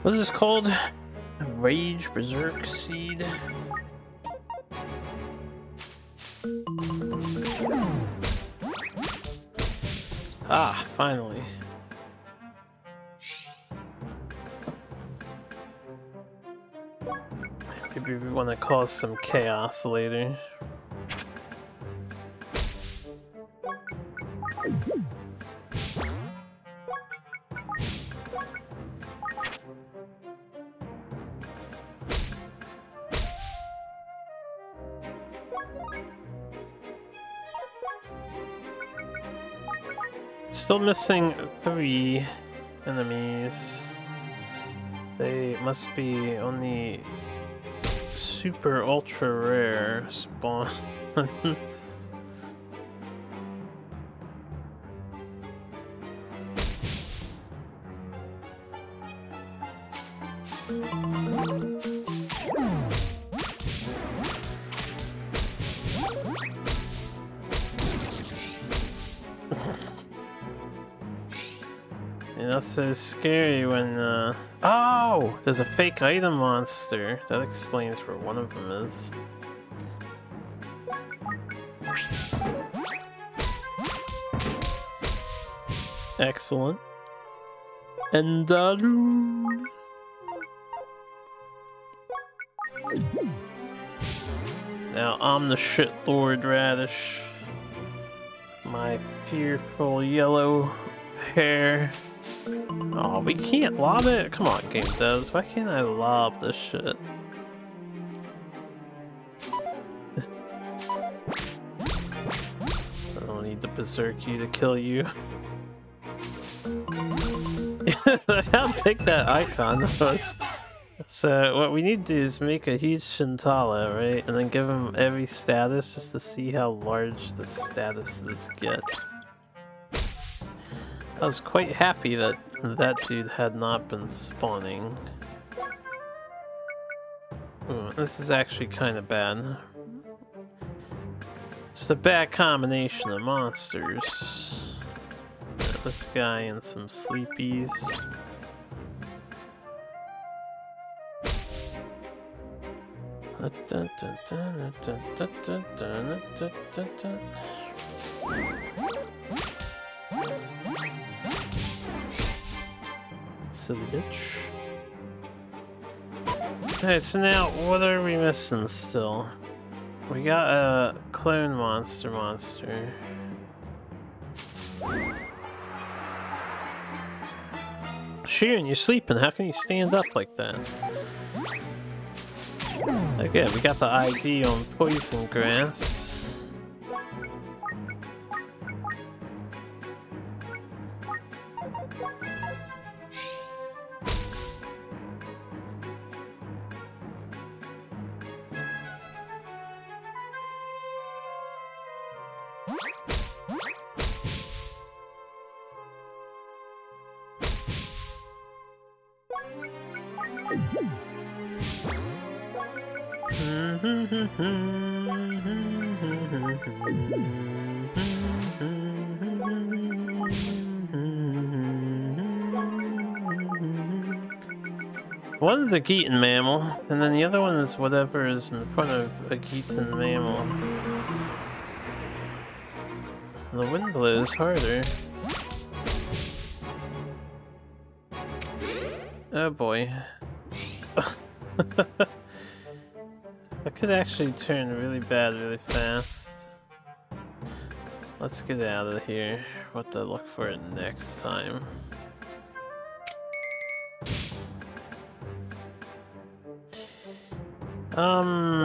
What is this called? Rage Berserk Seed. Ah, finally. Want to cause some chaos later. Still missing three enemies. They must be only super ultra rare spawns. [LAUGHS] And that's so scary when, uh... Oh! Oh, there's a fake item monster. That explains where one of them is. Excellent. And Now I'm the shit Lord Radish. My fearful yellow hair. Oh, we can't lob it? Come on, game devs. Why can't I lob this shit? [LAUGHS] I don't need the Berserky to kill you. [LAUGHS] How big that icon was. So what we need to do is make a huge Chintala, right? And then give him every status just to see how large the statuses get. I was quite happy that that dude had not been spawning. Ooh, this is actually kind of bad. Just a bad combination of monsters. This guy and some sleepies. Silly bitch. Alright, so now what are we missing still? We got a clone monster monster. Shiren, you're sleeping. How can you stand up like that? Okay, we got the ID on poison grass. One is a Gitan Mamel, and then the other one is whatever is in front of a Gitan Mamel. The wind blows harder. Oh boy. [LAUGHS] that could actually turn really bad really fast. Let's get out of here. What to look for it next time. Um,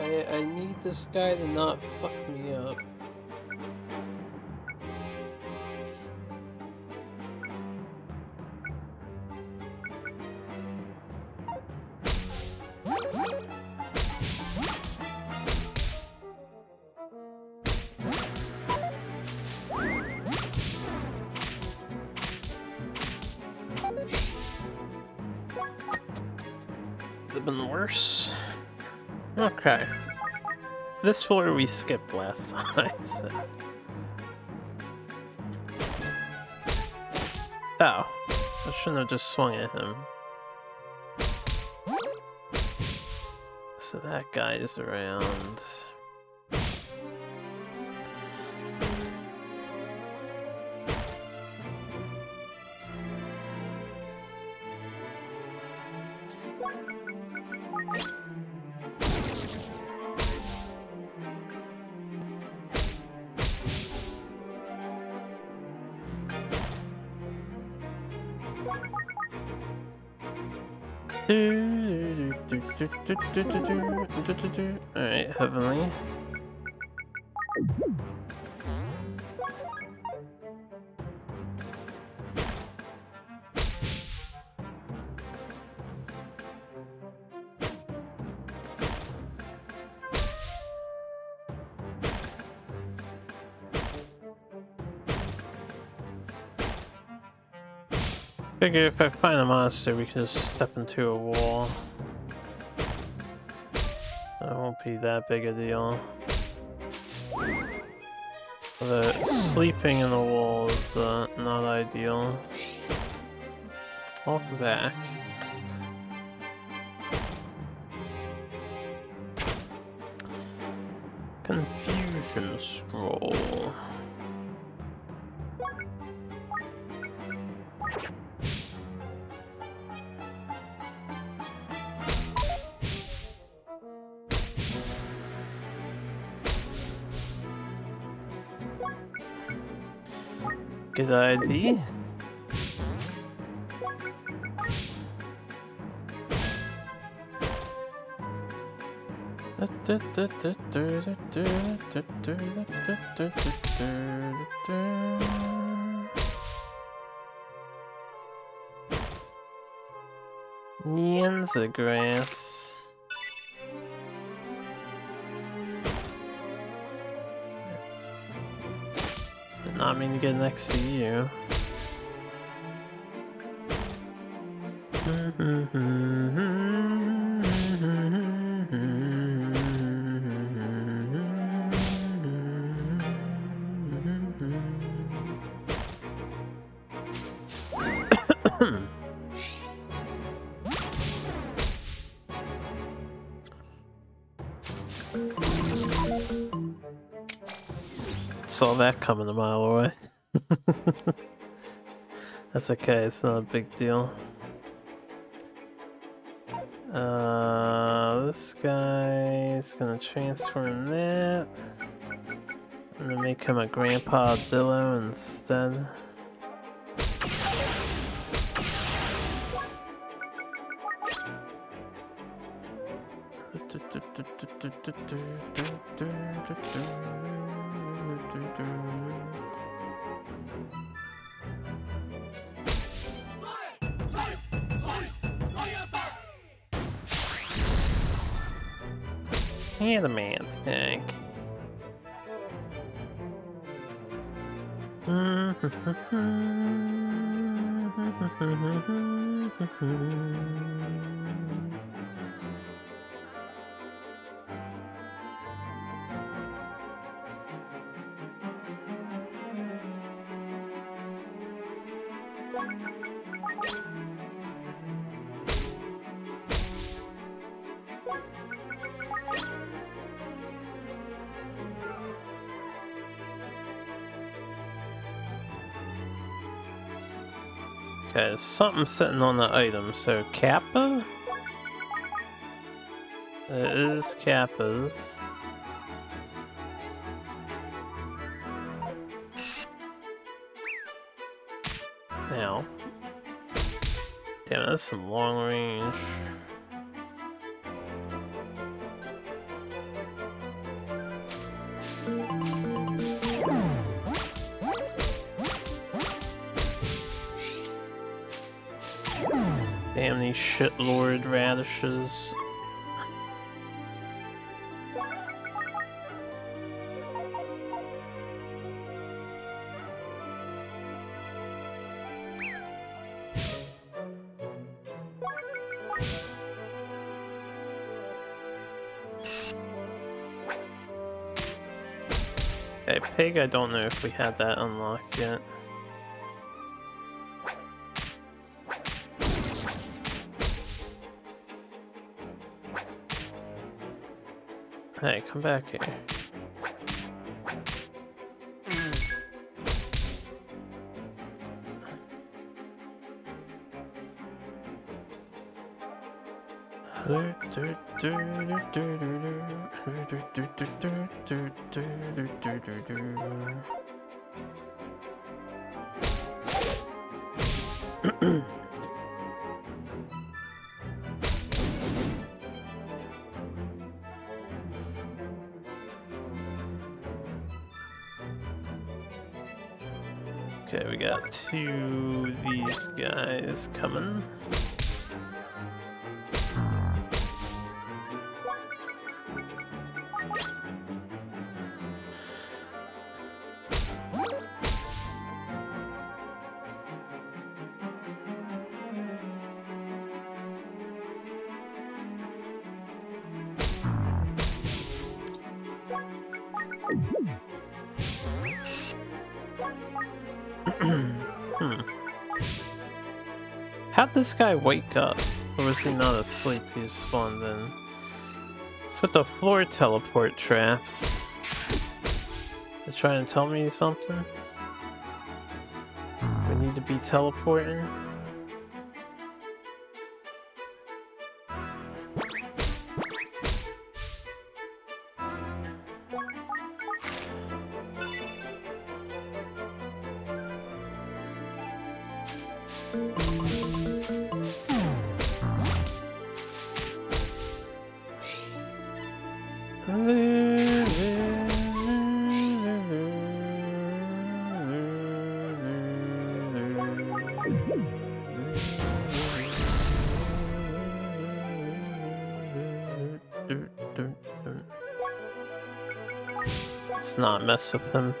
I, I need this guy to not fuck me up. Okay. This floor we skipped last [LAUGHS] time, so... Oh. I shouldn't have just swung at him. So that guy's around. Alright, Heavenly. Figure if I find a monster, we can just step into a wall. That won't be that big a deal. The sleeping in the wall is uh, not ideal. Welcome back. Confusion scroll. Good ID. Nyanza grass. Not mean to get next to you. Mm-hmm. Saw that coming a mile away. [LAUGHS] That's okay, it's not a big deal. Uh, this guy is gonna transform that. I'm gonna make him a Grandpa Dillo instead. Okay, something sitting on the item. So Kappa? It is Kappa's. Now. Damn, that's some long range. shitlord radishes. Okay, pig I don't know if we had that unlocked yet. Come back here. Hmm. Okay, guys coming. This guy wake up? Or was he not asleep? He spawned in. It's with the floor teleport traps. They're trying to tell me something? We need to be teleporting? Mess with him.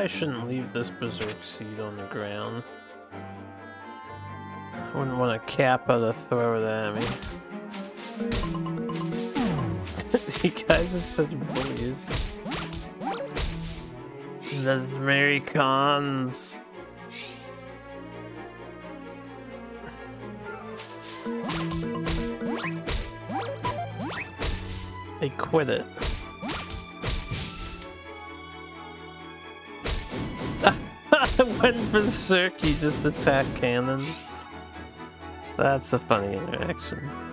Probably shouldn't leave this berserk seed on the ground. I wouldn't want a kappa to throw it at me. [LAUGHS] you guys are such bullies. Those Mary Cons. They quit it. When berserk he just attack cannons. That's a funny interaction.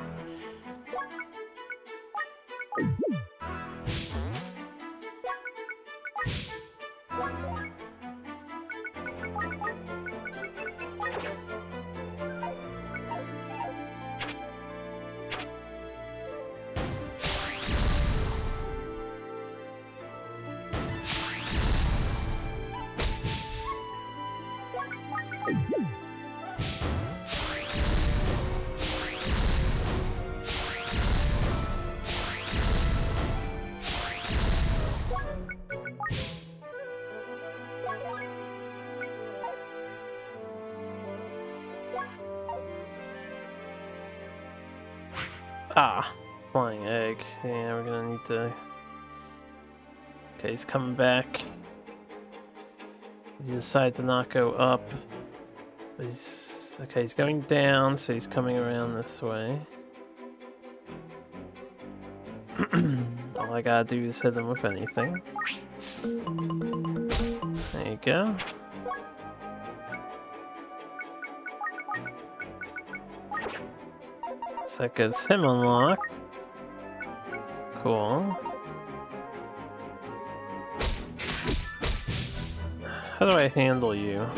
Decided to not go up. He's... Okay, he's going down, so he's coming around this way. [CLEARS THROAT] All I gotta do is hit him with anything. There you go. So that gets him unlocked. Cool. How do I handle you?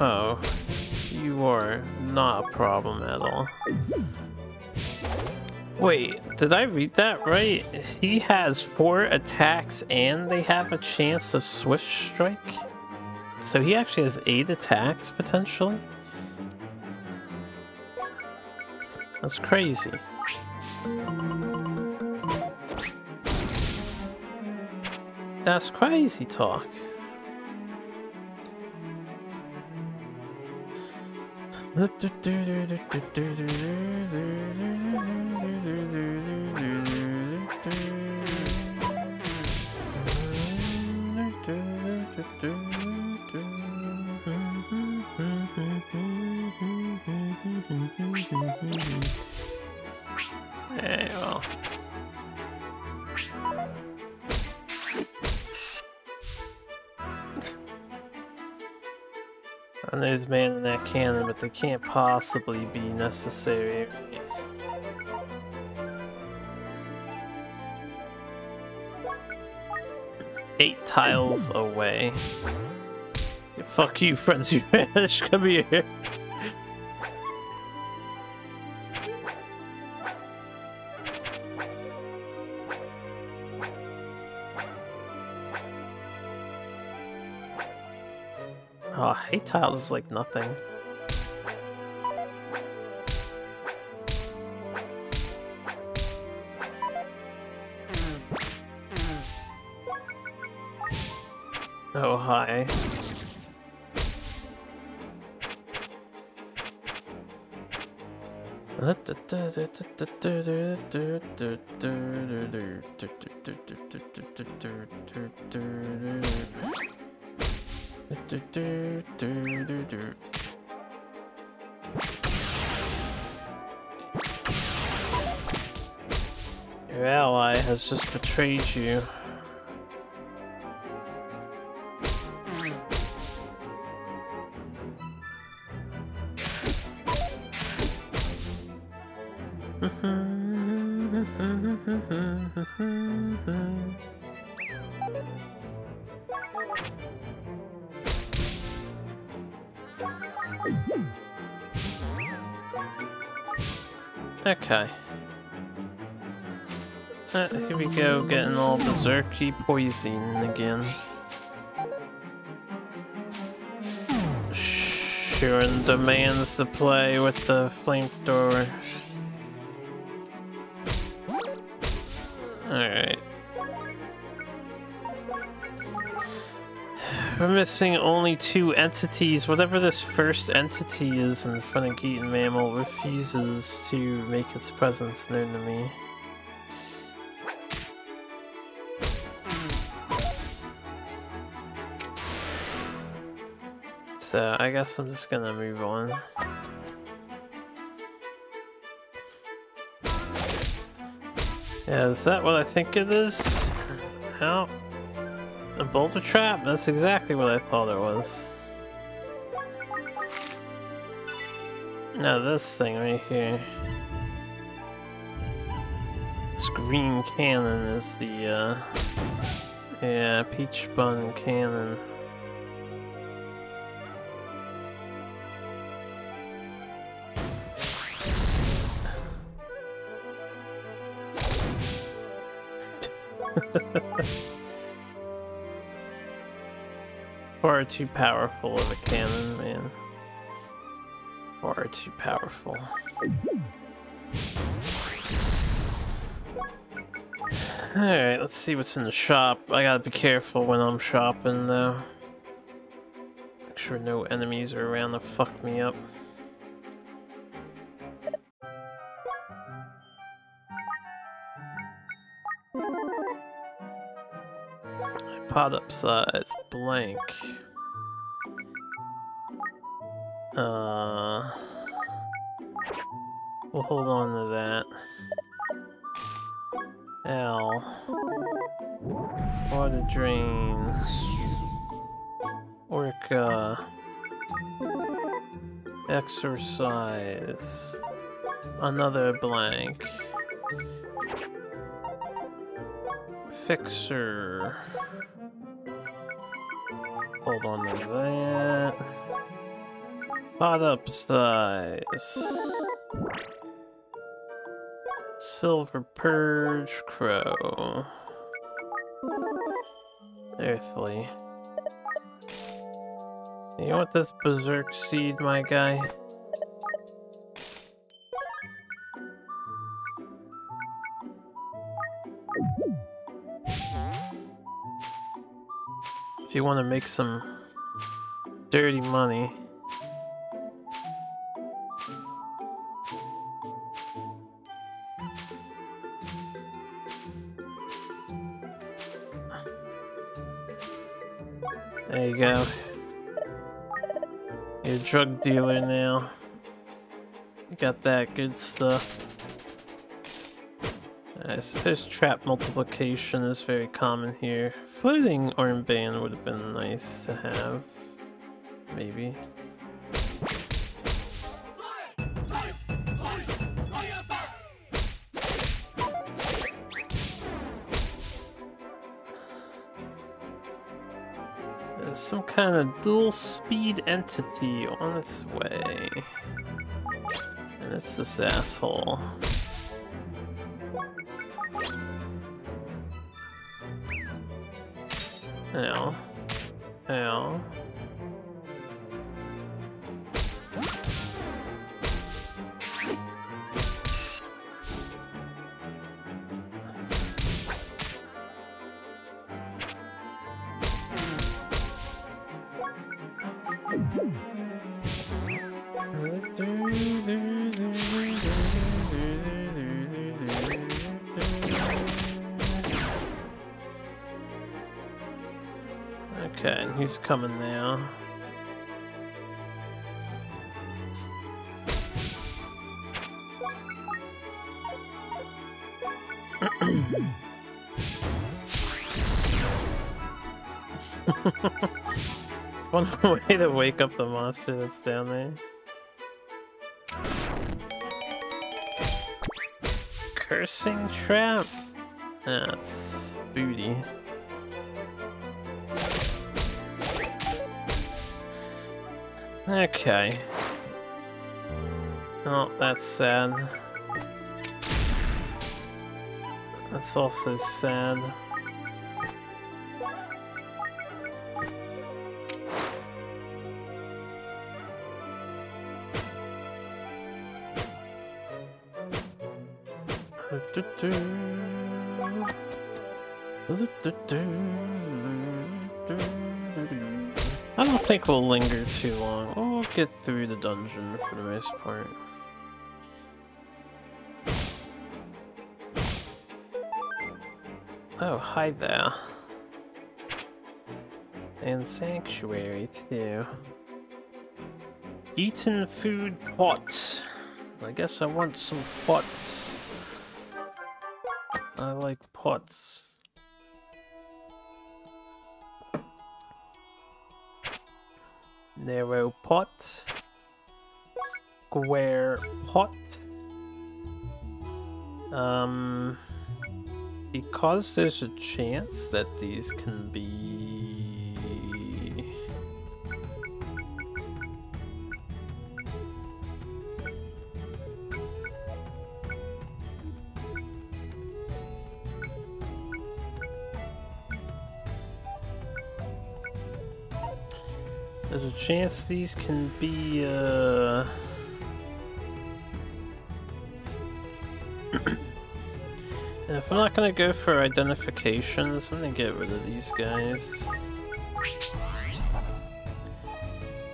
Oh, you are not a problem at all. Wait, did I read that right? He has four attacks and they have a chance of Swift Strike? So he actually has eight attacks potentially? That's crazy. That's crazy talk. Hey, well. And there's a man in that cannon, but they can't possibly be necessary. Eight tiles away. Fuck you, friends [LAUGHS] you vanish. Come here. Eight tiles is like nothing. Oh, hi. Your ally has just betrayed you. All poison again. Shiren demands to play with the flamethrower. Alright. We're missing only two entities. Whatever this first entity is in front of Gitan Mamel refuses to make its presence known to me. So I guess I'm just gonna move on. Yeah, is that what I think it is? Oh, a boulder trap? That's exactly what I thought it was. Now this thing right here. This green cannon is the, uh... Yeah, peach bun cannon. Far too powerful of a cannon, man. Far too powerful. Alright, let's see what's in the shop. I gotta be careful when I'm shopping, though. Make sure no enemies are around to fuck me up. Pot upsize blank. Uh, we'll hold on to that. L. Water drain. Orca. Exercise. Another blank. Fixer. Hold on to that. Pot up size. Silver Purge Crow. Earthly. You want this Berserk Seed, my guy? You want to make some dirty money. There you go. You're a drug dealer now. Got that good stuff. I suppose trap multiplication is very common here. Floating arm band would have been nice to have. Maybe. There's some kind of dual speed entity on its way. And it's this asshole. Ow. Ow. Coming now? [LAUGHS] it's one [LAUGHS] way to wake up the monster that's down there. Cursing trap. That's booty. Okay. Oh, that's sad. That's also sad. I don't think we'll linger too long. We'll get through the dungeon for the most part. Oh, hi there. And Sanctuary, too. Eaten food pot. I guess I want some pots. I like pots. Narrow pot. Square pot. Um, because there's a chance that these can be... chance these can be, uh... [COUGHS] If I'm not gonna go for identifications, I'm gonna get rid of these guys.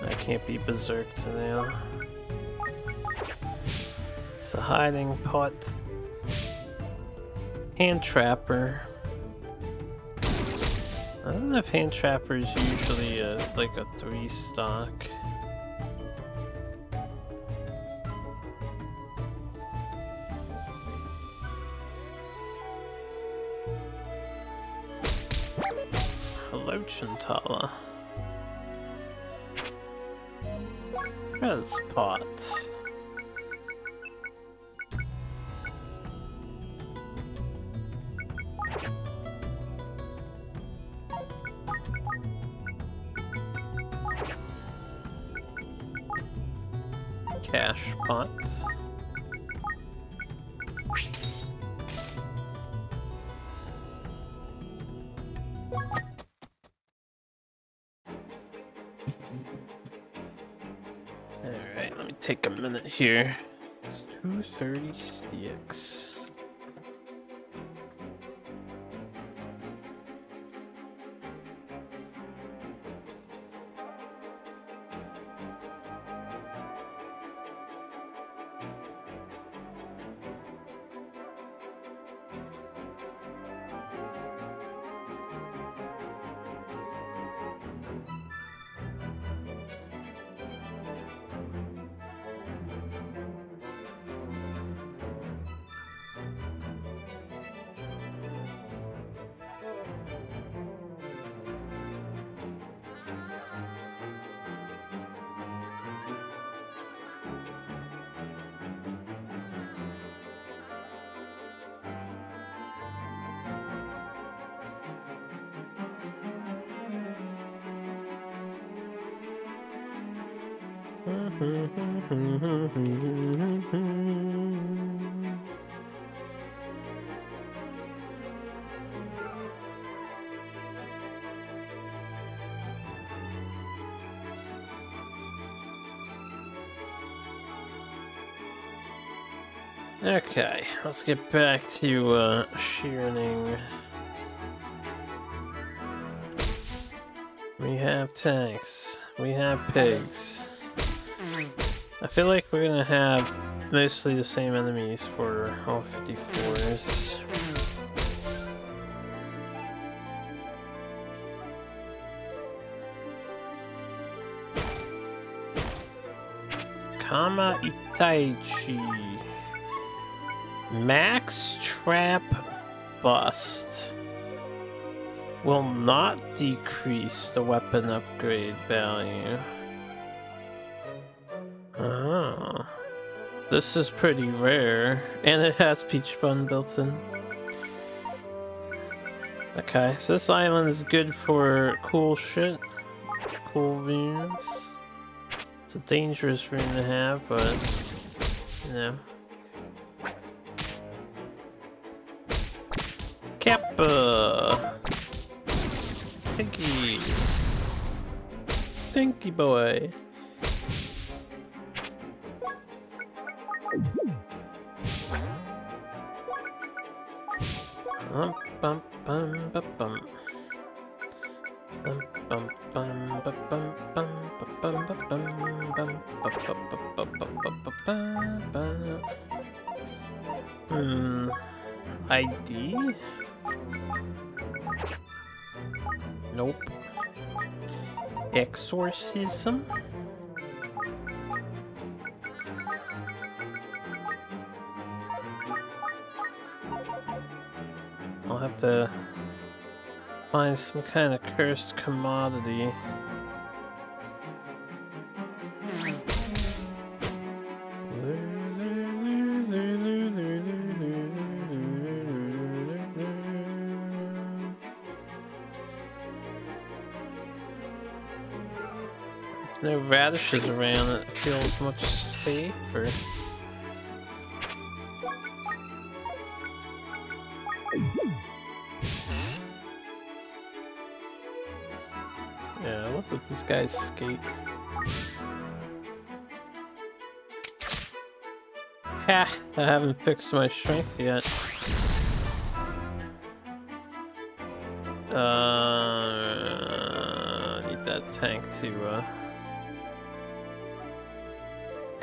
I can't be berserked now. It's a hiding pot. Hand trapper. Isn't a trapper is usually a, like a three stock? Hello, Chintala. That's pots. Here. It's 236. Let's get back to uh, shearing. We have tanks. We have pigs. I feel like we're gonna have mostly the same enemies for all 54s. Kama Itachi. Max Trap Bust will not decrease the weapon upgrade value. Oh. This is pretty rare, and it has Peach Bun built in. Okay, so this island is good for cool shit. Cool runes. It's a dangerous room to have, but, you know. Boy! Bum bum bum bum bum. Hmm. ID? Exorcism? I'll have to find some kind of cursed commodity. Radishes around, it feels much safer. Yeah, look at this guy's skate. Ha! I haven't fixed my strength yet. Uh, I need that tank to uh,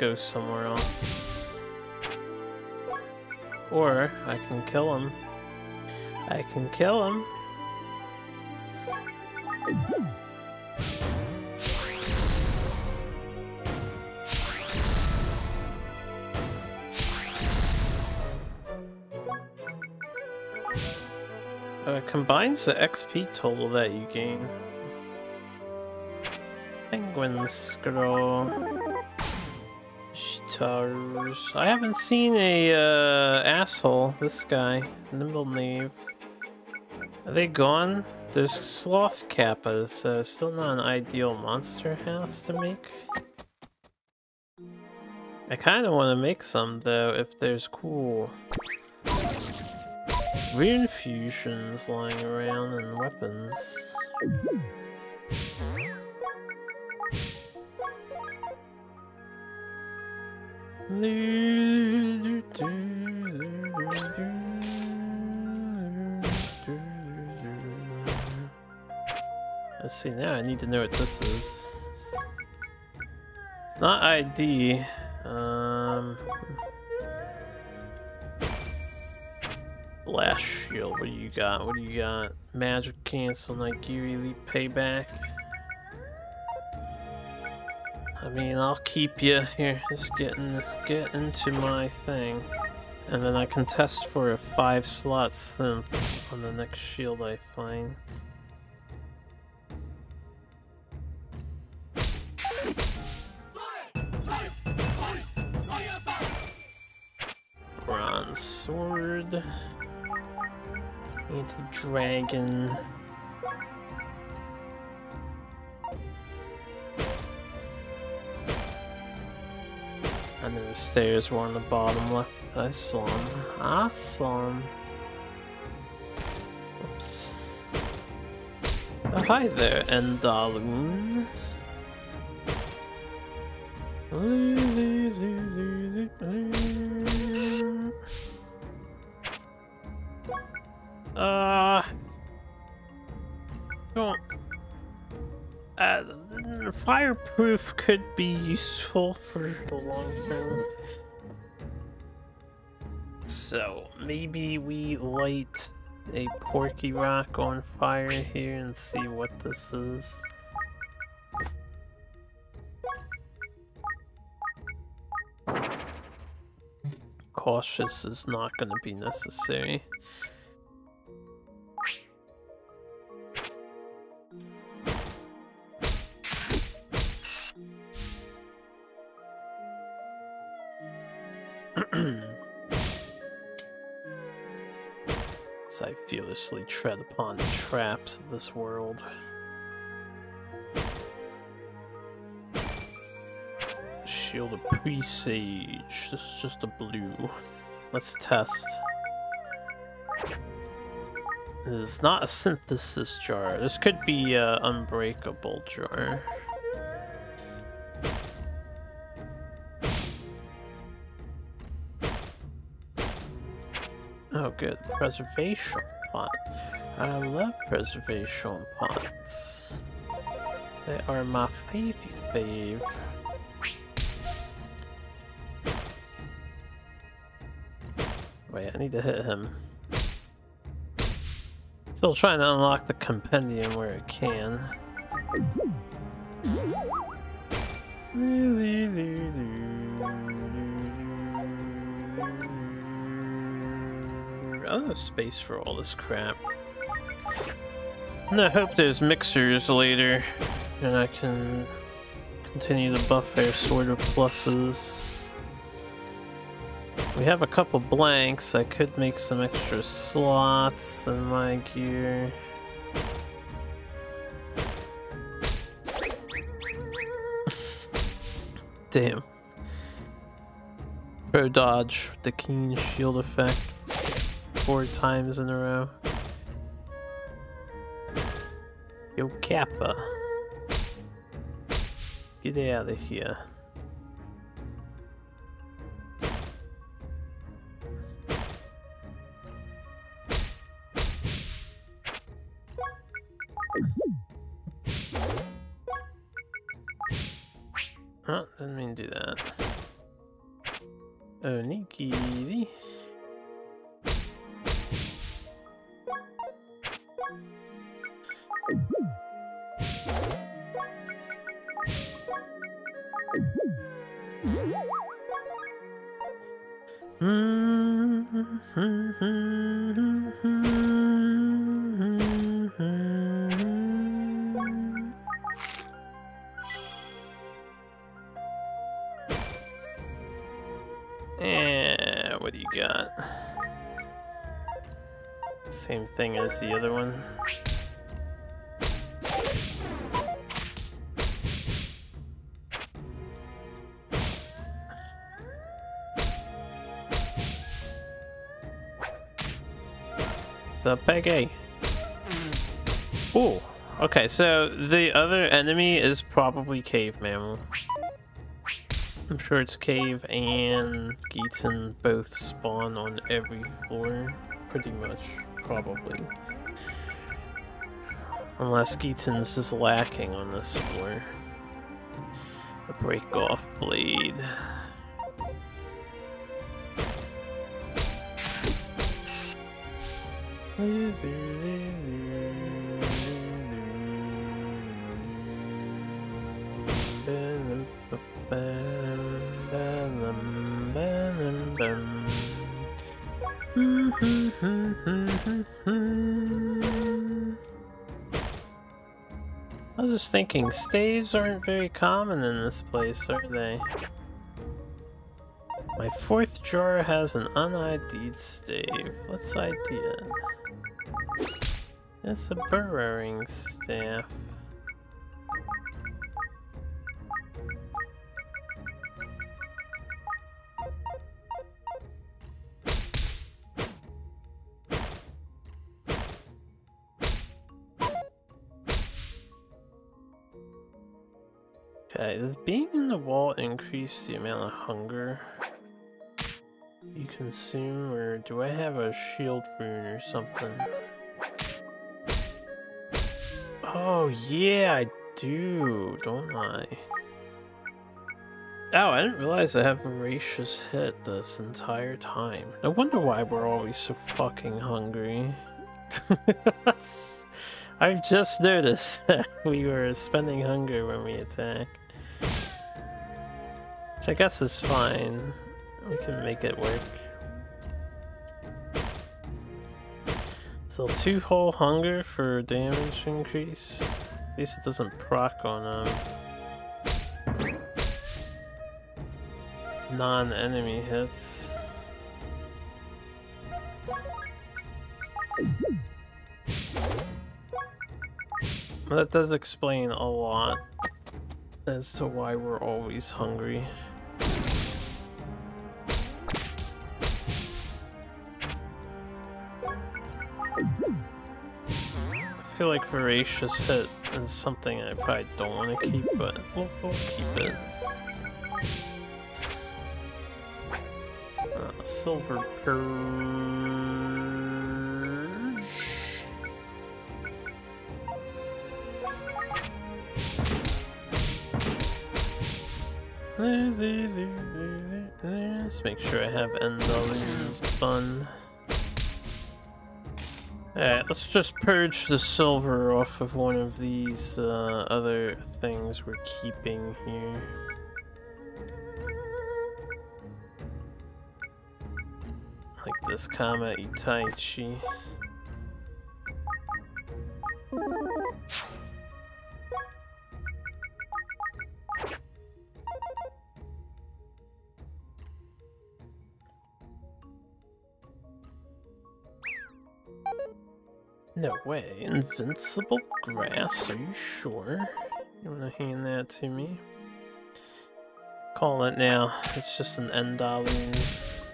go somewhere else. Or I can kill him. I can kill him. Uh, combines the XP total that you gain. Penguin scroll. I haven't seen a uh, asshole. This guy, Nimble Knave. Are they gone? There's Sloth Kappas, so still not an ideal monster house to make. I kind of want to make some though, if there's cool rune fusions lying around and weapons. Let's see now, I need to know what this is. It's not ID. Um, Blast shield, what do you got? What do you got? Magic cancel, Nigiri elite payback. I mean, I'll keep you here. Just getting get into my thing, and then I can test for a five slot synth um, on the next shield I find. Bronze sword. Anti-dragon. And then the stairs were on the bottom left. I saw them. I saw them. Oops. Oh, hi there, Endaloon. Uh, don't. Uh, fireproof could be useful for the long term. So maybe we light a porky rock on fire here and see what this is. Cautious is not going to be necessary. Tread upon the traps of this world. Shield of Presage. This is just a blue. Let's test. This is not a synthesis jar. This could be an unbreakable jar. Oh good, preservation pot. I love preservation pots. They are my favorite fave. Wait, I need to hit him. Still trying to unlock the compendium where it can. I don't have space for all this crap. And I hope there's mixers later, and I can continue to buff their Sword of Pluses. We have a couple blanks, I could make some extra slots in my gear. [LAUGHS] Damn. Pro dodge, with the keen shield effect four times in a row. Yo, Kappa. Get out of here. As the other one. The Peggy. Ooh. Okay, so the other enemy is probably cave mamel. I'm sure it's cave and Gitan both spawn on every floor, pretty much, probably. Unless Gitan's is lacking on this floor. A break off blade. [LAUGHS] I was just thinking, staves aren't very common in this place, are they? My fourth drawer has an unID'd stave. Let's ID it. It's a burrowing staff. Does being in the wall increase the amount of hunger you consume, or do I have a shield rune or something? Oh, yeah, I do, don't I? Oh, I didn't realize I have Voracious Hit this entire time. I wonder why we're always so fucking hungry. [LAUGHS] I've just noticed [LAUGHS] that we were spending hunger when we attack. Which I guess is fine. We can make it work. So two whole hunger for damage increase. At least it doesn't proc on um, non-enemy hits. That does explain a lot as to why we're always hungry. Feel like Voracious Hit is something I probably don't want to keep, but we'll, we'll keep it. Uh, silver Purge. Let's make sure I have Endaline's bun. Alright, let's just purge the silver off of one of these uh, other things we're keeping here. Like this Kama Itachi. No way. Invincible grass, are you sure? You wanna hand that to me? Call it now. It's just an Endaline.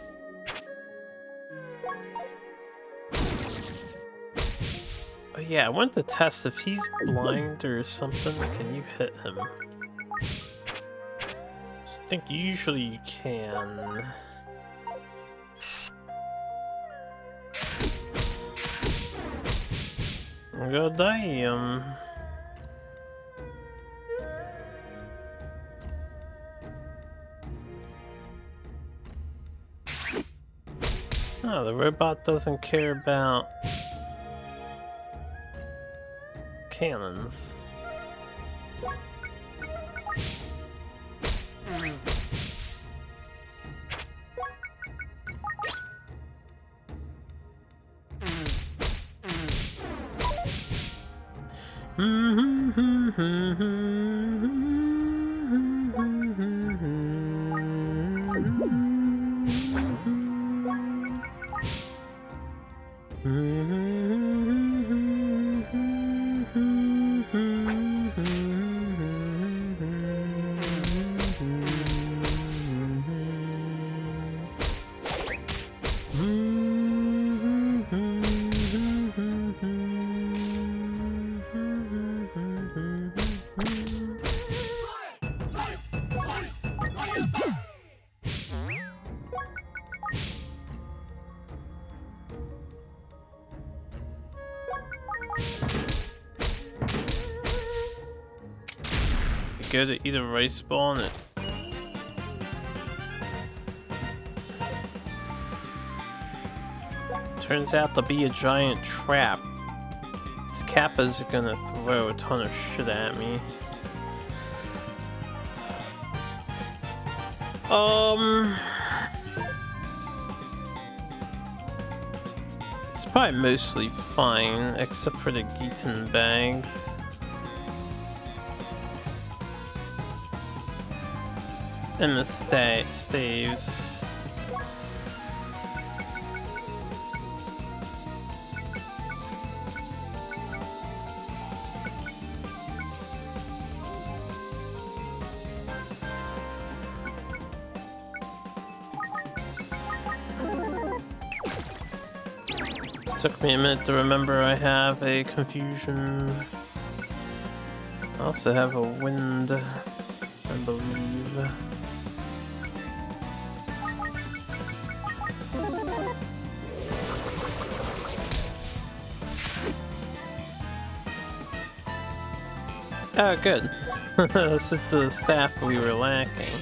Oh yeah, I want to test if he's blind or something. Can you hit him? I think usually you can. God damn. Oh, the robot doesn't care about cannons. 嗯哼 go to eat a rice ball and it turns out to be a giant trap. This Kappa's gonna throw a ton of shit at me. Um... It's probably mostly fine, except for the Gitan bags. And the sta staves. Took me a minute to remember I have a confusion. I also have a wind, I believe. Oh, good. [LAUGHS] this is the staff we were lacking.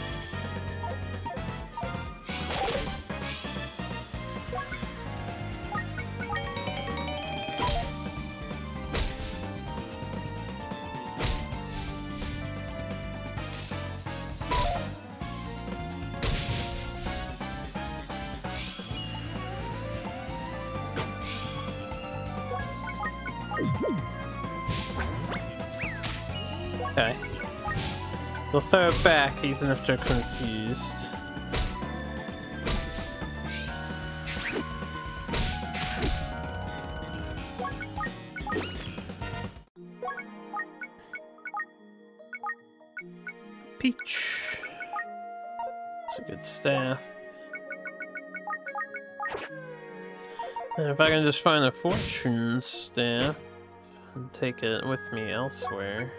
It back even if they're confused. Peach. It's a good staff. And if I can just find a fortune staff and take it with me elsewhere.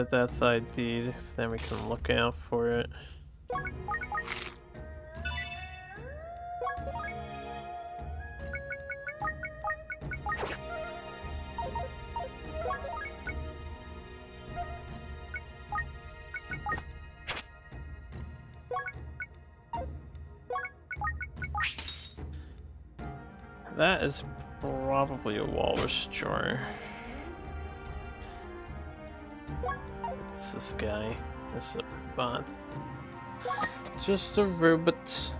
That that's ID'd, then we can look out for it. That is probably a walrus jar. This guy. This robot. Just a robot.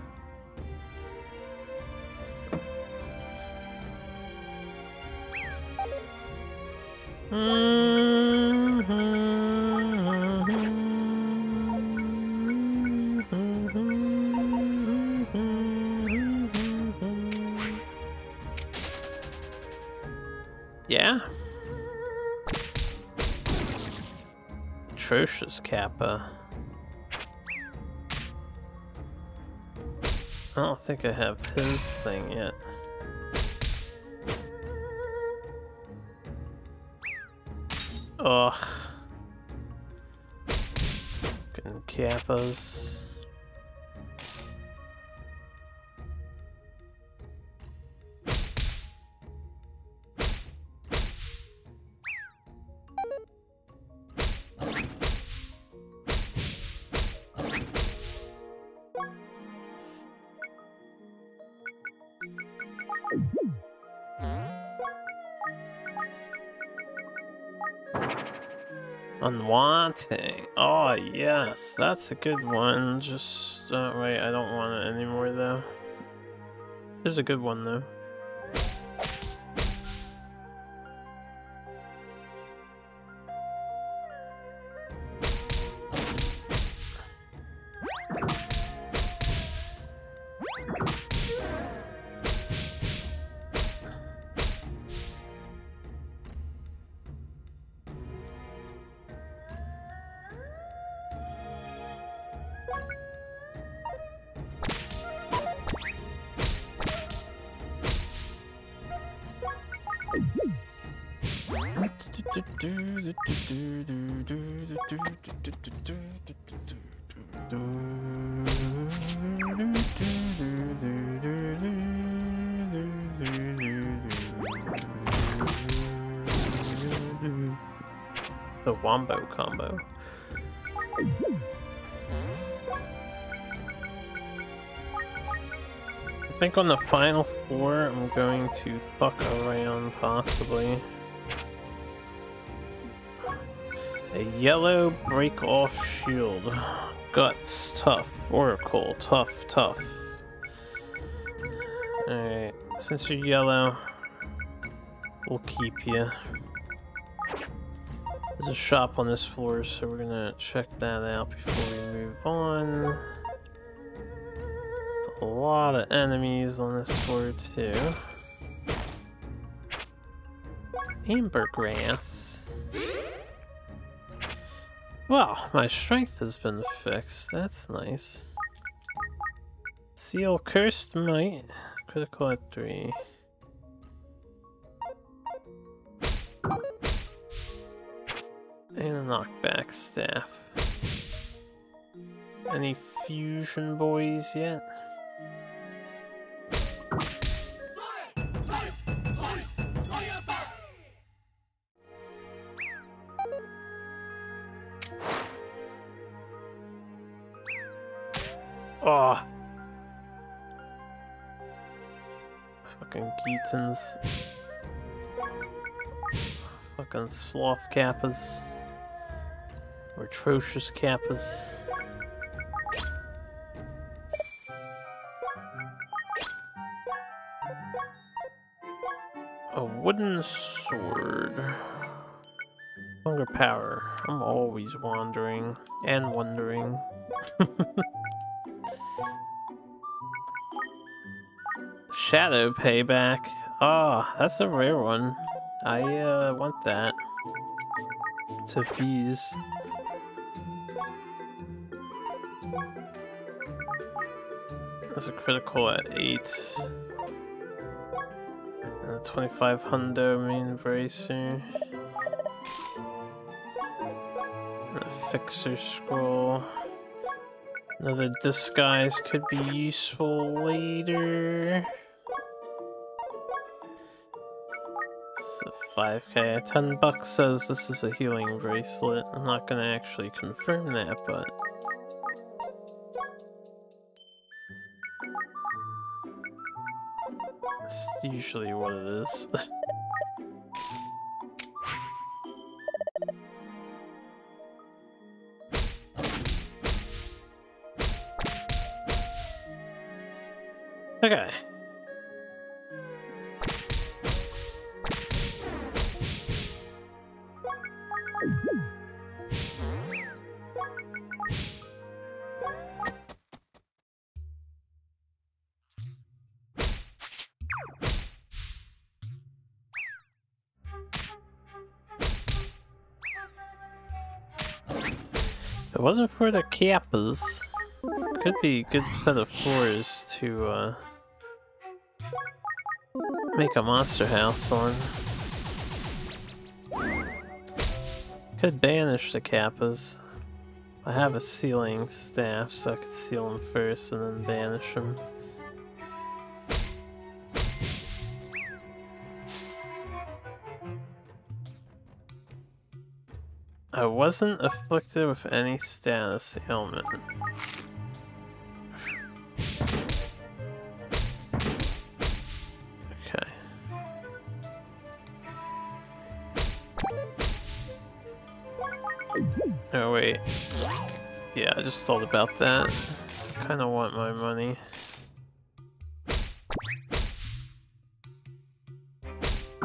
Yeah. Atrocious Kappa. I don't think I have his thing yet. Ugh. Fucking Kappas. That's a good one. Just, uh, wait, I don't want it anymore, though. There's a good one, though. Think on the final four, I'm going to fuck around, possibly. A yellow break off shield. Guts, tough. Oracle, tough, tough. Alright, since you're yellow, we'll keep you. There's a shop on this floor, so we're gonna check that out before we move on. Lot of enemies on this floor too. Ambergris. Well, my strength has been fixed. That's nice. Seal Cursed Might. Critical at 3. And a knockback staff. Any fusion boys yet? Fucking sloth kappas. Or atrocious kappas. A wooden sword. Hunger power. I'm always wandering and wondering. [LAUGHS] Shadow payback. Oh, that's a rare one. I uh, want that. It's a fees. That's a critical at 8. And a 25 hundo main bracer. A fixer scroll. Another disguise could be useful later. 5k. 10 bucks says this is a healing bracelet. I'm not gonna actually confirm that, but... It's usually what it is. [LAUGHS] okay. Wasn't for the kappas, could be a good set of floors to uh, make a monster house on. Could banish the kappas. I have a sealing staff, so I could seal them first and then banish them. I wasn't afflicted with any status ailment. Okay. Oh wait. Yeah, I just thought about that. Kinda want my money.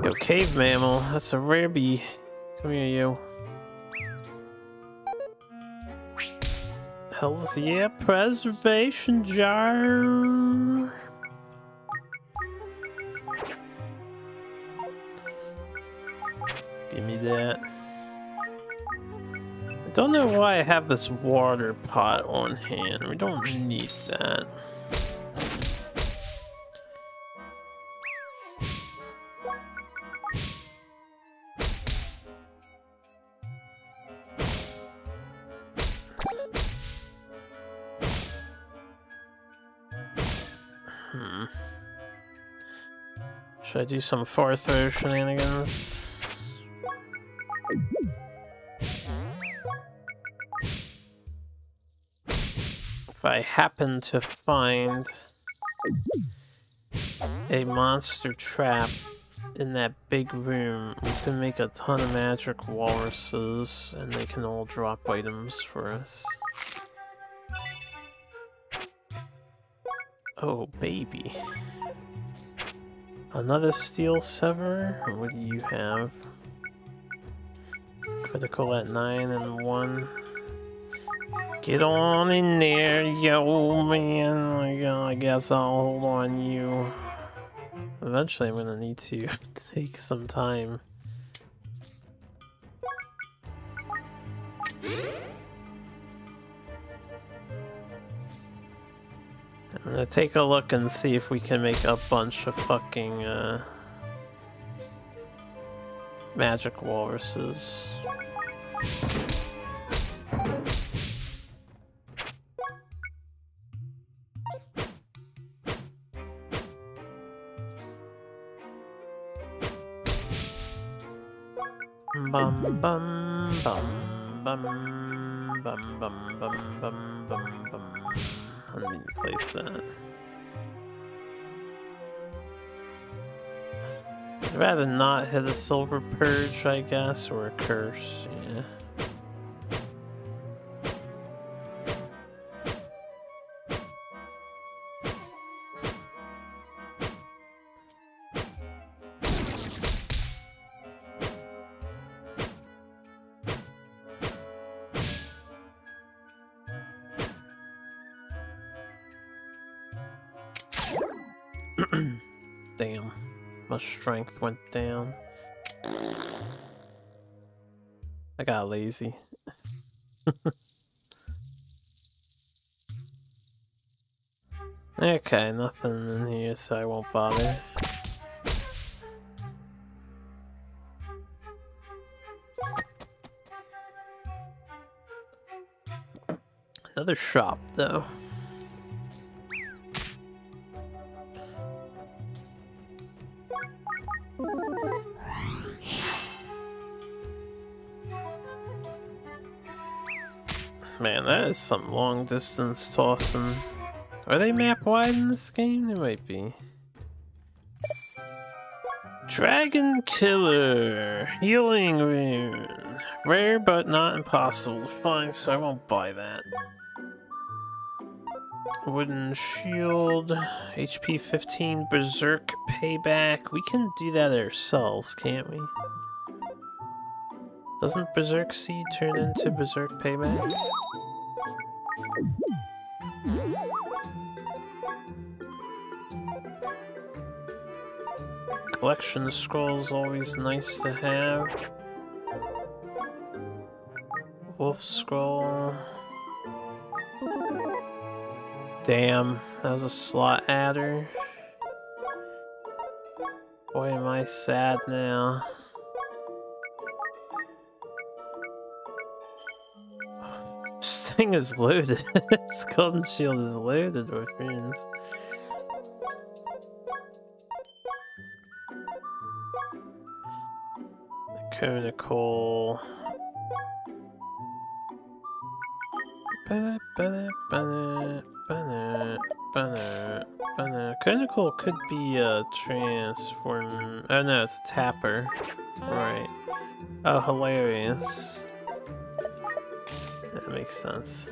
Yo, cave mamel. That's a rare bee. Come here, you. Hells yeah, preservation jar. Give me that. I don't know why I have this water pot on hand. We don't need that. Should I do some far throw shenanigans? If I happen to find a monster trap in that big room, we can make a ton of magic walruses and they can all drop items for us. Oh, baby. Another steel sever? What do you have? Critical at 9 and 1. Get on in there, yo, man. Oh I guess I'll hold on you. Eventually, I'm gonna need to [LAUGHS] take some time. I'm gonna take a look and see if we can make a bunch of fucking, uh, magic walruses. Bum bum bum bum bum bum bum bum bum bum. That. I'd rather not hit a silver purge, I guess, or a curse, yeah. Strength went down. I got lazy. [LAUGHS] okay, nothing in here, so I won't bother. Another shop, though. Some long distance tossing. Are they map wide in this game? They might be. Dragon Killer. Healing Rune. Rare but not impossible to find, so I won't buy that. Wooden Shield. HP 15 Berserk Payback. We can do that ourselves, can't we? Doesn't Berserk Seed turn into Berserk Payback? Collection scrolls always nice to have. Wolf scroll. Damn, that was a slot adder. Boy, am I sad now. [LAUGHS] This thing is loaded. [LAUGHS] this golden shield is loaded with runes. Conical. Conical could be a transform. Oh no, it's a tapper. Right. Oh, hilarious. That makes sense.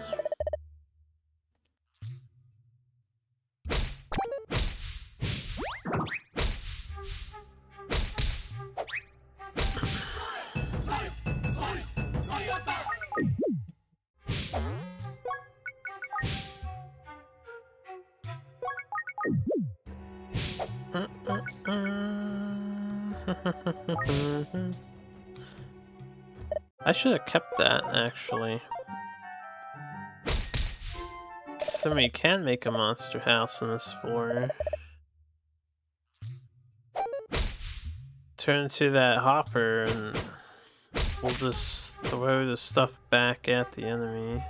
Should have kept that, actually. So we can make a monster house in this floor. Turn to that hopper and we'll just throw the stuff back at the enemy.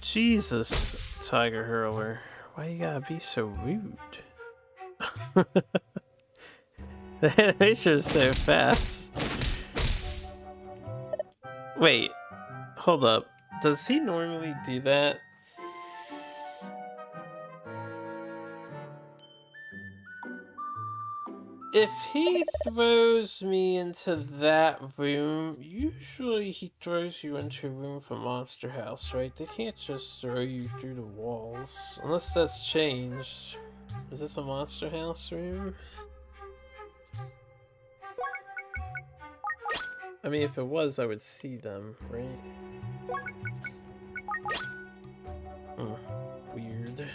Jesus, Tiger Hurler. Why you gotta be so rude? the animation is so fast. Wait, hold up. Does he normally do that? If he throws me into that room, usually he throws you into a room from Monster House, right? They can't just throw you through the walls. Unless that's changed. Is this a Monster House room? I mean, if it was, I would see them, right? Hmm, weird.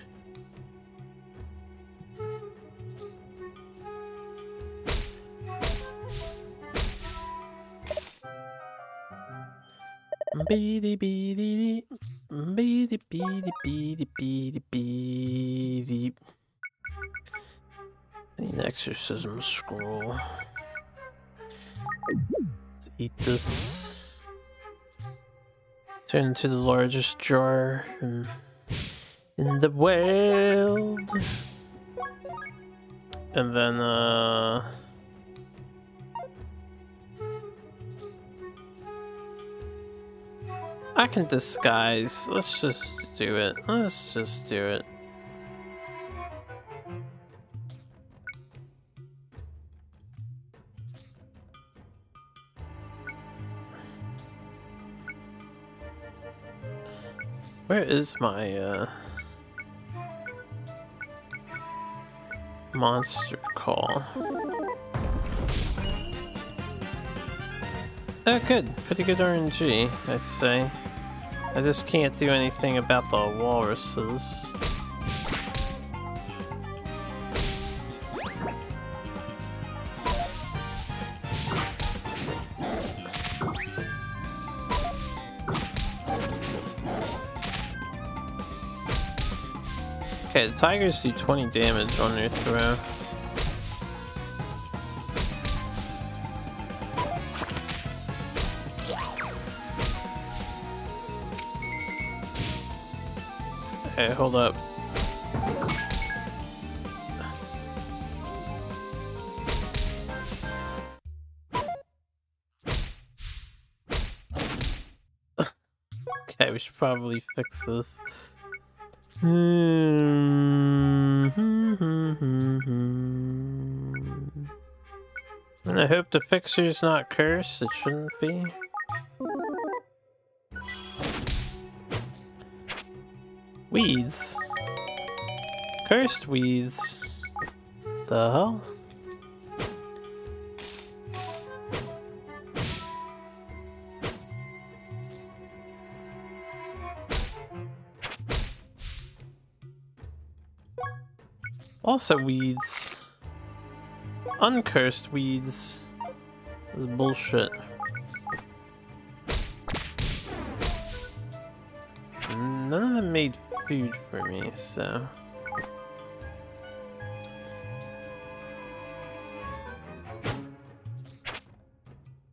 Beady beady beady beady beady beady beady. An exorcism scroll. Eat this. Turn into the largest jar in, in the world. And then, uh... I can disguise. Let's just do it. Let's just do it. Where is my, uh... Monster call? Oh, good. Pretty good RNG, I'd say. I just can't do anything about the walruses. Okay, the tigers do 20 damage on their throw. Okay, hold up. [LAUGHS] okay, we should probably fix this. Hmm. And I hope the fixer's not cursed, it shouldn't be. Weeds. Cursed weeds. The hell? Also weeds. Uncursed weeds. This is bullshit. None of them made food for me, so...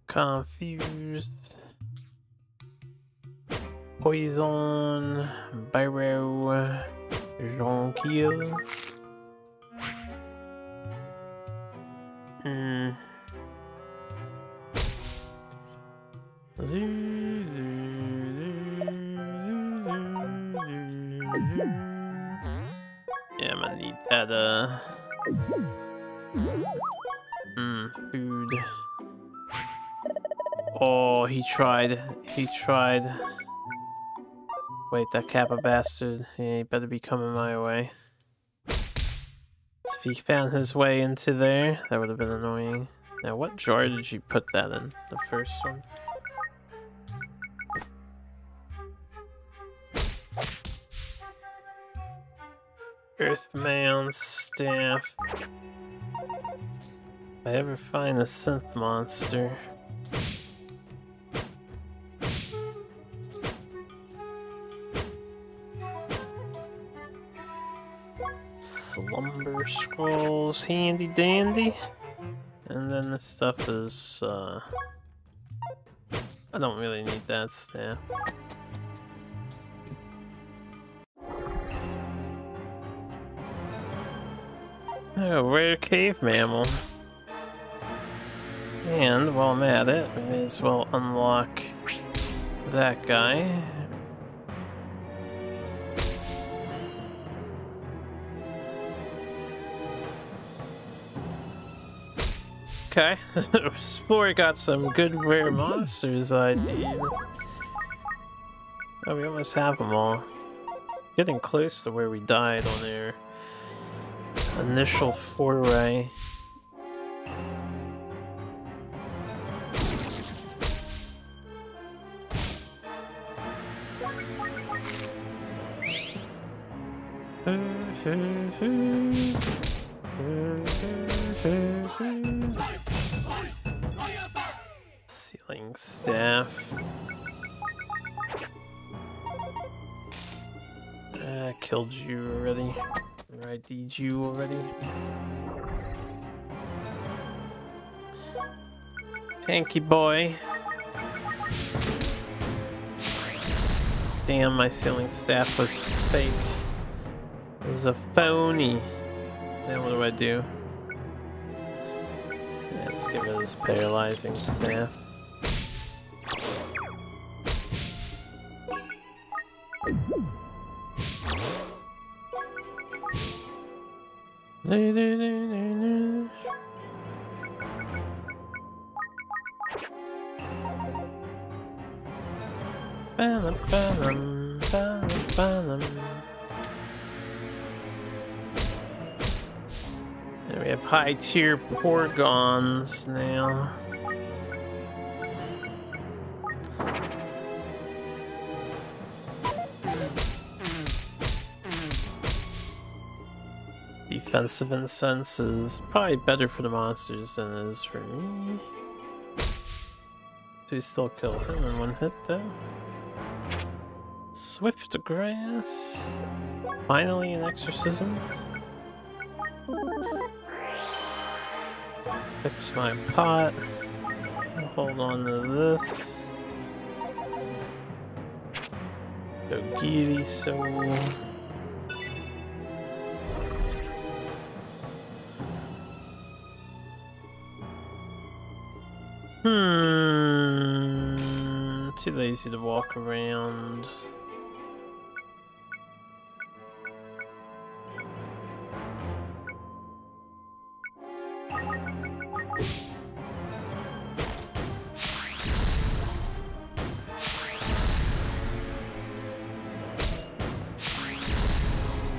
Confused. Poison. Barrow. Jonquil. Hmm. Yeah, I'm gonna need that, uh... Hmm, food. Oh, he tried. He tried. Wait, that Kappa bastard. Yeah, he better be coming my way. If he found his way into there, that would have been annoying. Now, what jar did you put that in? The first one? Earthmound staff. If I ever find a synth monster. Scrolls, handy dandy. And then this stuff is, uh... I don't really need that staff. Oh, rare cave mamel. And while I'm at it, I may as well unlock that guy. Okay, [LAUGHS] I got some good rare monsters ID. Oh, we almost have them all. Getting close to where we died on their initial foray. [LAUGHS] killed you already. Or ID'd you already. Tanky boy. Damn, my sealing staff was fake. It was a phony. Then what do I do? Let's give it this paralyzing staff. And we have high tier Porgons now. Defensive incense is probably better for the monsters than it is for me. Do still kill him in one hit though? Swift grass. Finally an exorcism. Fix my pot. Hold on to this. Dogiri soul. Hmm. Too lazy to walk around.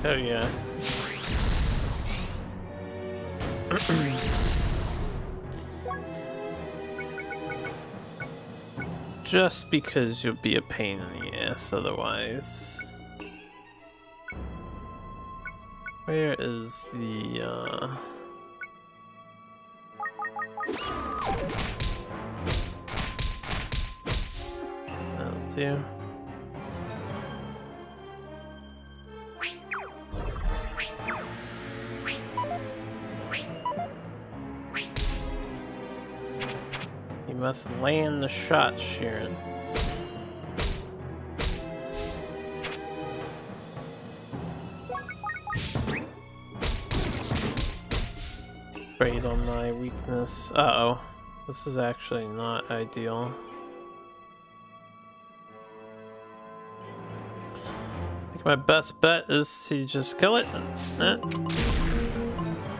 Oh yeah. [CLEARS THROAT] Just because you'll be a pain in the ass otherwise. Where is the, uh... That'll. Must land the shot, Sharon. Trade on my weakness. Uh oh. This is actually not ideal. I think my best bet is to just kill it. Eh.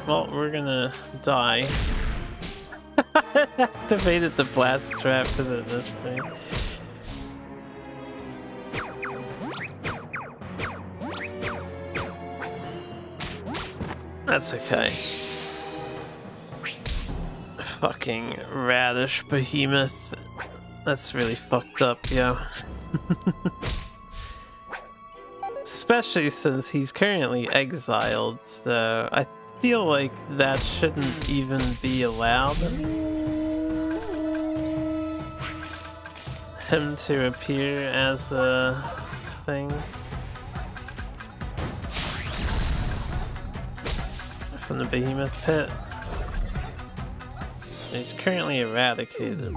Well, we're gonna die. Activated the blast trap because it this thing. That's okay. Fucking radish behemoth. That's really fucked up, yo. [LAUGHS] Especially since he's currently exiled, so I feel like that shouldn't even be allowed. Him to appear as a thing. From the behemoth pit. He's currently eradicated.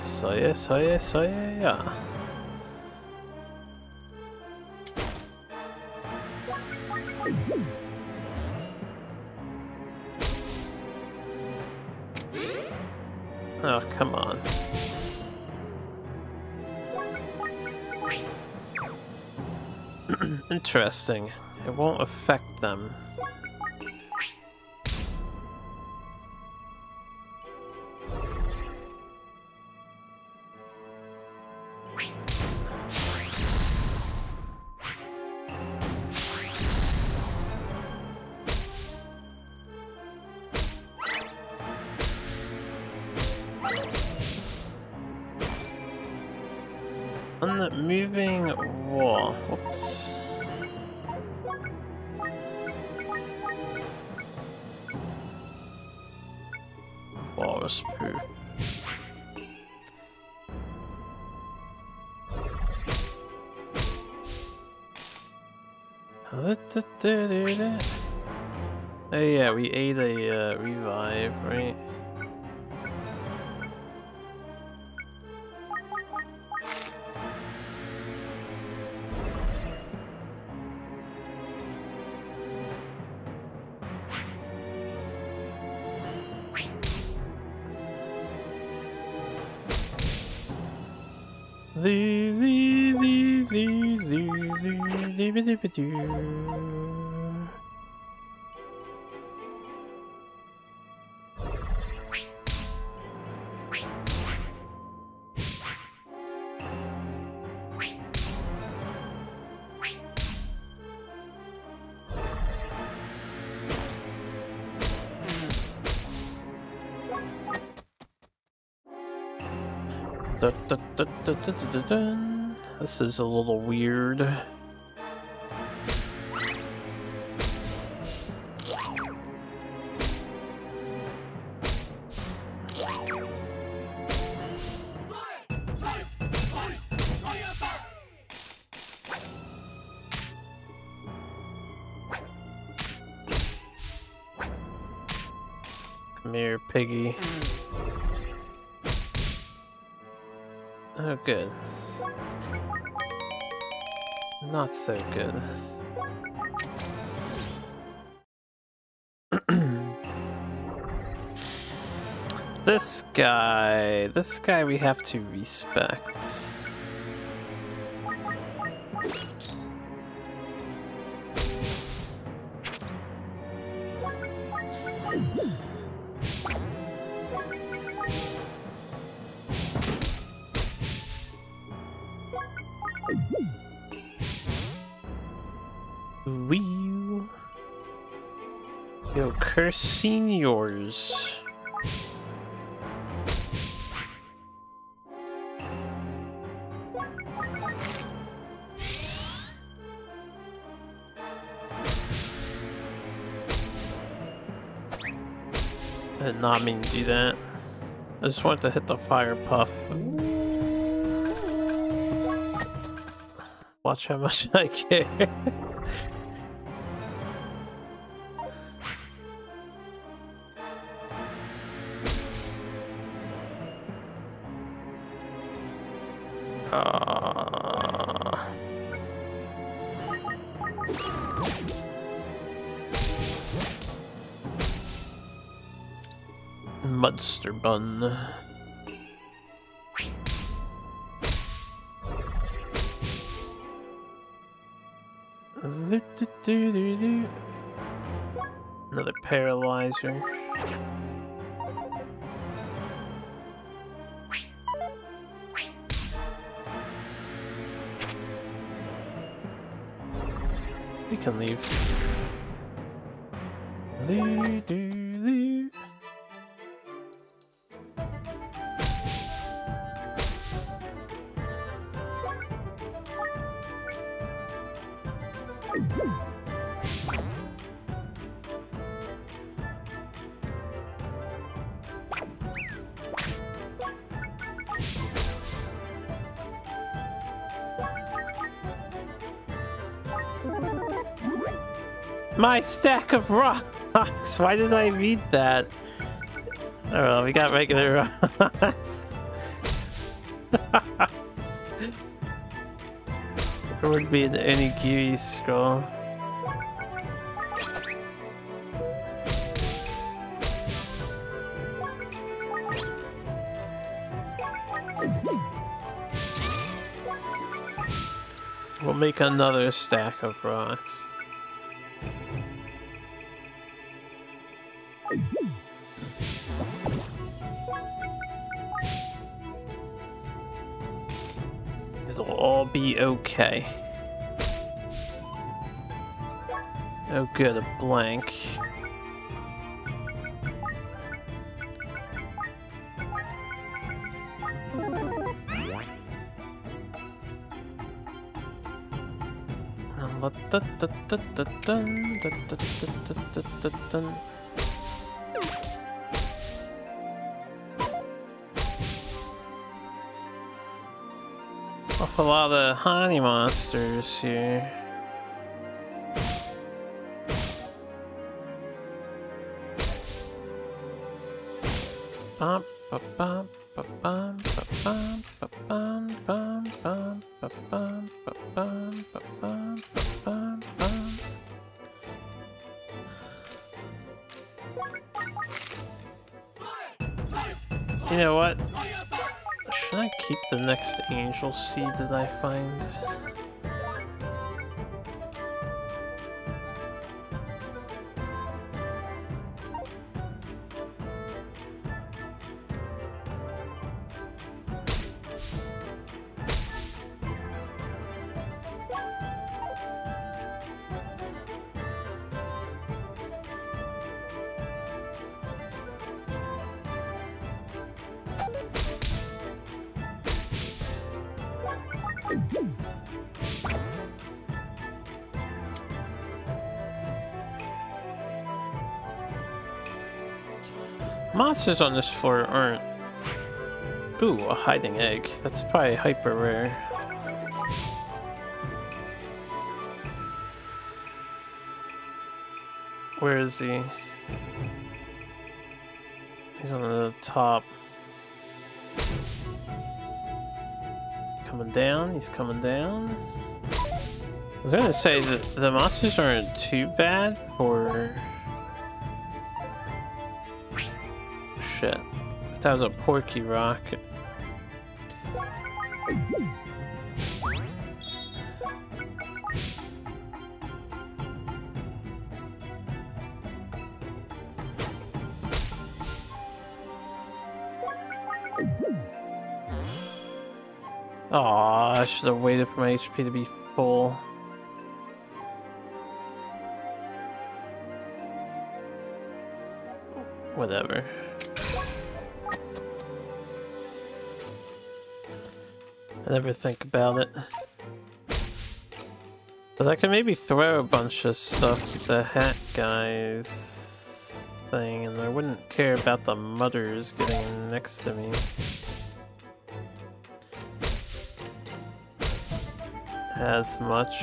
So yeah, so yeah, so yeah, Interesting. It won't affect them. This is a little weird. So good. this guy, this guy we have to respect. Not mean to do that. I just wanted to hit the fire puff. Watch how much [LAUGHS] I care. Bun. Another paralyzer. We can leave. My stack of rocks! [LAUGHS] Why did I read that? Oh well, we got regular [LAUGHS] rocks. [LAUGHS] there would be an onigiri scroll. We'll make another stack of rocks. Okay. Oh good, a blank. Awful lot of honey monsters here. Seed that I find? Monsters on this floor aren't... Ooh, a hiding egg. That's probably hyper rare. Where is he? He's on the top. Coming down, he's coming down. I was gonna say that the monsters aren't too bad for... That was a porky rock. Aw, I should have waited for my HP to be think about it. But I can maybe throw a bunch of stuff at the hat guys thing, and I wouldn't care about the mutters getting next to me. As much.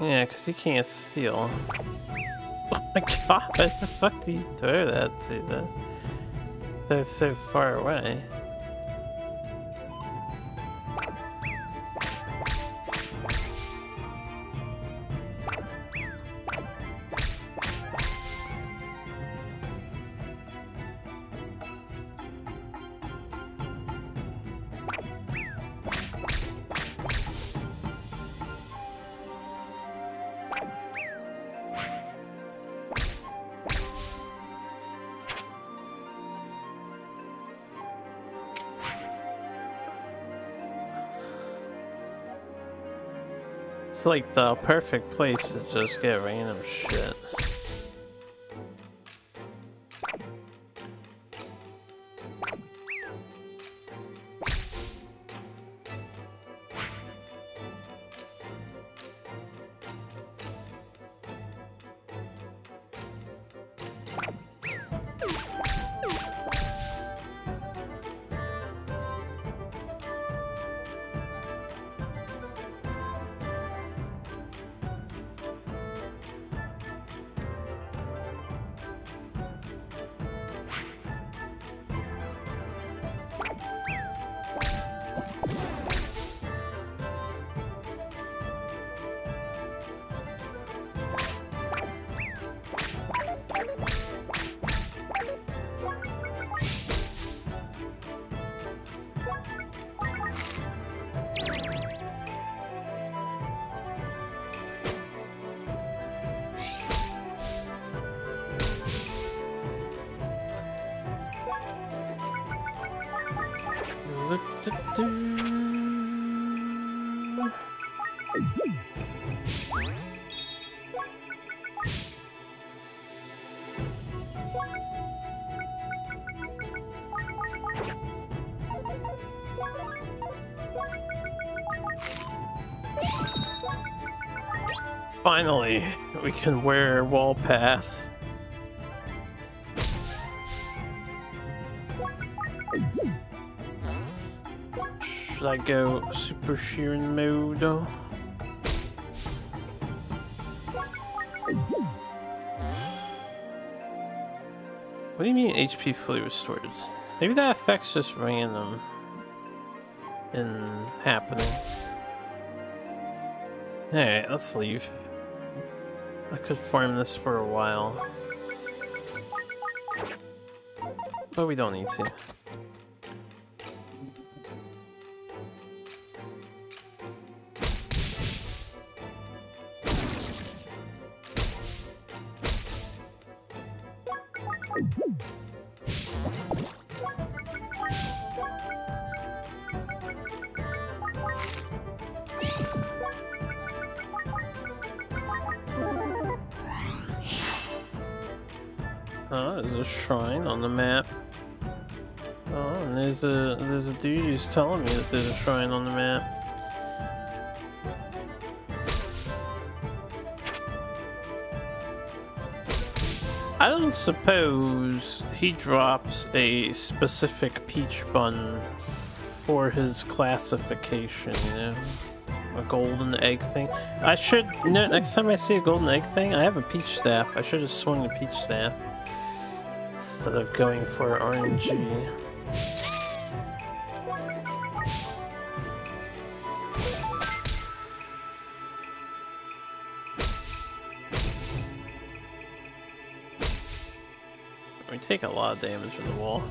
Yeah, because he can't steal. [LAUGHS] Oh my god, [LAUGHS] How the fuck do you throw that to? That's so far away. Like the perfect place to just get random shit. Can wear wall pass. Should I go super shearing mode? What do you mean HP fully restored? Maybe that affects just random and happening. Alright, let's leave. Could farm this for a while. But we don't need to. That there's a shrine on the map. I don't suppose he drops a specific peach bun for his classification, you know? A golden egg thing. I should, next time I see a golden egg thing, I have a peach staff. I should have swung the peach staff instead of going for RNG. Lot of damage from the wall.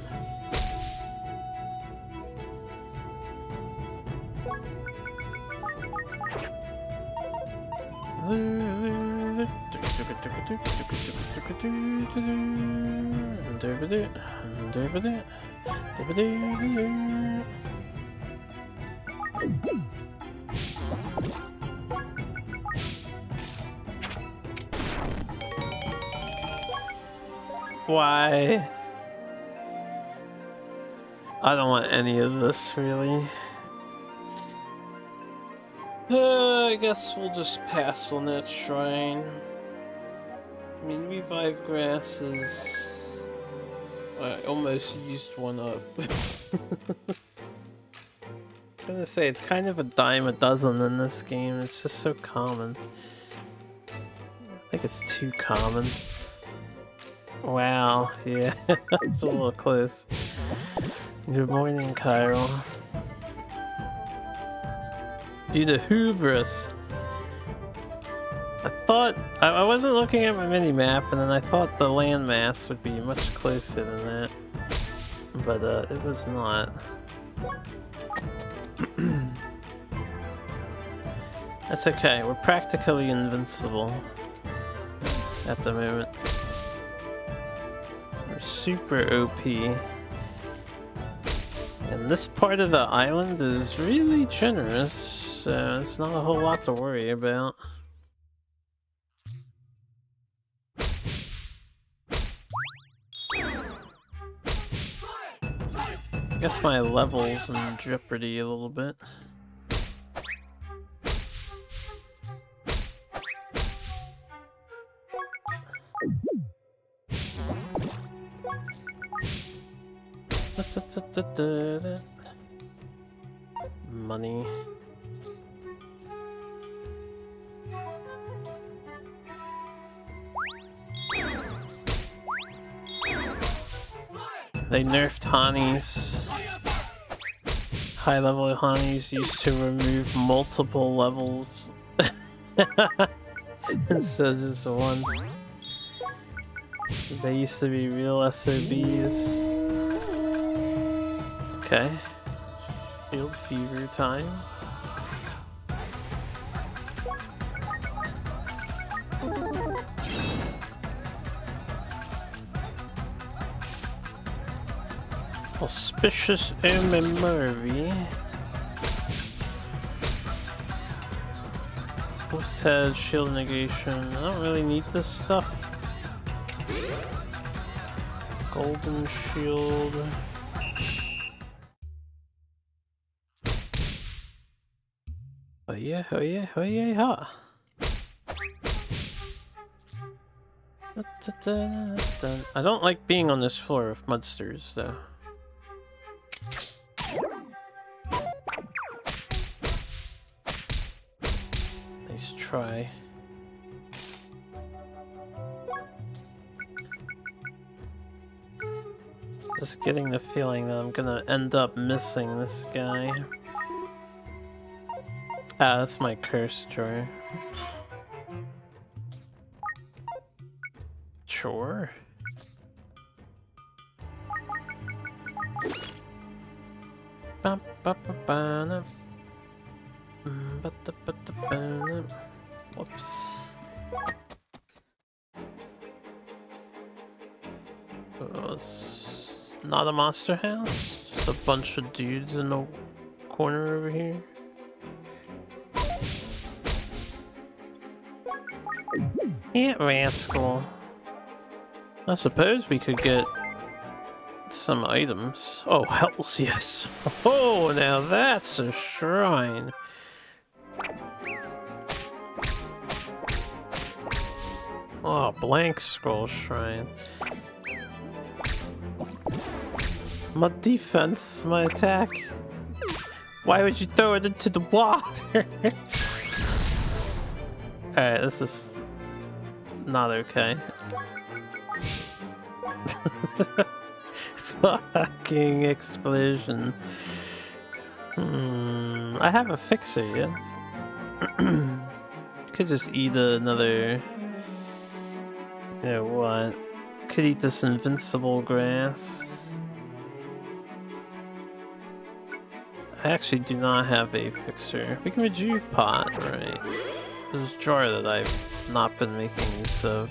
Why? I don't want any of this, really. Uh, I guess we'll just pass on that shrine. I mean, revive grass is... I almost used one up. [LAUGHS] I was gonna say, it's kind of a dime a dozen in this game. It's just so common. I think it's too common. Wow, yeah, [LAUGHS] it's a little close. Good morning, Cairo. Due to hubris. I thought, I, I wasn't looking at my mini-map, and then I thought the landmass would be much closer than that. But uh, it was not. [CLEARS THROAT] That's okay, we're practically invincible at the moment. We're super OP. And this part of the island is really generous, so it's not a whole lot to worry about. I guess my level's in jeopardy a little bit. Money. They nerfed Hanis. High level Hanis used to remove multiple levels [LAUGHS] instead of just one. They used to be real SOBs. Okay. Field fever time. Auspicious Omen Murphy. Wolf's head, shield negation. I don't really need this stuff. Golden shield. Oh yeah, oh yeah, oh yeah, ha. I don't like being on this floor of mudsters though. Nice try. Just getting the feeling that I'm gonna end up missing this guy. Ah, that's my curse drawer. Ba, na. Mm. Whoops. Not a monster house, just a bunch of dudes in the corner over here. Yeah, rascal. I suppose we could get some items. Oh, hells [LAUGHS] yes. Oh, now that's a shrine. Oh, blank scroll shrine. My defense, my attack. Why would you throw it into the water? [LAUGHS] Alright, this is not okay. [LAUGHS] Fucking explosion. Hmm, I have a fixer, yes. [CLEARS THROAT] Could just eat another... You know what? Could eat this invincible grass. I actually do not have a fixer. We can rejuve pot, right? A jar that I've not been making use of.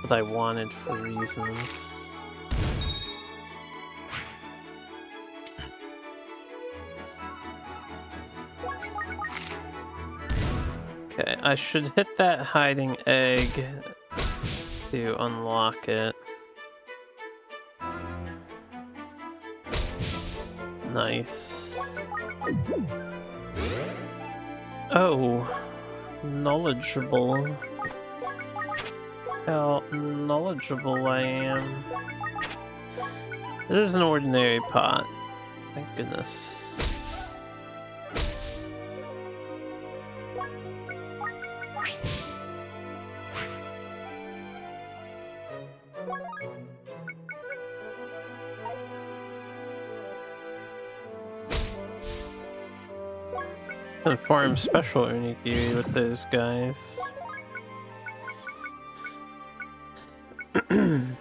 But I wanted for reasons. Okay, I should hit that hiding egg to unlock it. Nice. Oh, knowledgeable. How knowledgeable I am. It is an ordinary pot. thank goodness. Farm special onigiri with those guys. [CLEARS THROAT] hmm.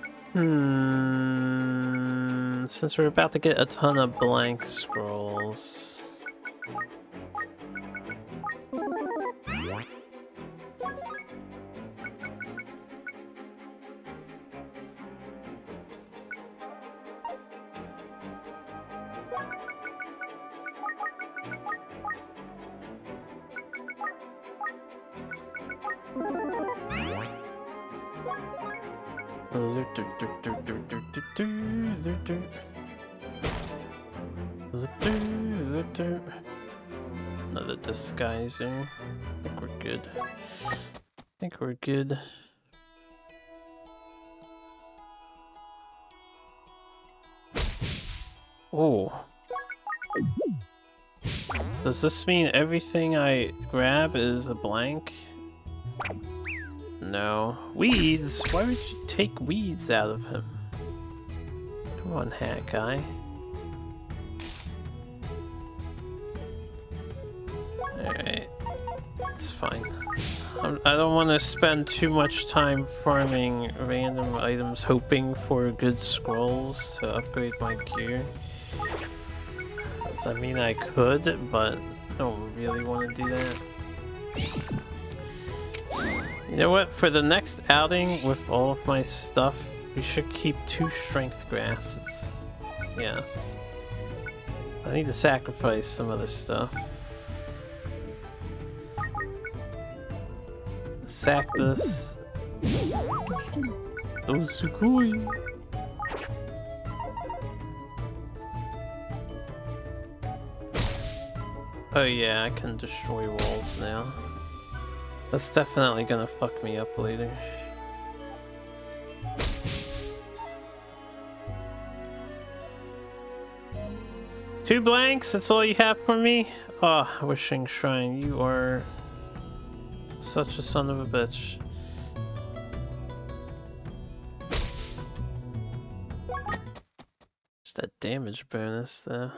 Since we're about to get a ton of blank scrolls. I think we're good. I think we're good. Oh. Does this mean everything I grab is a blank? No. Weeds? Why would you take weeds out of him? Come on, hat guy. It's fine. I do not want to spend too much time farming random items hoping for good scrolls to upgrade my gear. I mean I could, but I don't really want to do that. You know what? For the next outing with all of my stuff, we should keep two strength grasses. Yes. I need to sacrifice some other stuff. Sack this. Oh, Sukui. Oh yeah, I can destroy walls now. That's definitely gonna fuck me up later. Two blanks, that's all you have for me? Ah, oh, Wishing Shrine, you are such a son of a bitch. Just that damage bonus there.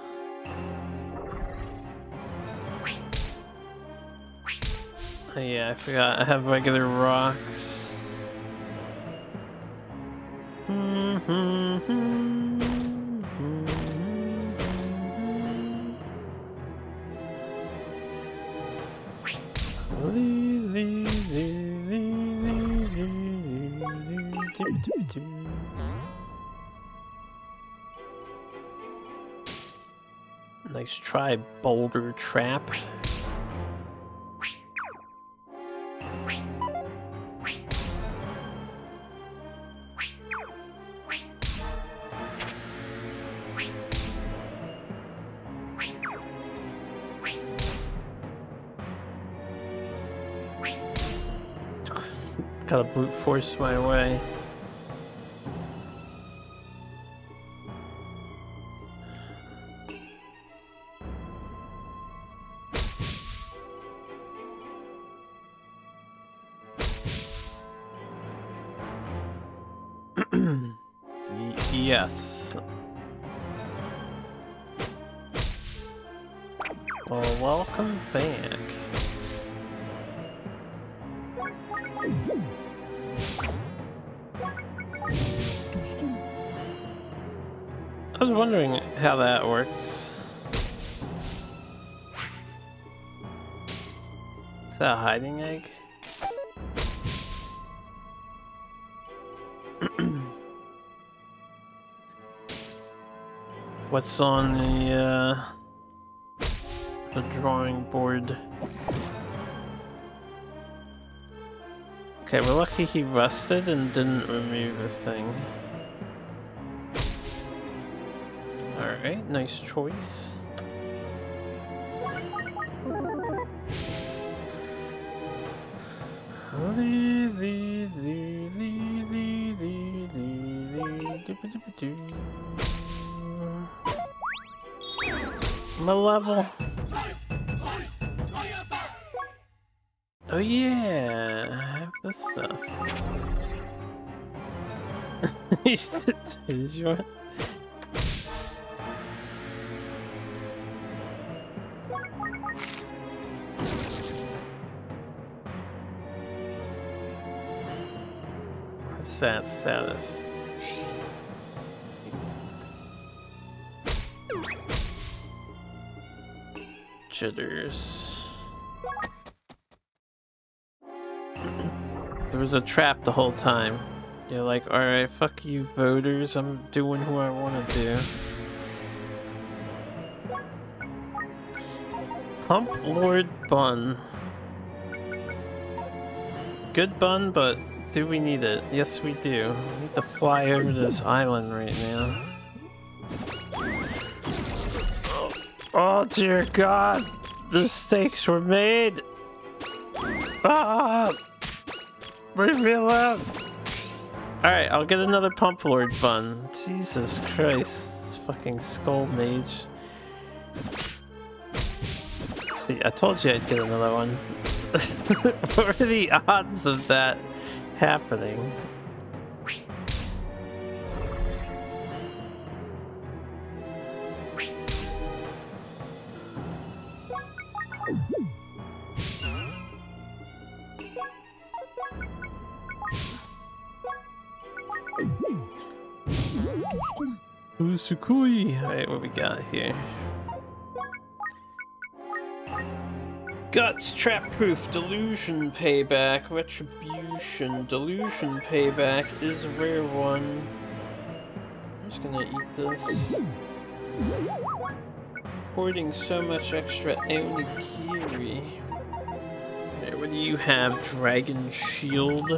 Oh, yeah, I forgot. I have regular rocks. [LAUGHS] Nice try, boulder trap. [LAUGHS] Gotta brute force my way. What's on the, uh, the drawing board? Okay, we're lucky he rusted and didn't remove the thing. Alright, nice choice. My level. Oh yeah, I have this stuff. [LAUGHS] Is your What's that status? Jitters. there was a trap the whole time. You're like, alright, fuck you voters, I'm doing who I want to do. Pump Lord Bun. Good bun, but do we need it? Yes, we do. We need to fly over this island right now. Oh dear god! The stakes were made! Ah! Leave me alone! Alright, I'll get another Pump Lord bun. Jesus Christ, fucking Skull Mage. See, I told you I'd get another one. [LAUGHS] what are the odds of that happening? Usukui. Alright, what we got here? Guts, trap proof, delusion payback, retribution, delusion payback is a rare one. I'm just gonna eat this. Hoarding so much extra onigiri. Okay, what do you have? Dragon shield.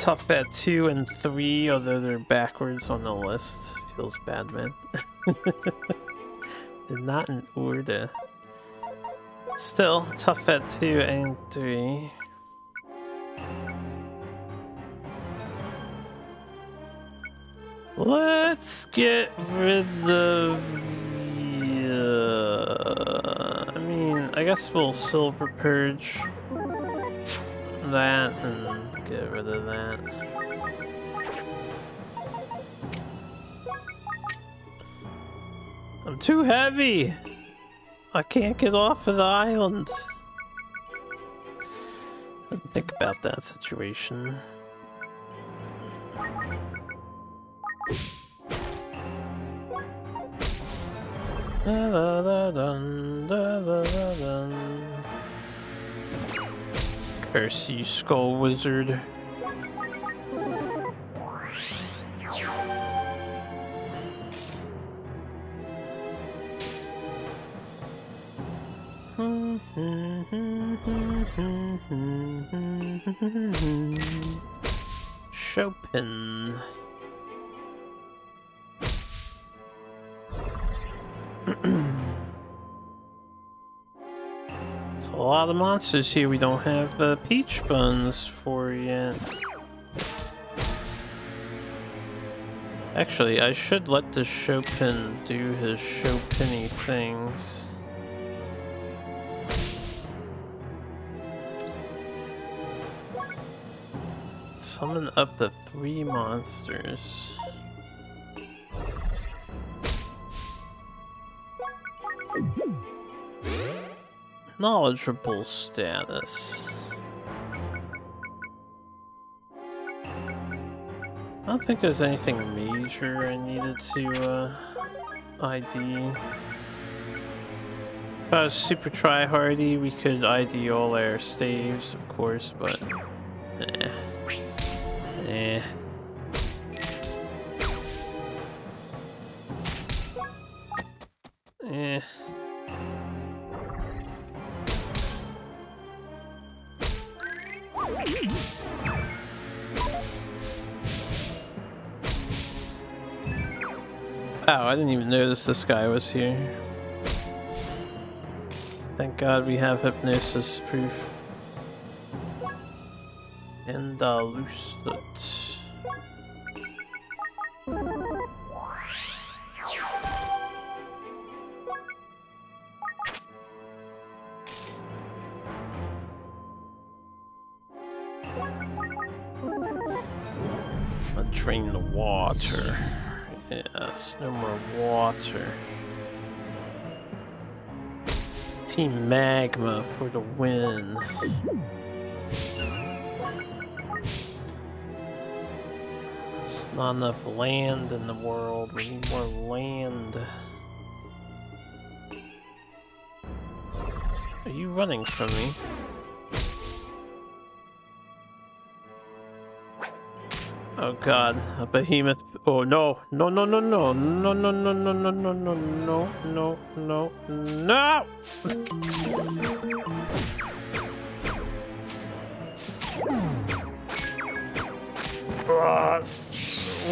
Tough at 2 and 3, although they're backwards on the list. Feels bad, man. [LAUGHS] they're not in order. Still, tough at 2 and 3. Let's get rid of... Uh, I mean, I guess we'll Silver Purge that and get rid of that. I'm too heavy! I can't get off of the island. Think about that situation. Da da da Curse Skull Wizard. Chopin. [CLEARS THROAT] a lot of monsters here we don't have the peach buns for yet. Actually, I should let the Chopin do his Chopin things. Summon up the three monsters. Knowledgeable status. I don't think there's anything major I needed to uh, ID. If I was super tryhardy, we could ID all our staves, of course, but... Eh. Eh. Eh. Wow, I didn't even notice this guy was here. Thank God we have hypnosis proof. And uh, loose foot. Water. Yes, no more water. Team Magma for the win. It's not enough land in the world. We need more land. Are you running from me? Oh god, a behemoth. Oh no, no, no, no, no, no, no, no, no, no, no, no, no, no, no, no!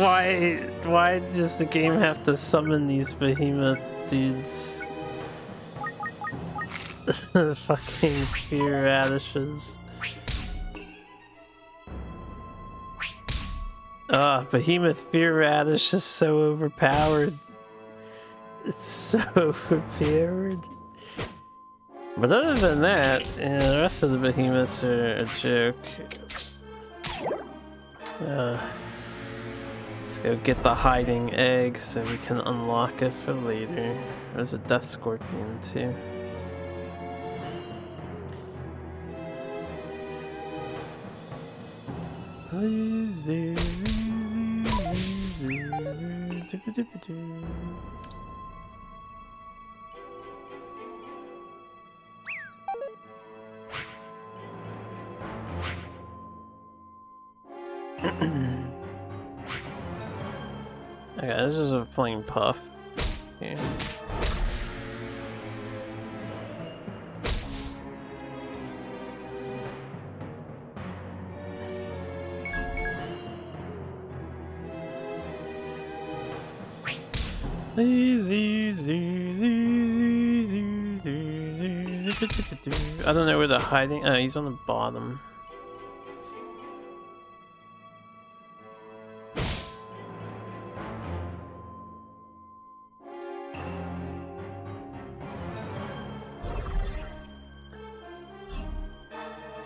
Why, why does the game have to summon these behemoth dudes? [LAUGHS] Fucking fear radishes. Ah, oh, Behemoth Fear Radish is so overpowered. It's so [LAUGHS] overpowered. But other than that, yeah, the rest of the behemoths are a joke. Uh, let's go get the hiding egg so we can unlock it for later. There's a death scorpion too. Okay, this is a plain puff. Okay. I don't know where they're hiding. Oh, he's on the bottom.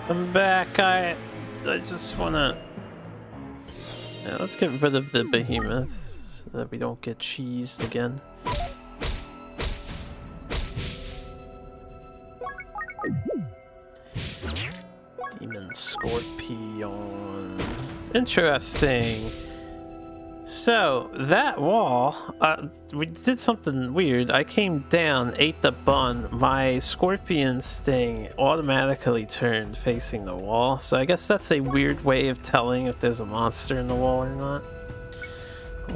I'm back. I I just wanna. Yeah, let's get rid of the behemoths that we don't get cheesed again. Demon Scorpion. Interesting. So, that wall, uh, we did something weird. I came down, ate the bun, my scorpion sting automatically turned facing the wall. So I guess that's a weird way of telling if there's a monster in the wall or not.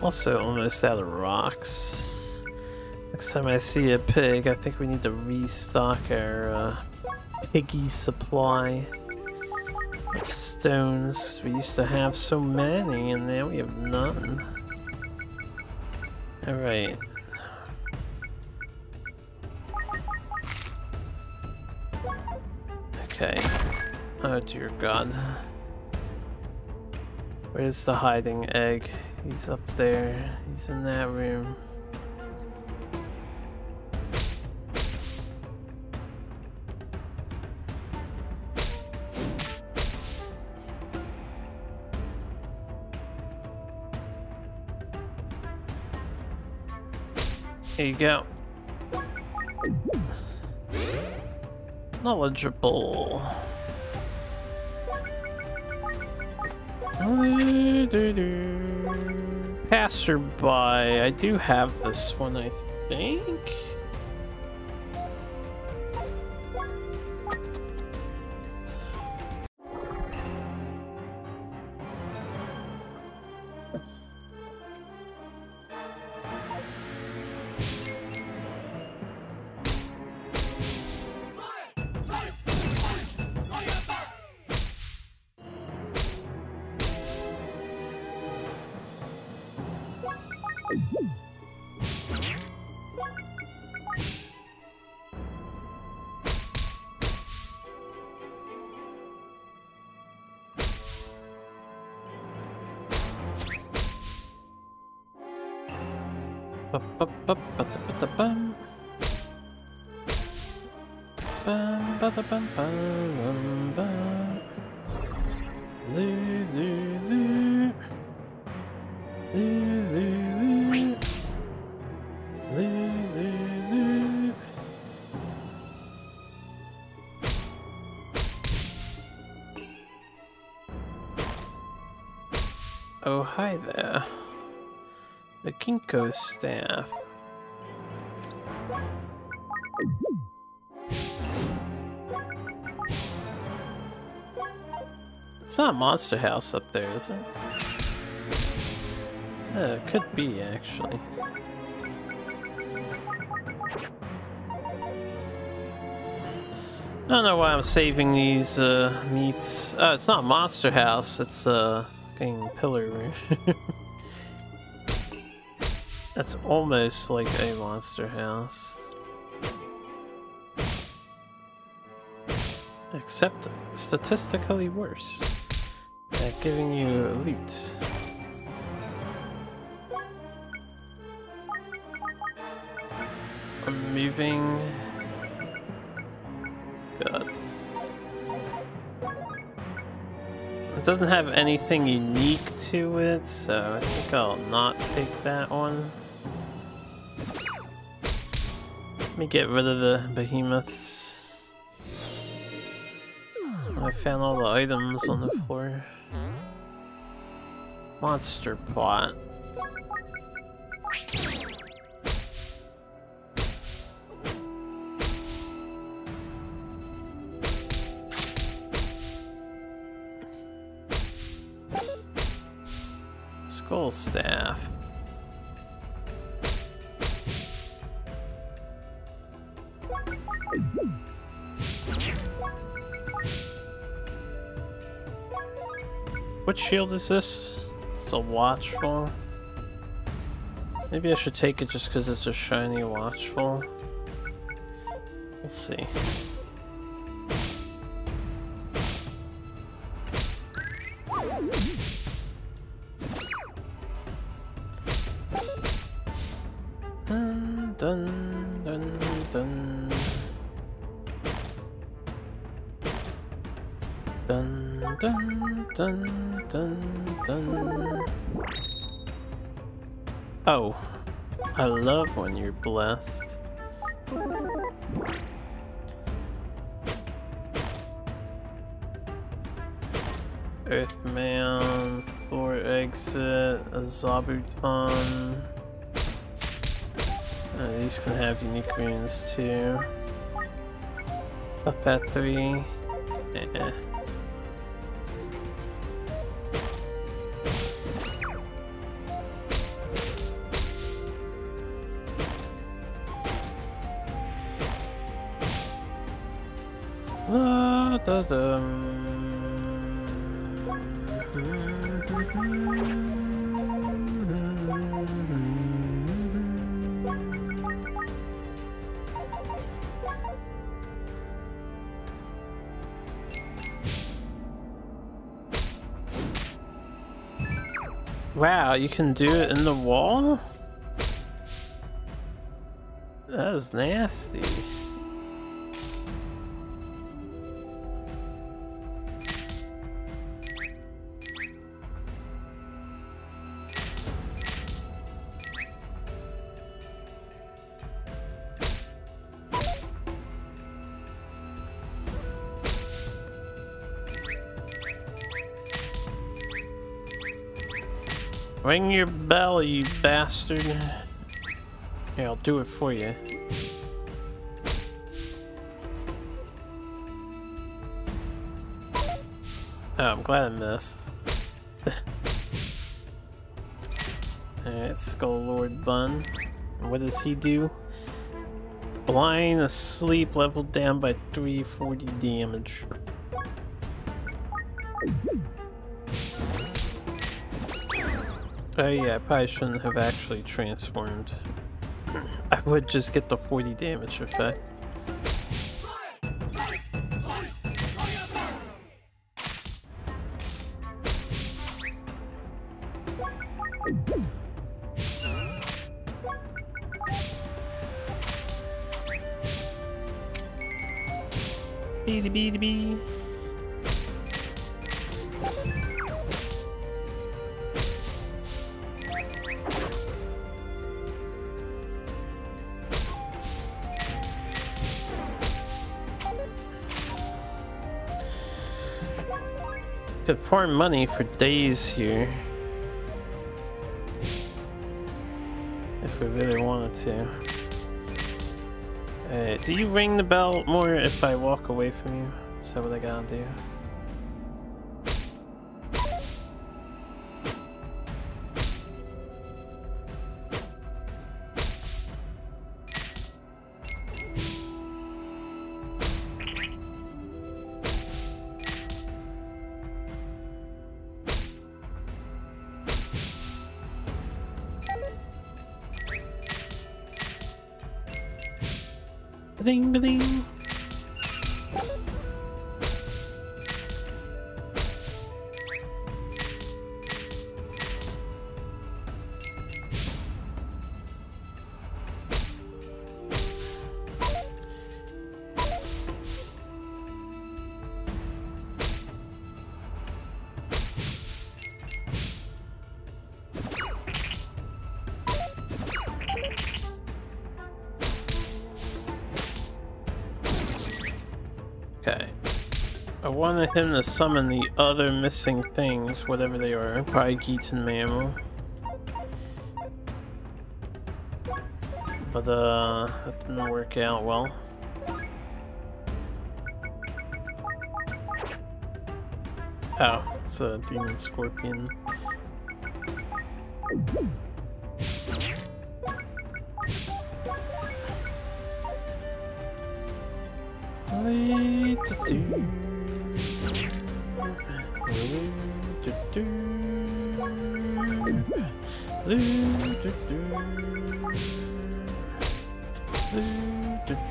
Also almost out of rocks. Next time I see a pig, I think we need to restock our uh, piggy supply of stones. We used to have so many and now we have none. Alright. Okay. Oh dear god. Where's the hiding egg? He's up there. He's in that room. Here you go. Knowledgeable. Passerby. I do have this one, I think. Ginkgo staff. It's not monster house up there, is it? Uh, it could be, actually. I don't know why I'm saving these uh, meats. Oh, it's not Monster House, it's uh, fucking Pillar. [LAUGHS] That's almost like a Monster House. Except statistically worse at giving you loot. I'm moving guts. It doesn't have anything unique to it, so I think I'll not take that one. Let me get rid of the behemoths. I found all the items on the floor. Monster plot. Skull staff. What shield is this? It's a watchful. Maybe I should take it just because it's a shiny watchful. Let's see. Blessed. Earthman, floor exit, a Zabuton. Uh, these can have unique runes too. Up at three. Eh. You can do it in the wall? That is nasty. Ring your bell, you bastard. Here, I'll do it for you. Oh, I'm glad I missed. [LAUGHS] Alright, Skull Lord Bun. What does he do? Blind asleep, leveled down by 340 damage. Oh yeah, I probably shouldn't have actually transformed. [CLEARS THROAT] I would just get the 40 damage effect. Pour money for days here. If we really wanted to. Hey, do you ring the bell more if I walk away from you? Is that what I gotta do? Wanted him to summon the other missing things, whatever they are. Probably Geets and Mamel. But, uh, that didn't work out well. Oh, it's a demon scorpion.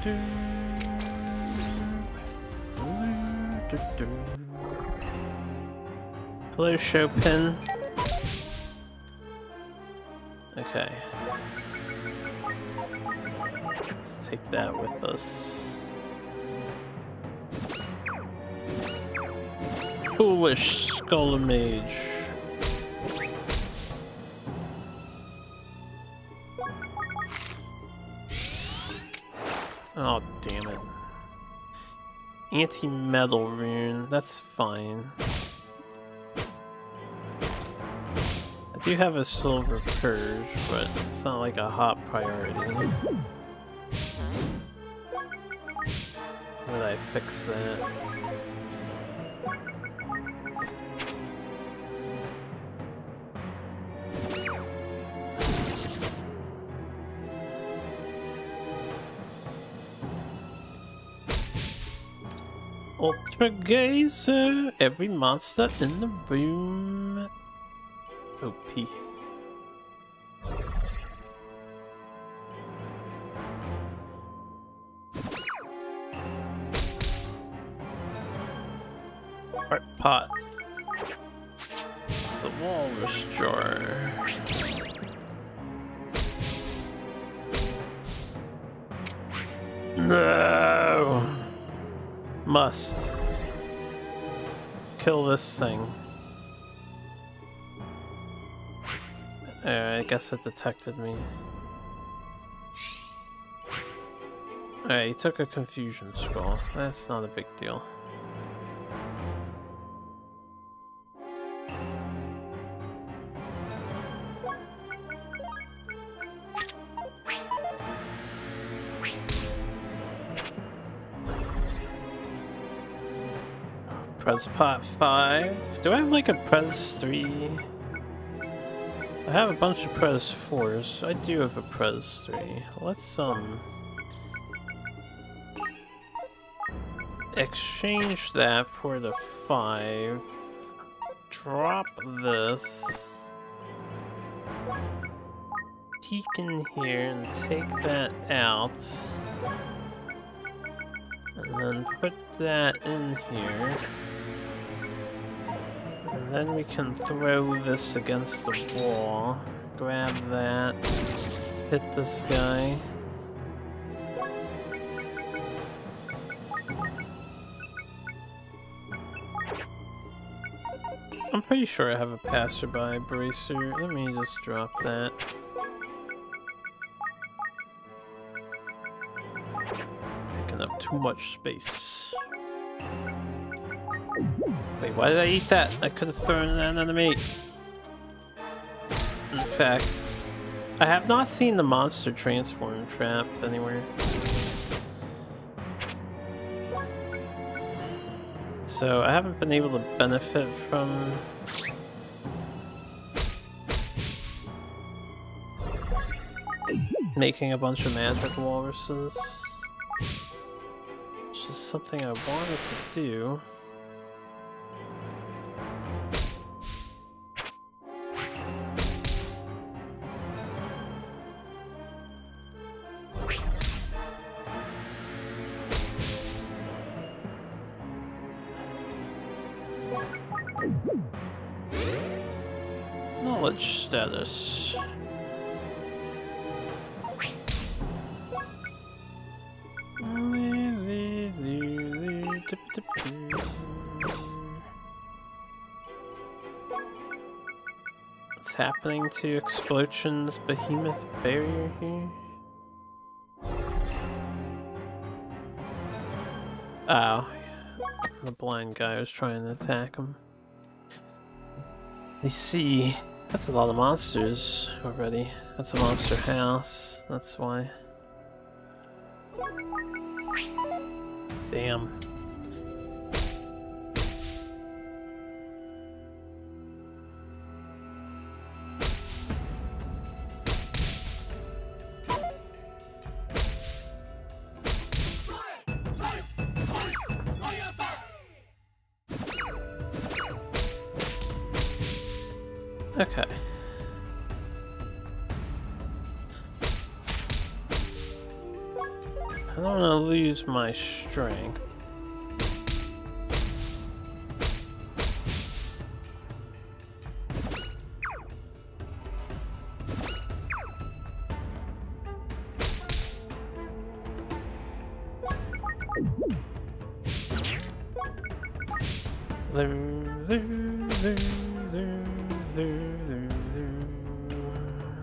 Hello, Chopin. Okay. Let's take that with us. Foolish Skull Mage. Anti-metal rune, that's fine. I do have a silver purge, but it's not like a hot priority. Would I fix that? Ultra Gazer! Every monster in the room. OP. Heart pot. The walrus jar. No! Must. Kill this thing. Uh, I guess it detected me. Alright, he took a confusion scroll. That's not a big deal. Press pot 5. Do I have like a Prez 3? I have a bunch of Prez 4s. I do have a Prez 3. Let's, um... Exchange that for the 5. Drop this. Peek in here and take that out. And then put that in here. Then we can throw this against the wall. Grab that. Hit this guy. I'm pretty sure I have a passerby bracer. Let me just drop that. Taking up too much space. Wait, why did I eat that? I could have thrown that at me. In fact, I have not seen the monster transform trap anywhere. So I haven't been able to benefit from making a bunch of magic walruses. Which is something I wanted to do. Happening to Explosion's behemoth barrier here? Oh, the blind guy was trying to attack him. I see. That's a lot of monsters already. That's a monster house. That's why. Damn. My strength.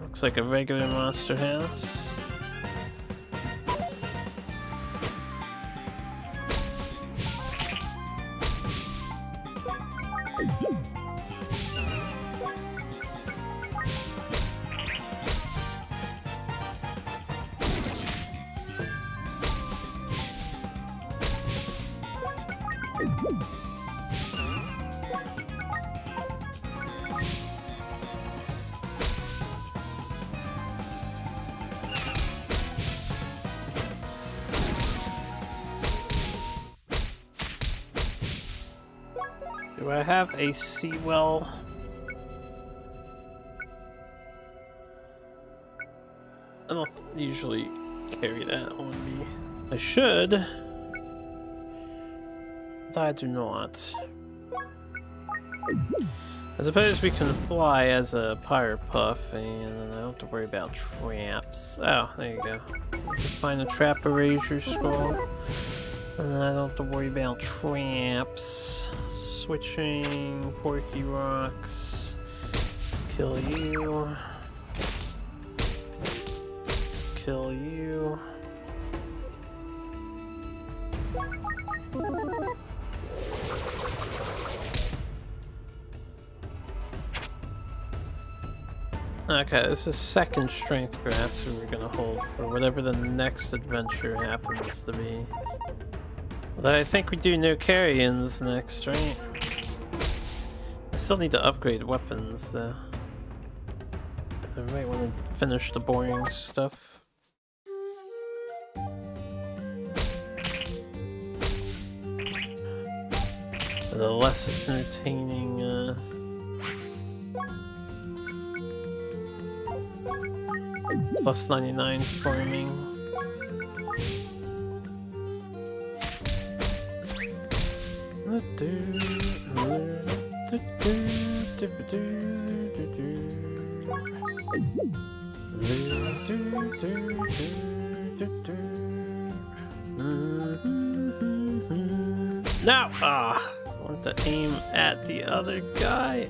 Looks like a regular monster house. A seawell? I don't usually carry that on me. I should. But I do not. I suppose we can fly as a pirate puff and I don't have to worry about traps. Oh, there you go. Find a trap erasure skull. And I don't have to worry about traps. Switching Porky Rocks. Kill you. Kill you. Okay, this is second strength grass we're gonna hold for whatever the next adventure happens to be. I think we do new carrions next, right? Still need to upgrade weapons though. I might want to finish the boring stuff. The less entertaining uh, plus 99 farming. Now, ah, I want to aim at the other guy.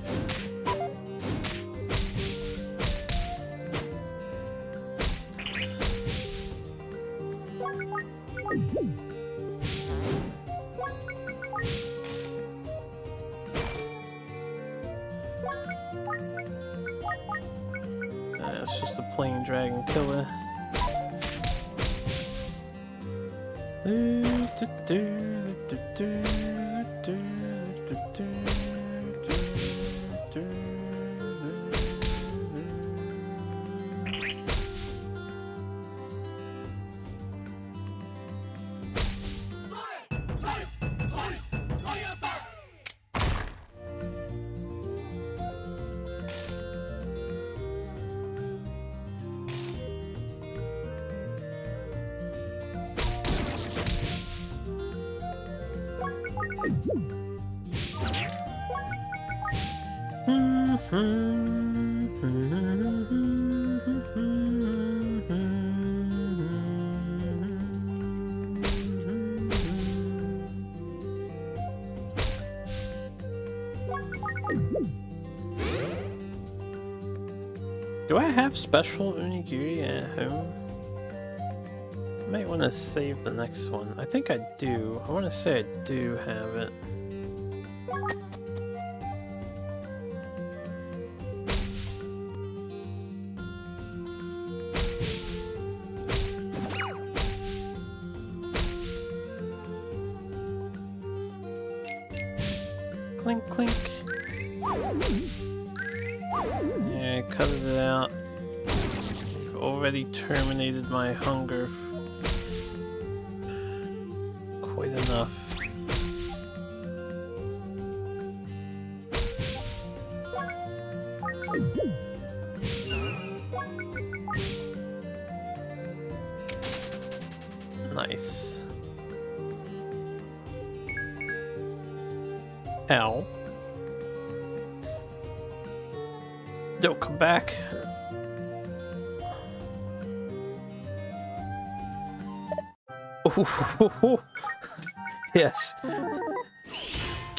Special onigiri at home? I might want to save the next one. I think I do. I want to say I do have it.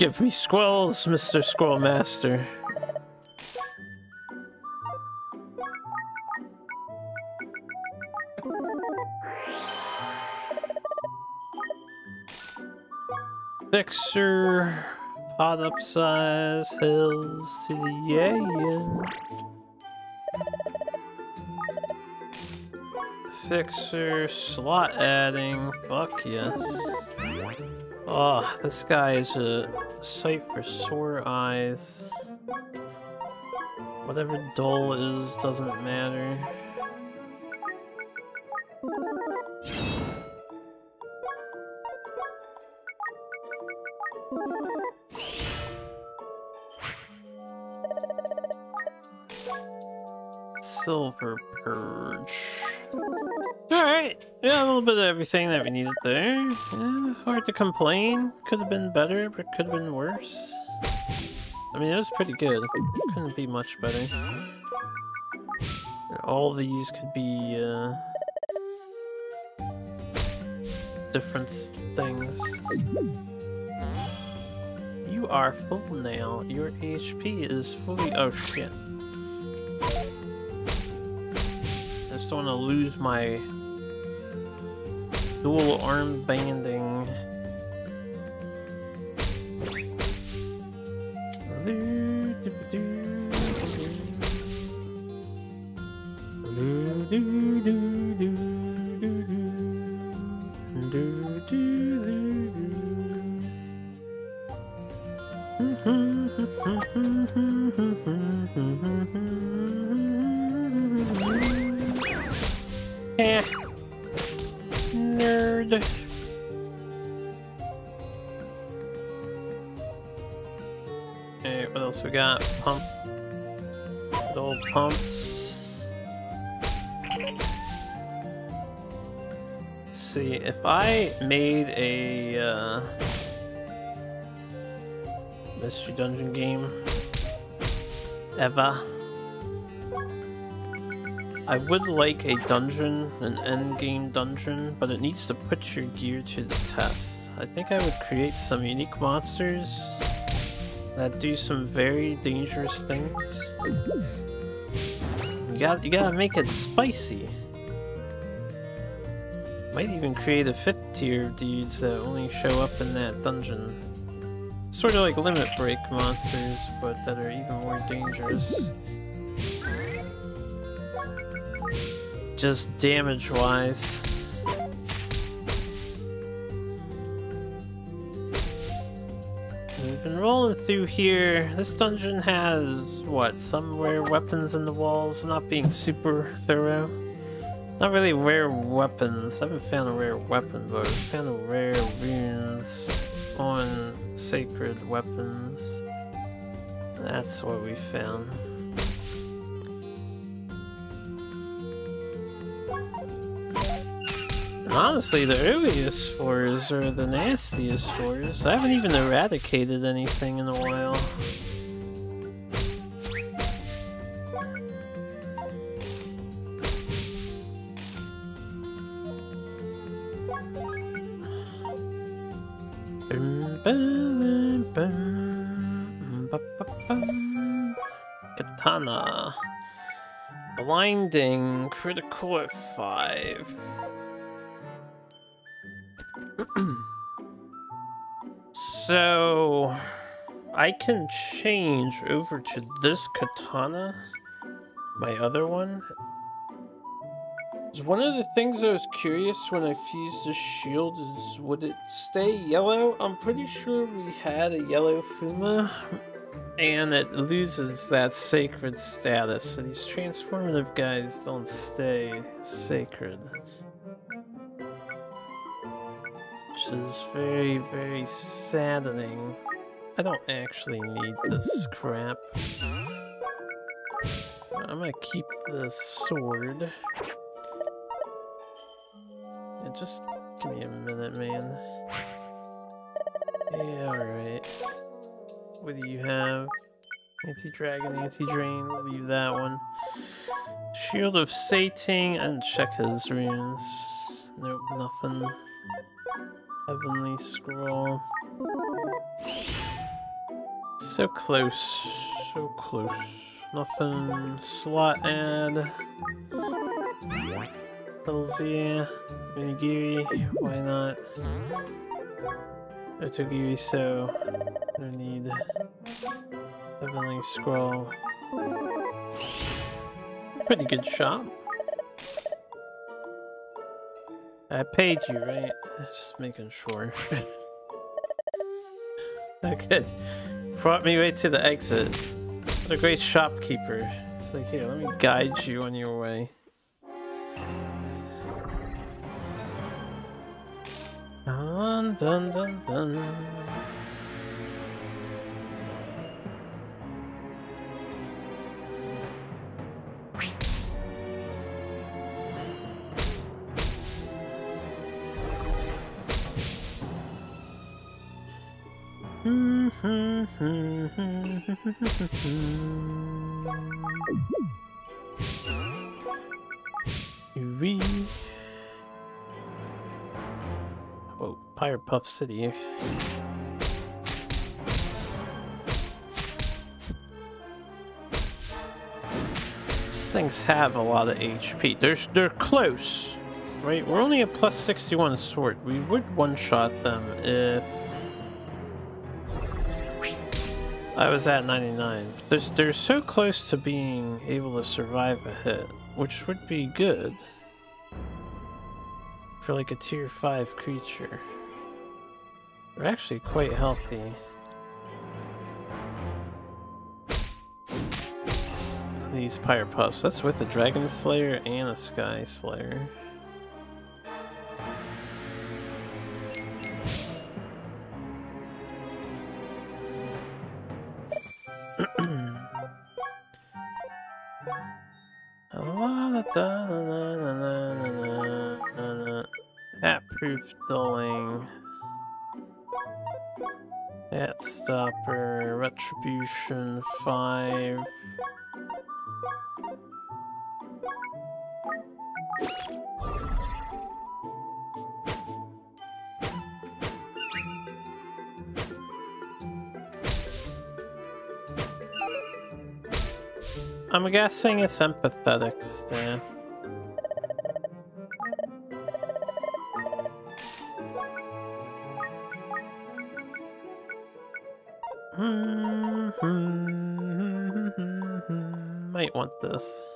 Give me squirrels, Mr. Squirrel Master. Fixer, pot upsize, hills to the yeah. Fixer, slot adding, fuck yes. Oh, this guy is a sight for sore eyes. Whatever dull is doesn't matter. Silver Purge. Yeah, a little bit of everything that we needed there. Yeah, hard to complain. Could have been better, but could have been worse. I mean, it was pretty good. Couldn't be much better. All these could be, uh... Different things. You are full now. Your HP is fully- oh shit. I just don't want to lose my dual arm banding. Got? Pump. Old pumps. See, if I made a uh, mystery dungeon game ever. I would like a dungeon, an endgame dungeon, but it needs to put your gear to the test. I think I would create some unique monsters that do some very dangerous things. You got you gotta make it spicy. Might even create a fifth tier of dudes that only show up in that dungeon. Sort of like limit break monsters, but that are even more dangerous. just damage-wise. We've rolling through here. This dungeon has, what, some rare weapons in the walls? I'm not being super thorough. Not really rare weapons. I haven't found a rare weapon, but I've found a rare runes on sacred weapons. That's what we found. Honestly, the earliest spores are the nastiest spores. I haven't even eradicated anything in a while. Katana. Blinding. Critical at 5. [CLEARS THROAT] so... I can change over to this katana, my other one. One of the things I was curious when I fused the shield is would it stay yellow? I'm pretty sure we had a yellow Fuma. And it loses that sacred status, so these transformative guys don't stay sacred. Which is very, very saddening. I don't actually need this crap. I'm gonna keep the sword. Yeah, just give me a minute, man. Yeah, alright. What do you have? Anti-dragon, anti-drain, leave that one. Shield of Sating, and check his runes. Nope, nothing. Heavenly Scroll. So close, so close. Nothing. Slot ad. Elzia. Minigiri, why not? Otogiri, so no need. Heavenly Scroll. Pretty good shop. I paid you, right? Just making sure. [LAUGHS] okay. Brought me right to the exit. What a great shopkeeper. It's like, here, let me guide you on your way. Dun dun dun dun. Wee. Whoa, Pirate Puff City. These things have a lot of HP. They're, they're close, right? We're only at plus 61 sword. We would one-shot them if I was at 99. They're, they're so close to being able to survive a hit, which would be good for like a tier 5 creature. They're actually quite healthy. These Pyre Puffs. That's with a Dragon Slayer and a Sky Slayer. Hat proof dulling. Hat stopper. Retribution 5. I'm guessing it's empathetic still. Hmm, hmm, hmm, Might want this.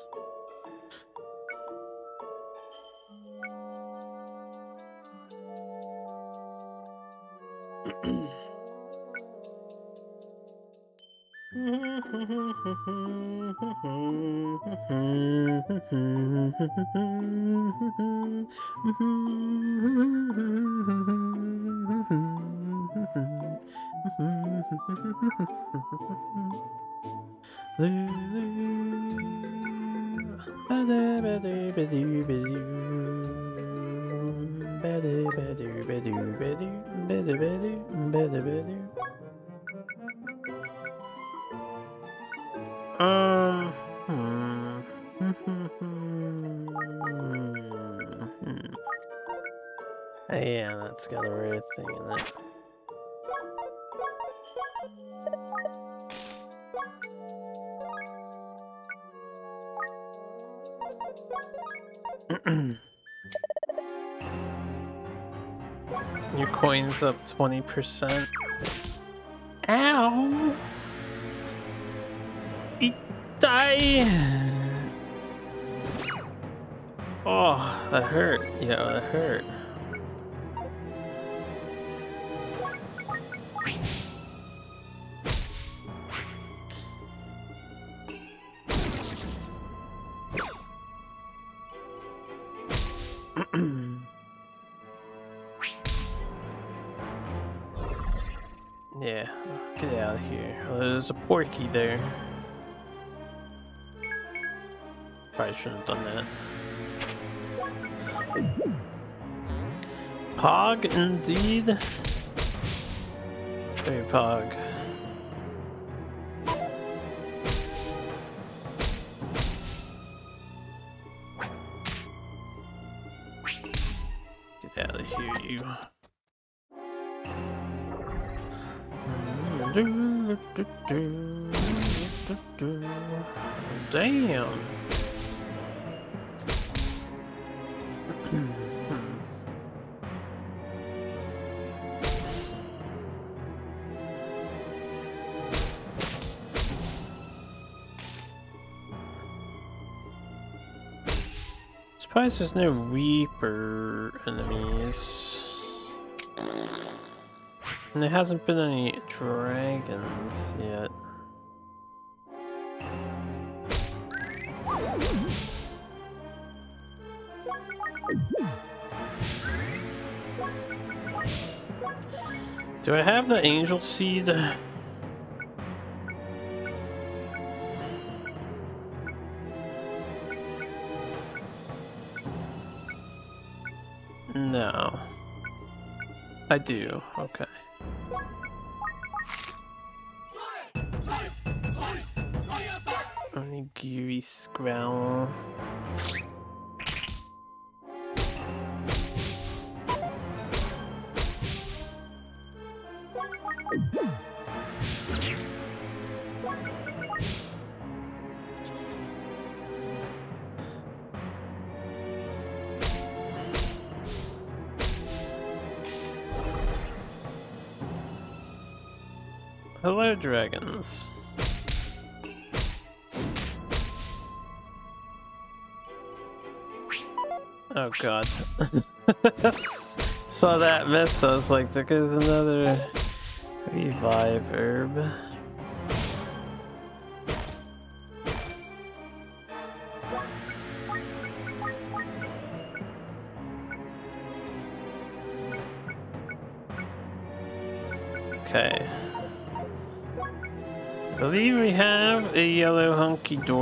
Your up 20%. Ow! Die! Oh, that hurt. Yeah, that hurt. Porky there. Probably shouldn't have done that. Pog, indeed. Very pog. There's no Reaper enemies. And there hasn't been any dragons yet. Do I have the angel seed? I do, okay. [LAUGHS] Saw that miss, I was like, there goes another revive herb. Okay. I believe we have a yellow hunky dory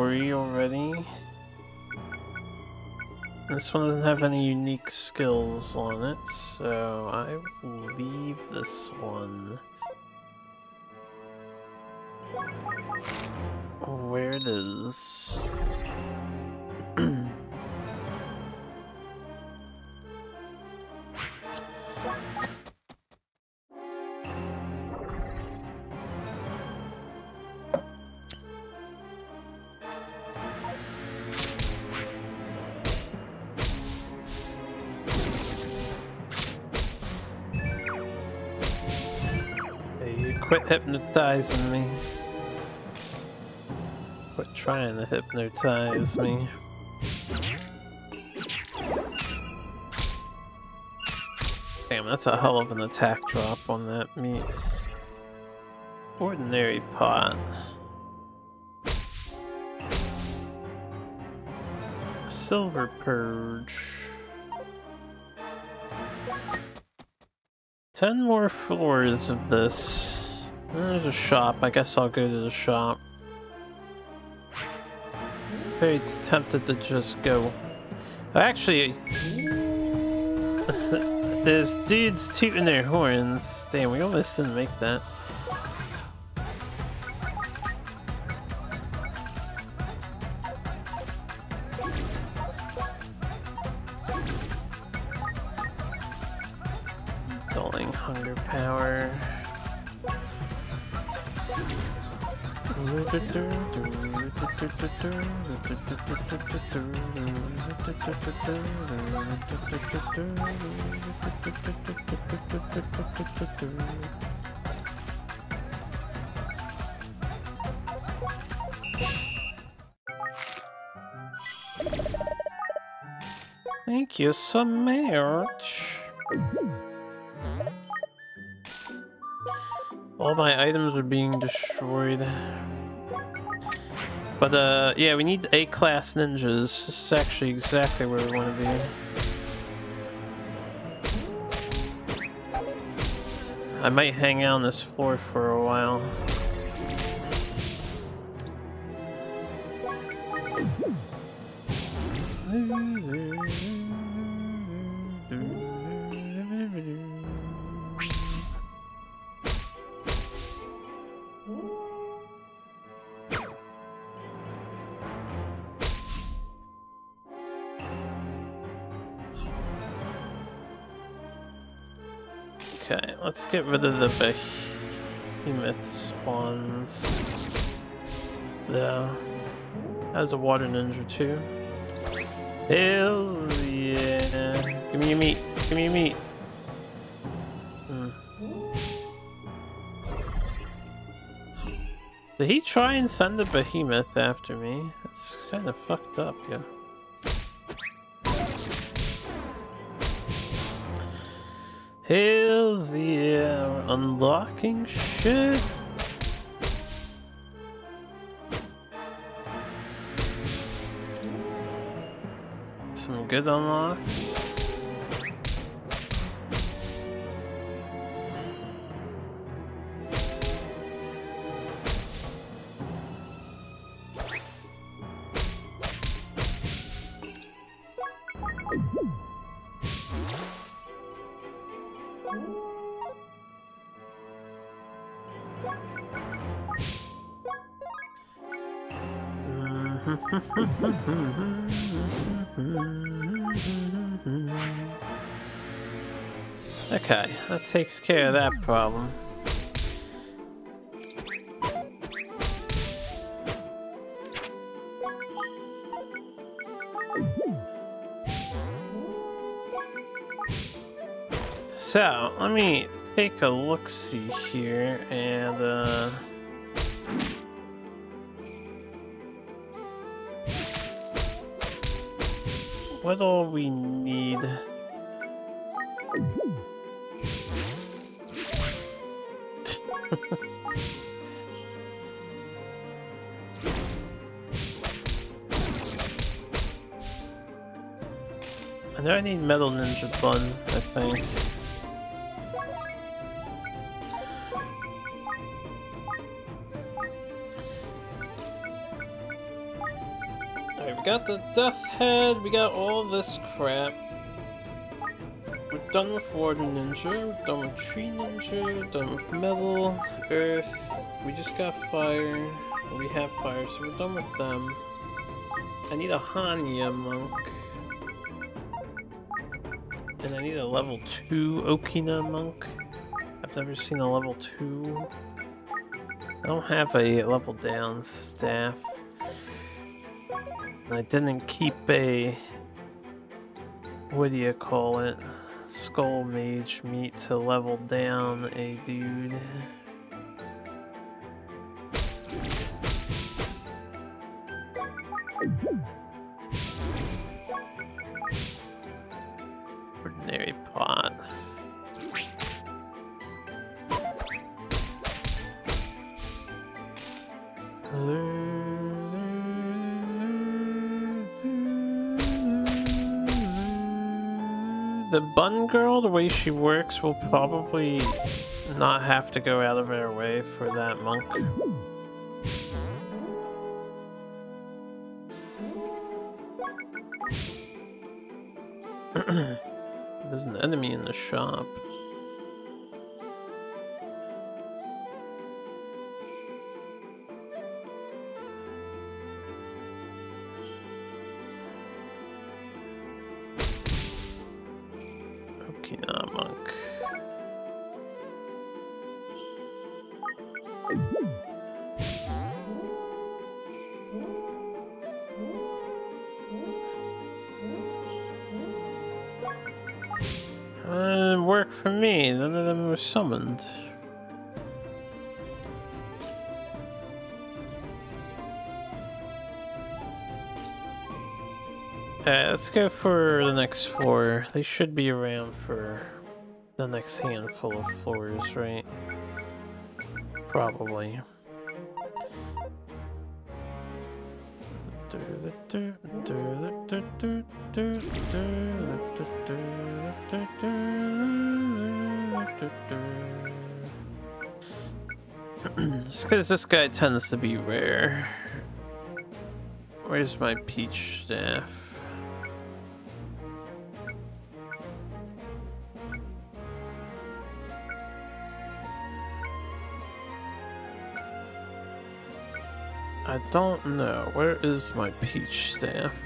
This one doesn't have any unique skills on it, so I will leave this one. Where it is. Hypnotizing me. Quit trying to hypnotize me. Damn, that's a hell of an attack drop on that meat. Ordinary pot. Silver purge. Ten more floors of this. There's a shop. I guess I'll go to the shop. Very tempted to just go. Oh, actually, [LAUGHS] there's dudes tooting their horns. Damn, we almost didn't make that. Thank you so much. All my items are being destroyed. But uh, yeah, we need A-class ninjas. This is actually exactly where we want to be. I might hang out on this floor for a while. Get rid of the behemoth spawns. Yeah. As a water ninja too. Hell yeah. Give me your meat. Give me your meat. Hmm. Did he try and send a behemoth after me? That's kind of fucked up, yeah. Hells yeah, uh, we're unlocking shit. Some good unlocks. That takes care of that problem. So, let me take a look-see here and uh what all we need. Need Metal Ninja Bun, I think. Alright, we got the Death Head, we got all this crap. We're done with Warden Ninja, we're done with Tree Ninja, done with Metal, Earth, we just got Fire, we have Fire, so we're done with them. I need a Hanya Monk. And I need a level 2 Okina Monk. I've never seen a level 2. I don't have a level down staff. I didn't keep a... What do you call it? Skull Mage meat to level down a dude. She works, will probably not have to go out of our way for that monk. Summoned. Uh, let's go for the next floor. They should be around for the next handful of floors, right? Probably. Because this guy tends to be rare. Where's my peach staff? I don't know. Where is my peach staff?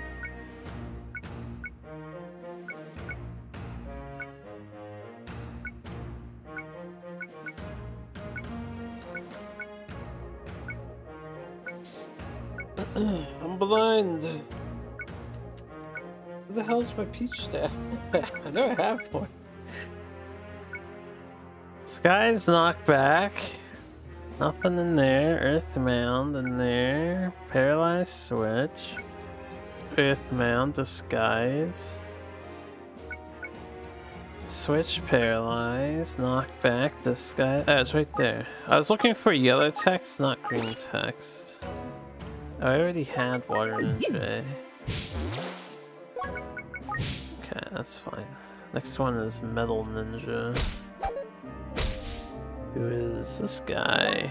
My peach staff? [LAUGHS] I know I have one. Sky's knocked back. Nothing in there. Earth mound in there. Paralyzed switch. Earth mound disguise. Switch paralyzed. Knock back disguise. Oh, it's right there. I was looking for yellow text, not green text. I already had water ninja. Okay, that's fine. Next one is metal ninja. Who is this guy?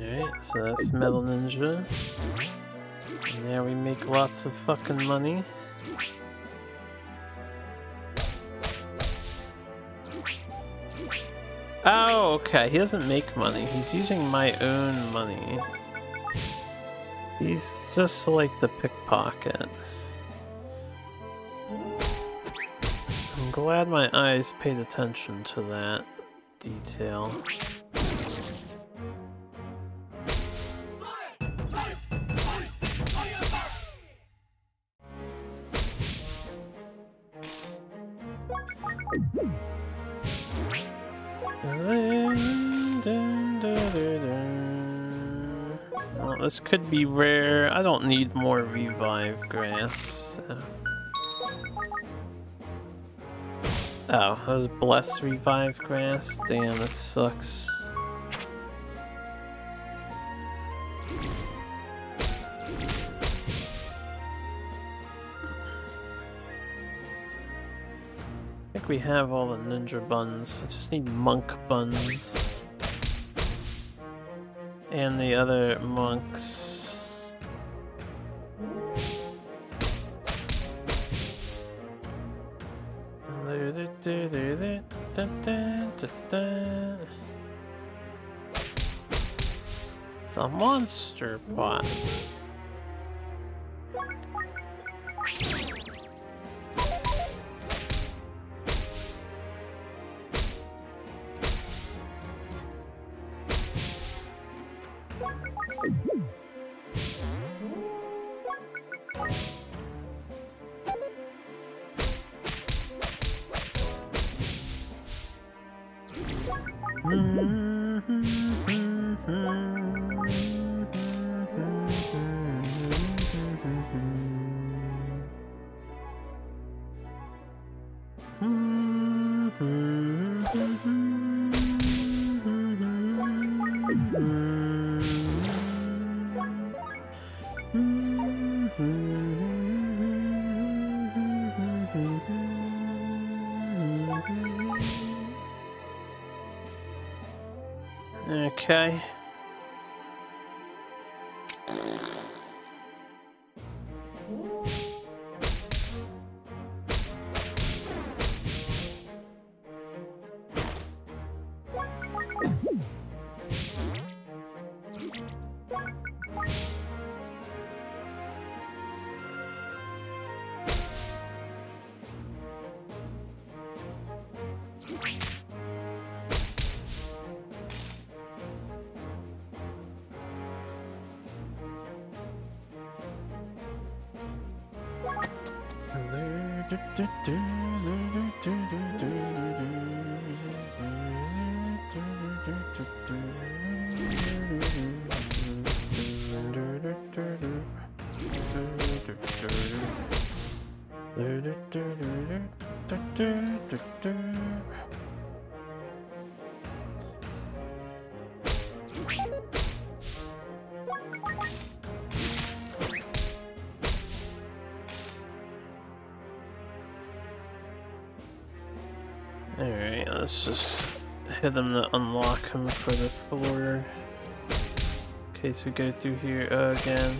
Alright, so that's Metal Ninja. And now we make lots of fucking money. Oh, okay. He doesn't make money. He's using my own money. He's just like the pickpocket. I'm glad my eyes paid attention to that detail. Could be rare. I don't need more revive grass. Oh, that was blessed revive grass? Damn, that sucks. I think we have all the ninja buns. I just need monk buns. And the other monks. It's a monster pot. Just hit them to unlock them for the floor. In case we go through here again.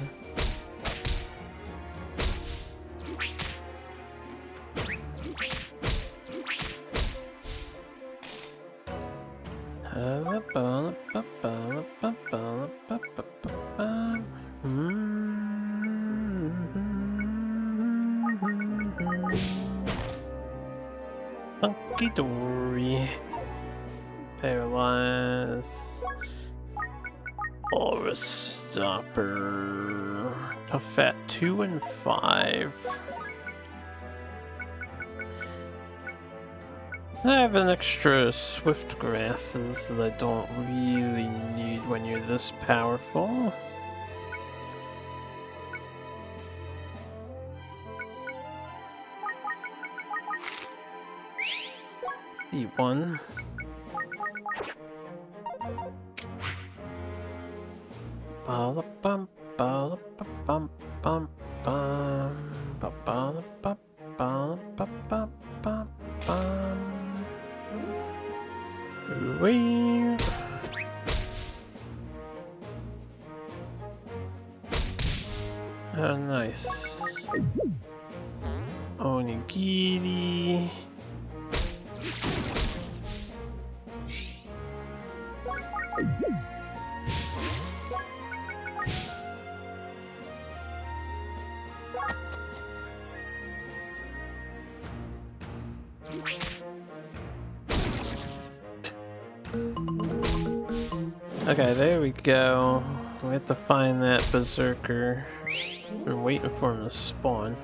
I have an extra swift grasses that I don't really need when you're this powerful. See one. Ba bum ba bum bum bum go. We have to find that berserker. We're waiting for him to spawn.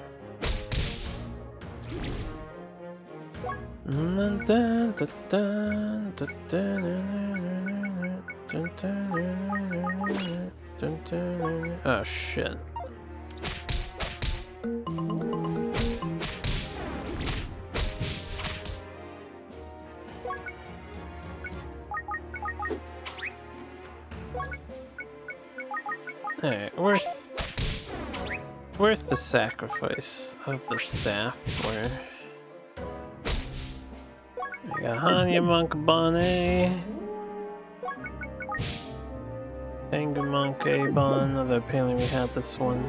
Oh shit. The sacrifice of the staff where I got Hanya Monk Bonnet. Anger Monk Abon, although apparently we had this one.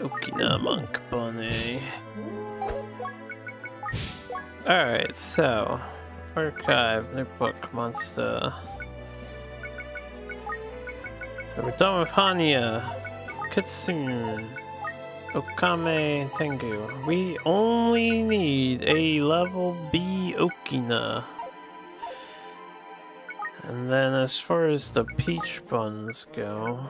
Okina Monk Bonnet. Alright, so Archive, Notebook, Monster. We're done with Hanya, Kitsune, Okame, Tengu. We only need a level B Okina. And then as far as the peach buns go...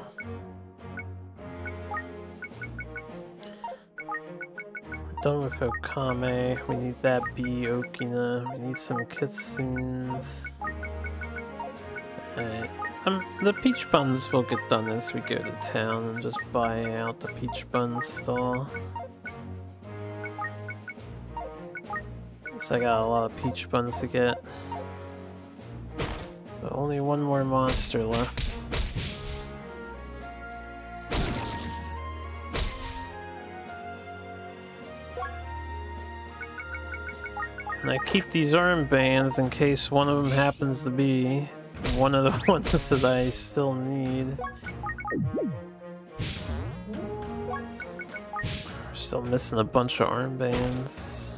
done with Okame. We need that B Okina. We need some Kitsunes. Alright. Um, the peach buns will get done as we go to town and just buy out the peach bun stall. Guess I got a lot of peach buns to get. But only one more monster left. And I keep these armbands in case one of them happens to be one of the [LAUGHS] ones that I still need. Still missing a bunch of armbands.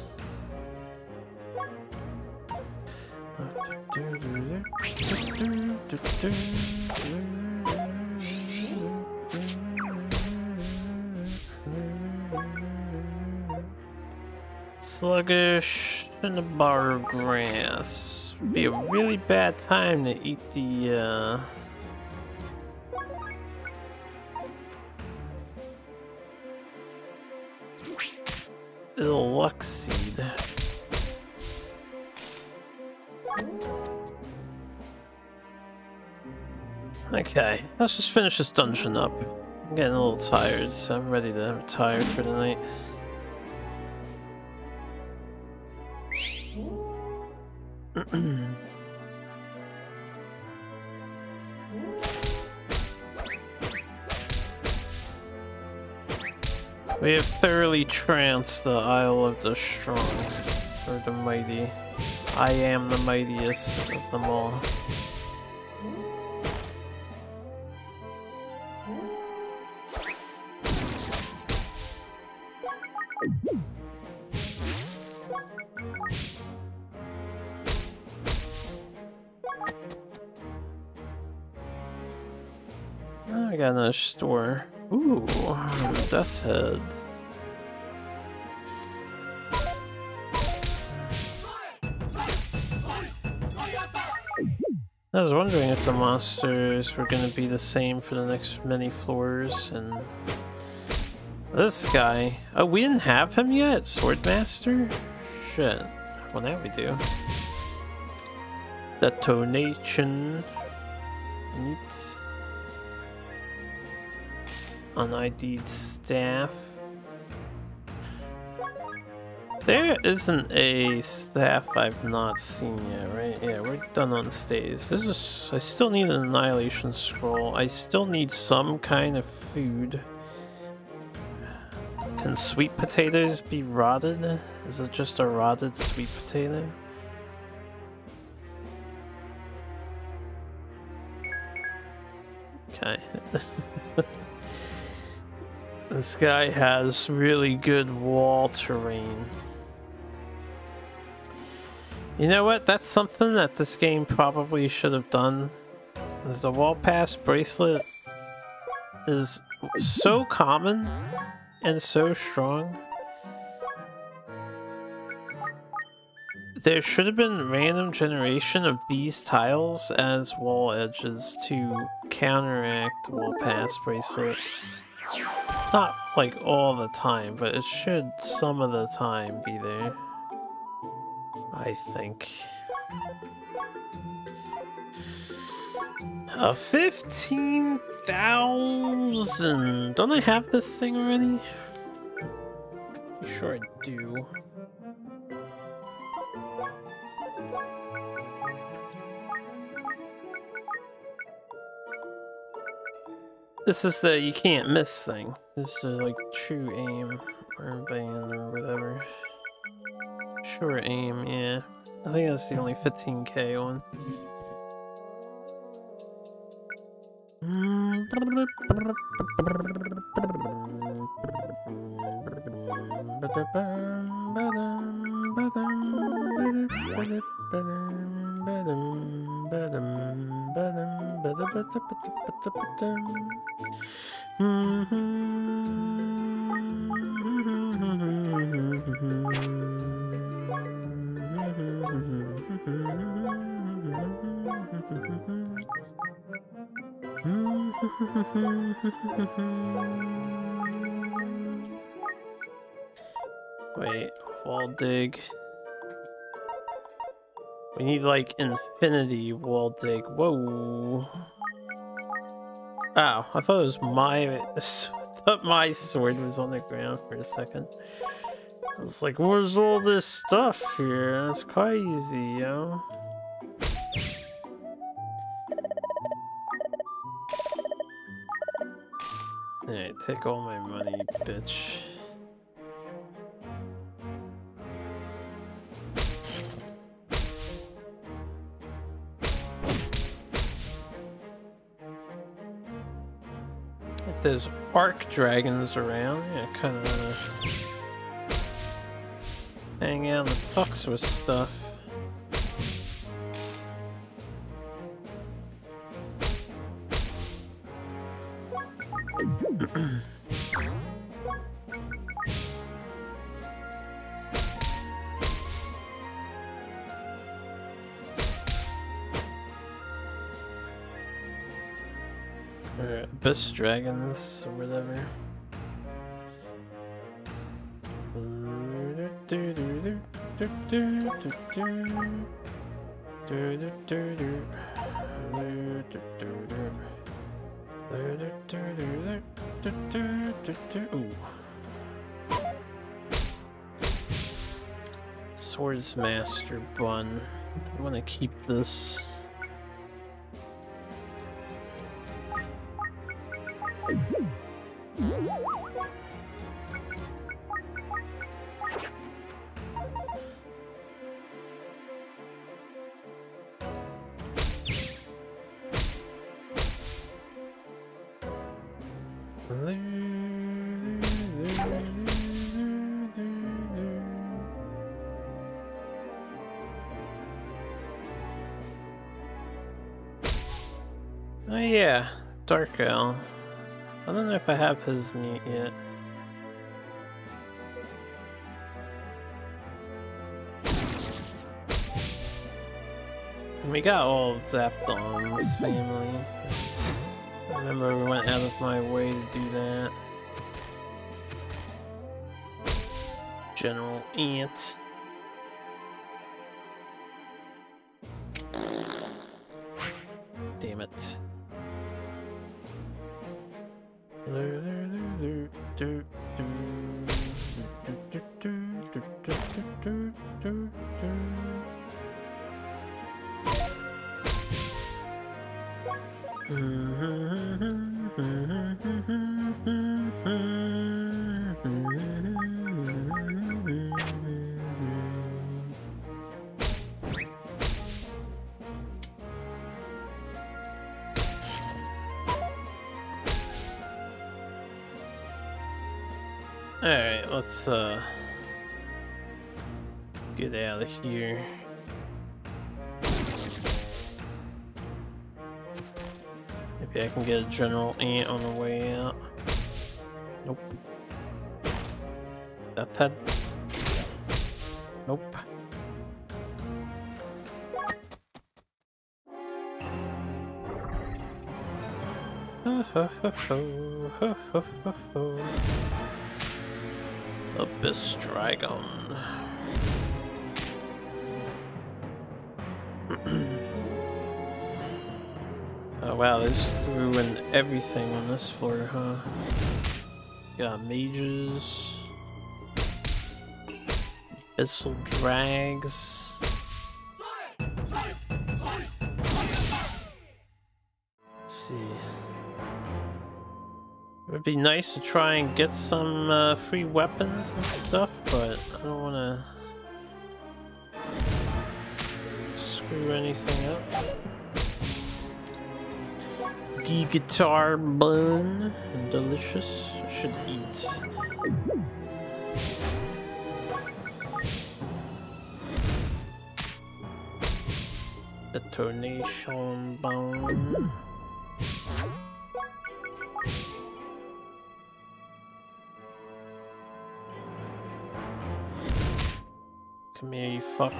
Sluggish in the bar grass. Would be a really bad time to eat the uh little luck seed. Okay, let's just finish this dungeon up. I'm getting a little tired, so I'm ready to retire for the night. We have thoroughly tranced the Isle of the Strong, or the Mighty. I am the mightiest of them all. Got another store. Ooh, Death Head. I was wondering if the monsters were going to be the same for the next many floors, and this guy. Oh, we didn't have him yet? Swordmaster? Shit. Well, now we do. Detonation. Neat. Unid'd staff. There isn't a staff I've not seen yet, right? Yeah, we're done on stage. This is... I still need an Annihilation Scroll. I still need some kind of food. Can sweet potatoes be rotted? Is it just a rotted sweet potato? Okay. [LAUGHS] this guy has really good wall terrain. You know what? That's something that this game probably should have done. Is the wall pass bracelet is so common and so strong. There should have been random generation of these tiles as wall edges to counteract wall pass bracelet. Not like all the time, but it should some of the time be there. I think. A 15,000! Don't I have this thing already? Sure I do. This is the you can't miss thing. This is uh, like true aim or band or whatever. Sure aim, yeah. I think that's the only 15k one. Wait, wall dig. We need like infinity wall dig. Whoa. Oh, I thought it was my [LAUGHS] thought my sword was on the ground for a second. I was like, where's all this stuff here? That's crazy, yo. Alright, take all my money, bitch. There's arch dragons around, yeah, kind of hang out and fucks with stuff. Dragons or whatever. Ooh. Swords Master Bun. I want to keep this. I don't know if I have his meat yet. We got all of Zapdon's family. I remember we went out of my way to do that. General Ant. Here. Maybe I can get a general ant on the way out. Nope. Death head. Nope. [LAUGHS] Abyss Dragon. Wow, through and everything on this floor, huh? Got mages. Abyssal drags. Let's see. It would be nice to try and get some uh, free weapons and stuff, but I don't want to screw anything up. Guitar bun delicious. Should eat. Detonation bone. Come here, you fuck.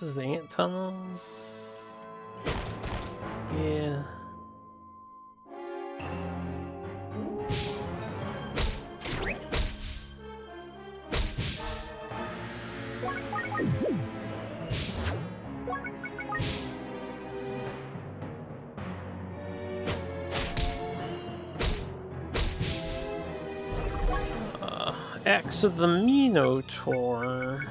This is ant tunnels. Yeah. Uh, X of the Minotaur.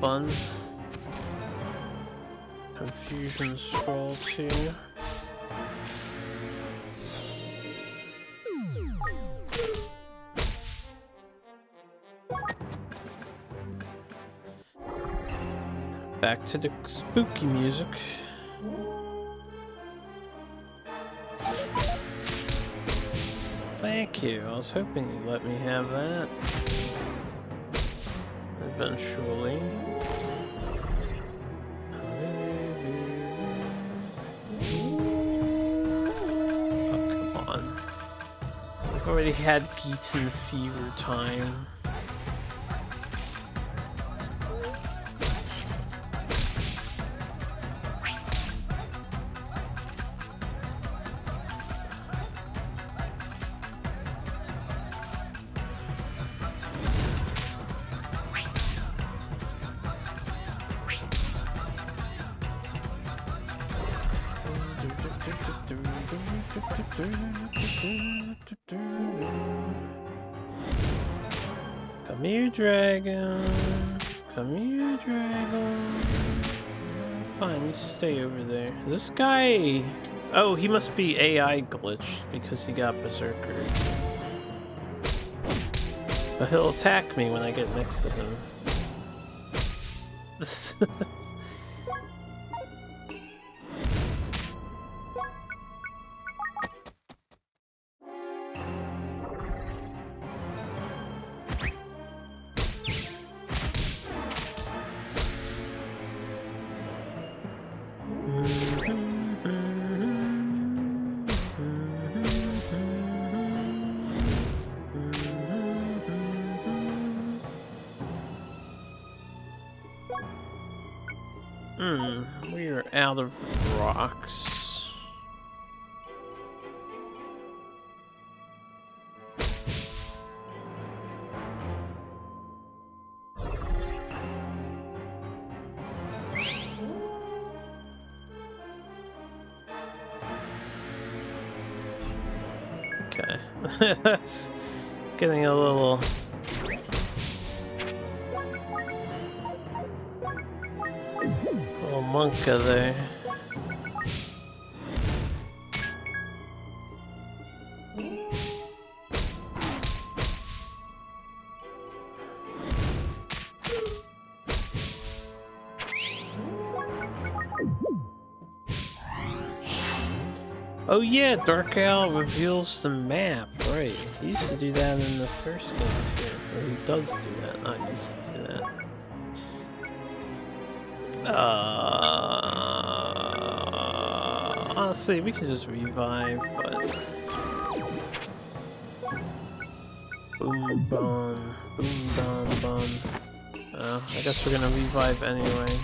Bun. Confusion Scroll 2. Back to the spooky music. Thank you. I was hoping you'd let me have that. Eventually. Oh, come on. I've already had Gitan fever time. Guy... Oh, he must be AI glitched because he got Berserker. But he'll attack me when I get next to him. That's [LAUGHS] getting a little little monka there. Oh yeah, Dark Owl reveals the map, right. He used to do that in the first game too. Or he does do that, not used to do that. Uh, honestly, we can just revive, but... Boom, bum, boom, bum, bum. Uh, I guess we're gonna revive anyway.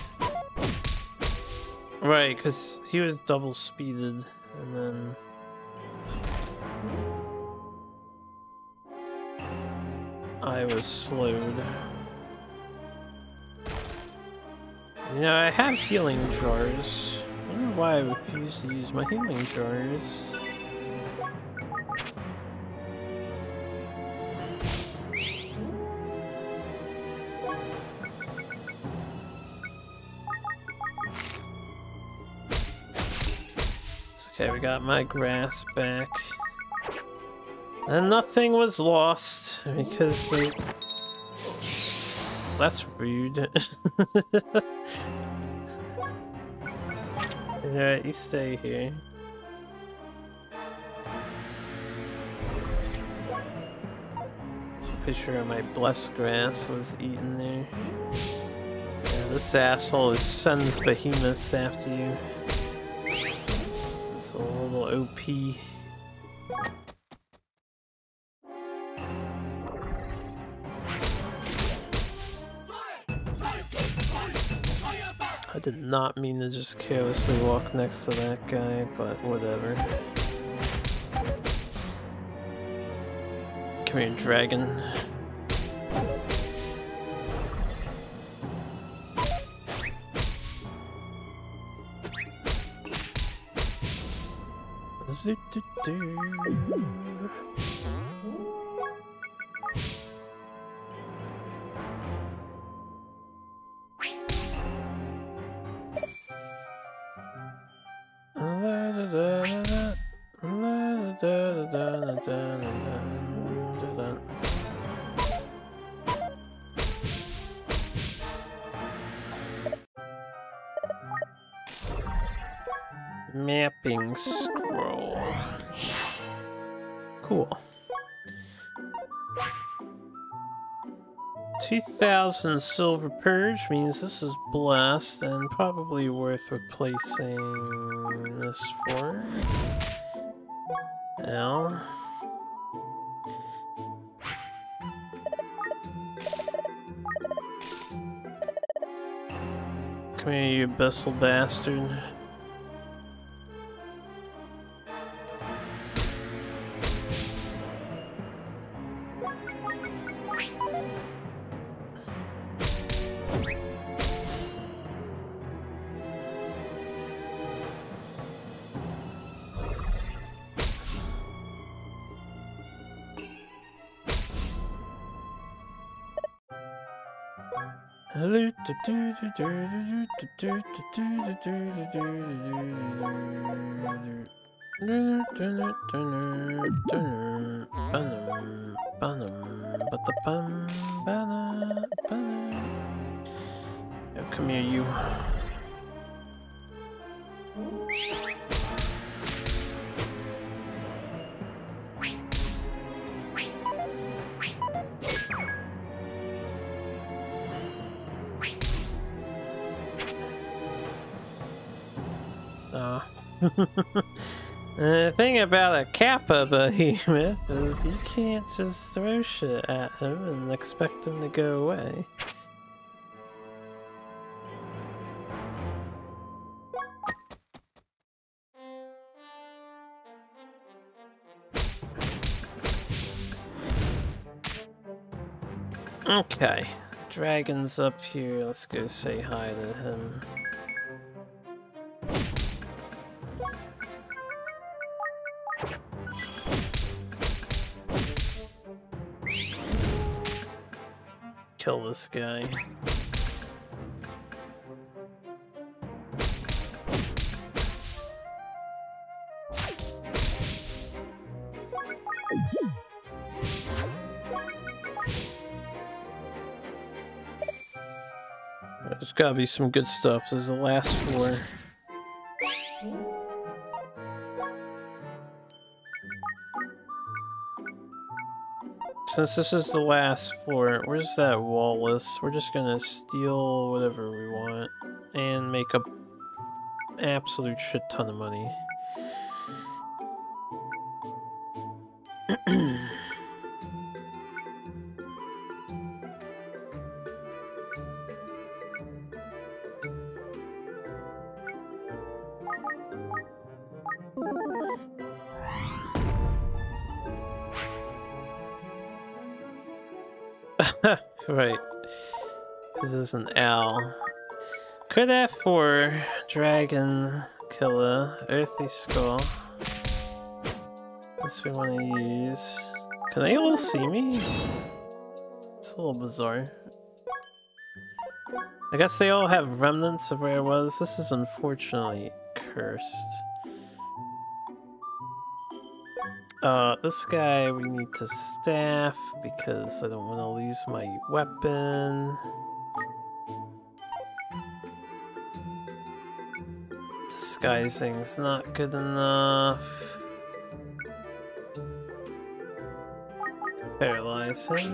Right, because he was double speeded, and then... I was slowed. You know, I have healing jars. I know why I refuse to use my healing jars. Okay, we got my grass back. And nothing was lost because. That's rude. [LAUGHS] Alright, you stay here. Pretty sure my blessed grass was eaten there. Yeah, this asshole sends behemoths after you. It's a little OP. did not mean to just carelessly walk next to that guy, but whatever. Come here, dragon. Mapping 2000 silver purge means this is blessed and probably worth replacing this for. Now. Come here, you abyssal bastard. About a Kappa behemoth is you can't just throw shit at him and expect him to go away. Okay, dragon's up here. Let's go say hi to him. Kill this guy. There's gotta be some good stuff. There's the last floor. Since this is the last floor, where's that Wallace? We're just gonna steal whatever we want and make a absolute shit ton of money. [LAUGHS] right. This is an L. Have for Dragon Killer, Earthy Skull. This we want to use. Can they all see me? It's a little bizarre. I guess they all have remnants of where I was. This is unfortunately cursed. Uh, this guy we need to staff because I don't want to lose my weapon. Disguising's not good enough. Paralyze him.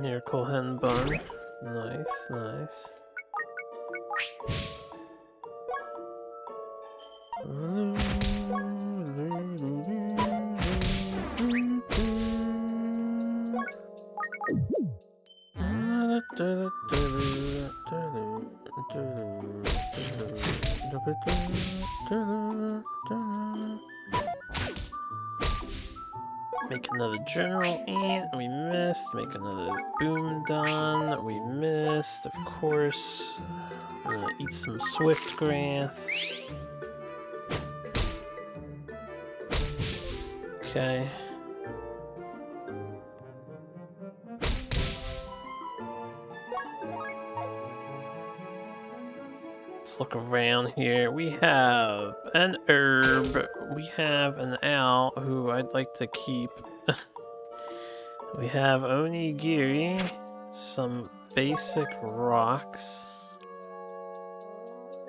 Miracle Hen Bun. Nice, nice. Another general ant, we missed. Make another boom done, we missed, of course. Gonna eat some swift grass. Okay. Let's look around here. We have an herb. We have an owl who I'd like to keep. [LAUGHS] we have onigiri, some basic rocks,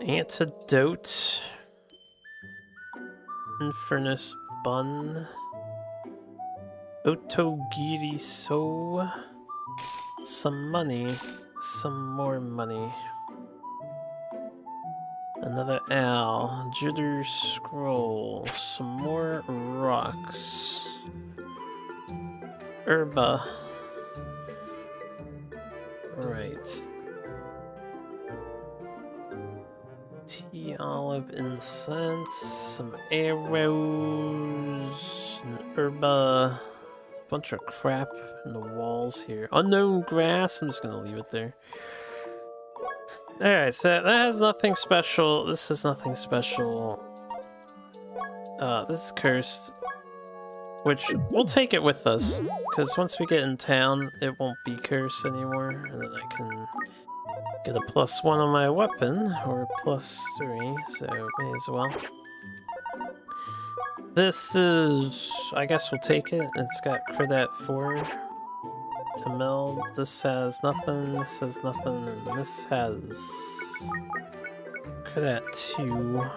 antidote, infernus bun, otogiri so, some money, some more money. Another owl. Jitter scroll. Some more rocks. Herba. Right. Tea olive incense. Some arrows. An herba. Bunch of crap in the walls here. Unknown grass. I'm just gonna leave it there. Alright, so that has nothing special. This is nothing special. Uh, this is cursed. Which, we'll take it with us. Because once we get in town, it won't be cursed anymore. And then I can get a plus one on my weapon. Or plus three, so may as well. This is... I guess we'll take it. It's got crit at 4 to meld. This has nothing, this has nothing, and this has crit at 2.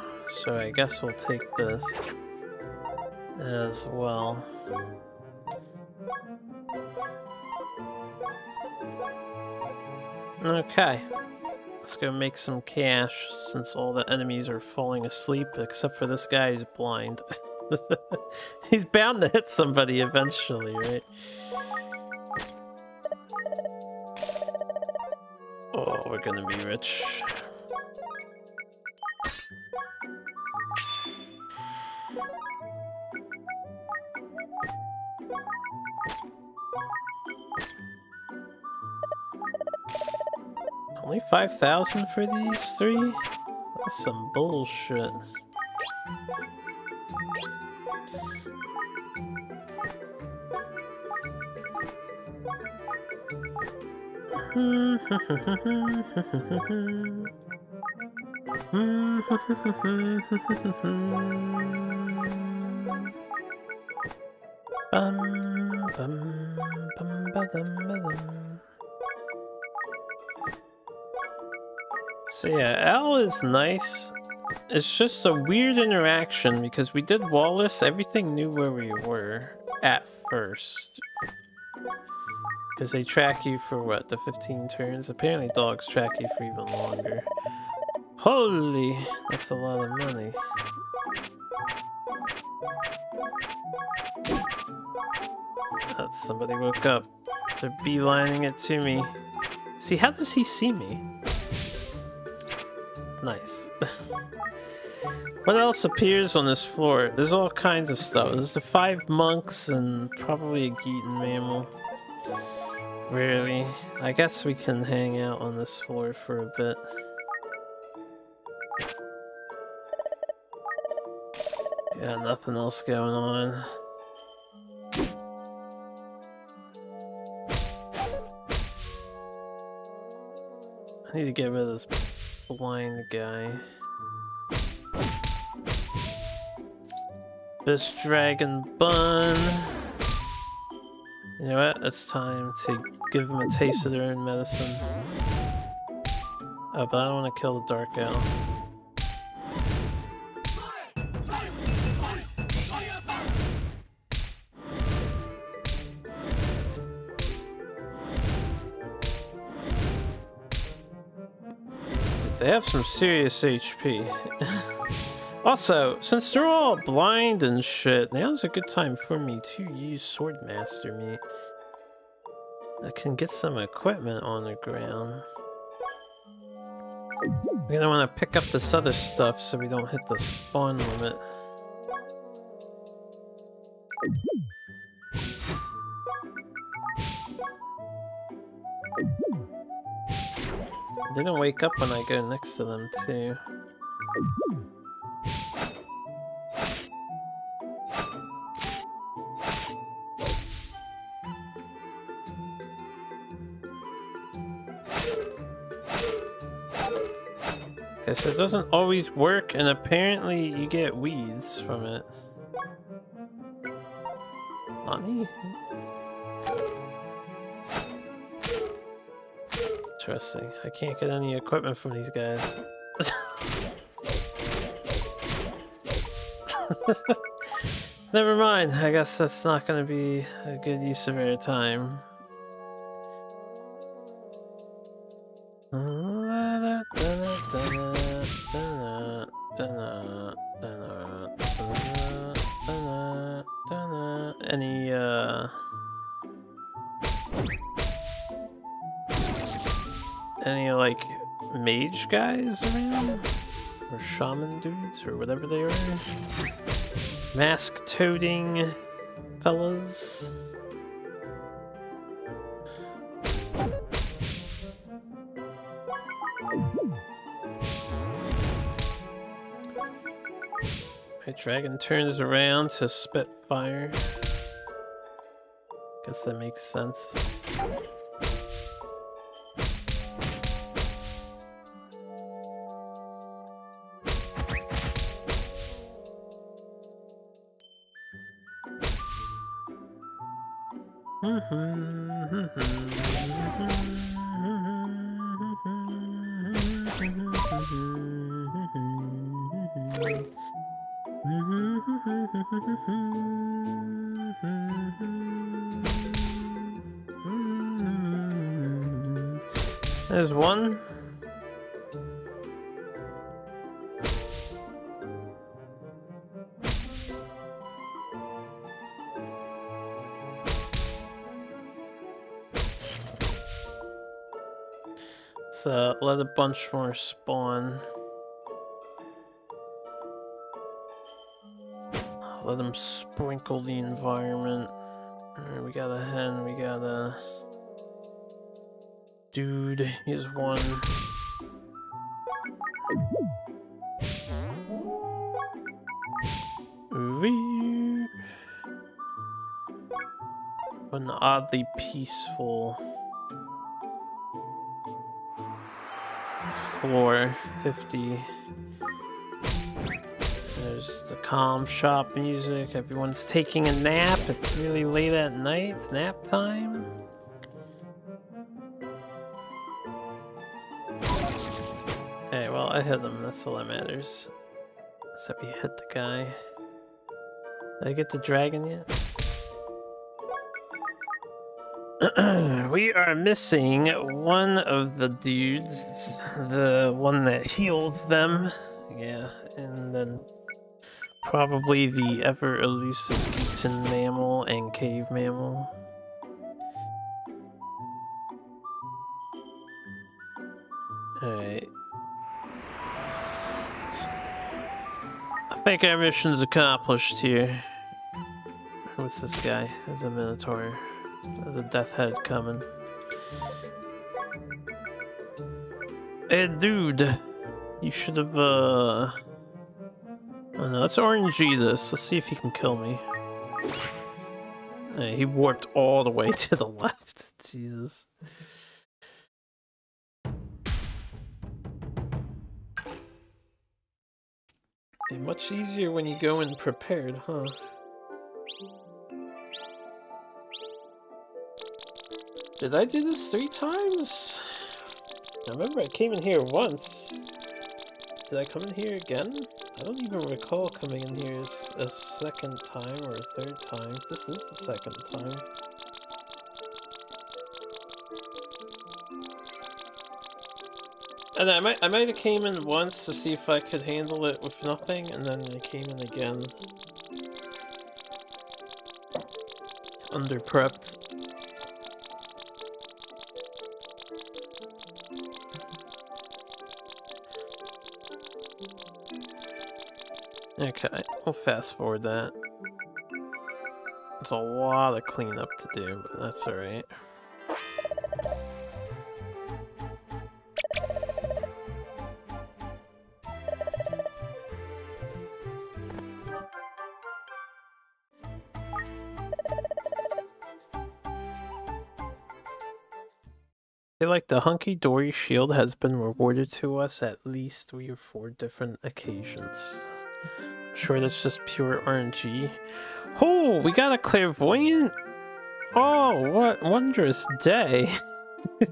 So I guess we'll take this as well. Okay. Let's go make some cash since all the enemies are falling asleep except for this guy who's blind. [LAUGHS] He's bound to hit somebody eventually, right? Oh, we're gonna be rich. Only 5,000 for these three? That's some bullshit. [LAUGHS] Bum, bum, bum. So yeah, Al is nice. It's just a weird interaction because we did Wallace, everything knew where we were at first. Because they track you for what, the 15 turns? Apparently dogs track you for even longer. Holy, that's a lot of money. Uh, somebody woke up. They're beelining it to me. See, how does he see me? Nice. [LAUGHS] What else appears on this floor? There's all kinds of stuff. There's the five monks and probably a Gitan Mamel. Really? I guess we can hang out on this floor for a bit. Yeah, nothing else going on. I need to get rid of this blind guy. This dragon bun. You know what? It's time to give them a taste of their own medicine. Oh, but I don't want to kill the Dark Owl. Have some serious HP. [LAUGHS] also, since they're all blind and shit, now's a good time for me to use Swordmaster meat. I can get some equipment on the ground. We're gonna want to pick up this other stuff so we don't hit the spawn limit. They don't wake up when I go next to them too. Okay, so it doesn't always work, and apparently you get weeds from it. Nani? Interesting. I can't get any equipment from these guys. [LAUGHS] Never mind. I guess that's not going to be a good use of our time. Any, uh... Any, like, mage guys around? Or shaman dudes, or whatever they are? Mask-toting fellas? My dragon turns around to spit fire. Guess that makes sense. A bunch more spawn. Let them sprinkle the environment. Right, we got a hen, we got a dude. He's one. Weird. An oddly peaceful floor 50. There's the calm shop music. Everyone's taking a nap. It's really late at night. It's nap time. Okay, well, I hit them. That's all that matters. Except we hit the guy. Did I get the dragon yet? [CLEARS THROAT] we are missing one of the dudes. The one that heals them. Yeah, and then probably the ever elusive Gitan Mamel and cave mamel. Alright. I think our missions accomplished here. What's this guy? There's a Minotaur. There's a death head coming. Hey, dude. You should have, uh... Oh no, let's RNG this. Let's see if he can kill me. Hey, he warped all the way [LAUGHS] to the left. Jesus. much easier when you go in prepared, huh? Did I do this three times? I remember I came in here once. Did I come in here again? I don't even recall coming in here a second time or a third time. This is the second time. And I might I might have came in once to see if I could handle it with nothing, and then I came in again. Under prepped. Okay, we'll fast forward that. There's a lot of cleanup to do, but that's alright. feel like the hunky-dory shield has been rewarded to us at least three or four different occasions. I'm sure that's just pure RNG. Oh, we got a clairvoyant! Oh, what wondrous day! [LAUGHS]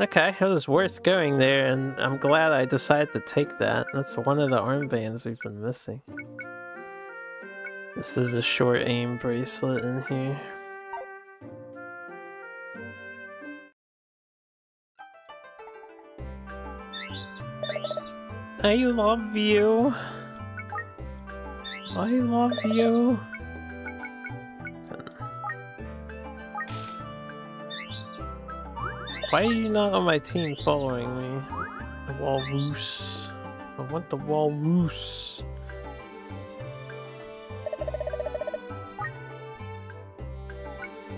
okay, it was worth going there, and I'm glad I decided to take that. That's one of the armbands we've been missing. This is a short aim bracelet in here. I love you. I love you. Why are you not on my team following me? The walrus. I want the walrus.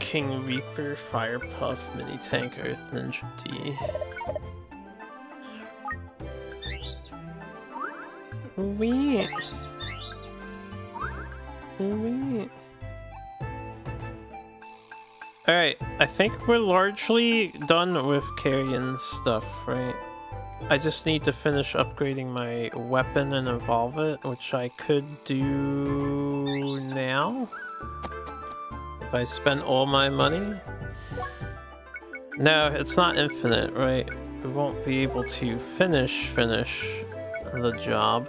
King Reaper, Fire Puff, Mini Tank, Earth Ninja D. Wee. Wee. Alright, I think we're largely done with carrying stuff, right? I just need to finish upgrading my weapon and evolve it, which I could do now. If I spend all my money? No, it's not infinite, right? We won't be able to finish, finish the job.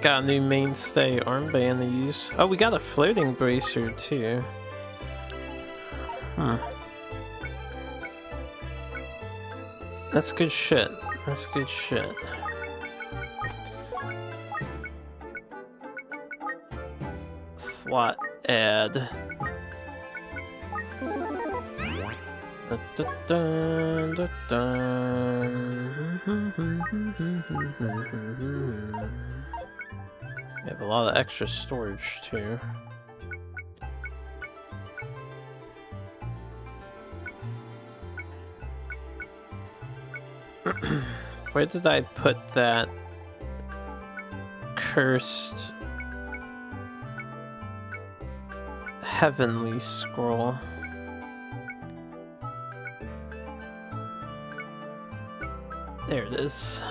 Got a new mainstay armband to use. Oh, we got a floating bracer too. Hmm. That's good shit. That's good shit. Slot add. We have a lot of extra storage too. [CLEARS THROAT] Where did I put that cursed heavenly scroll? There it is.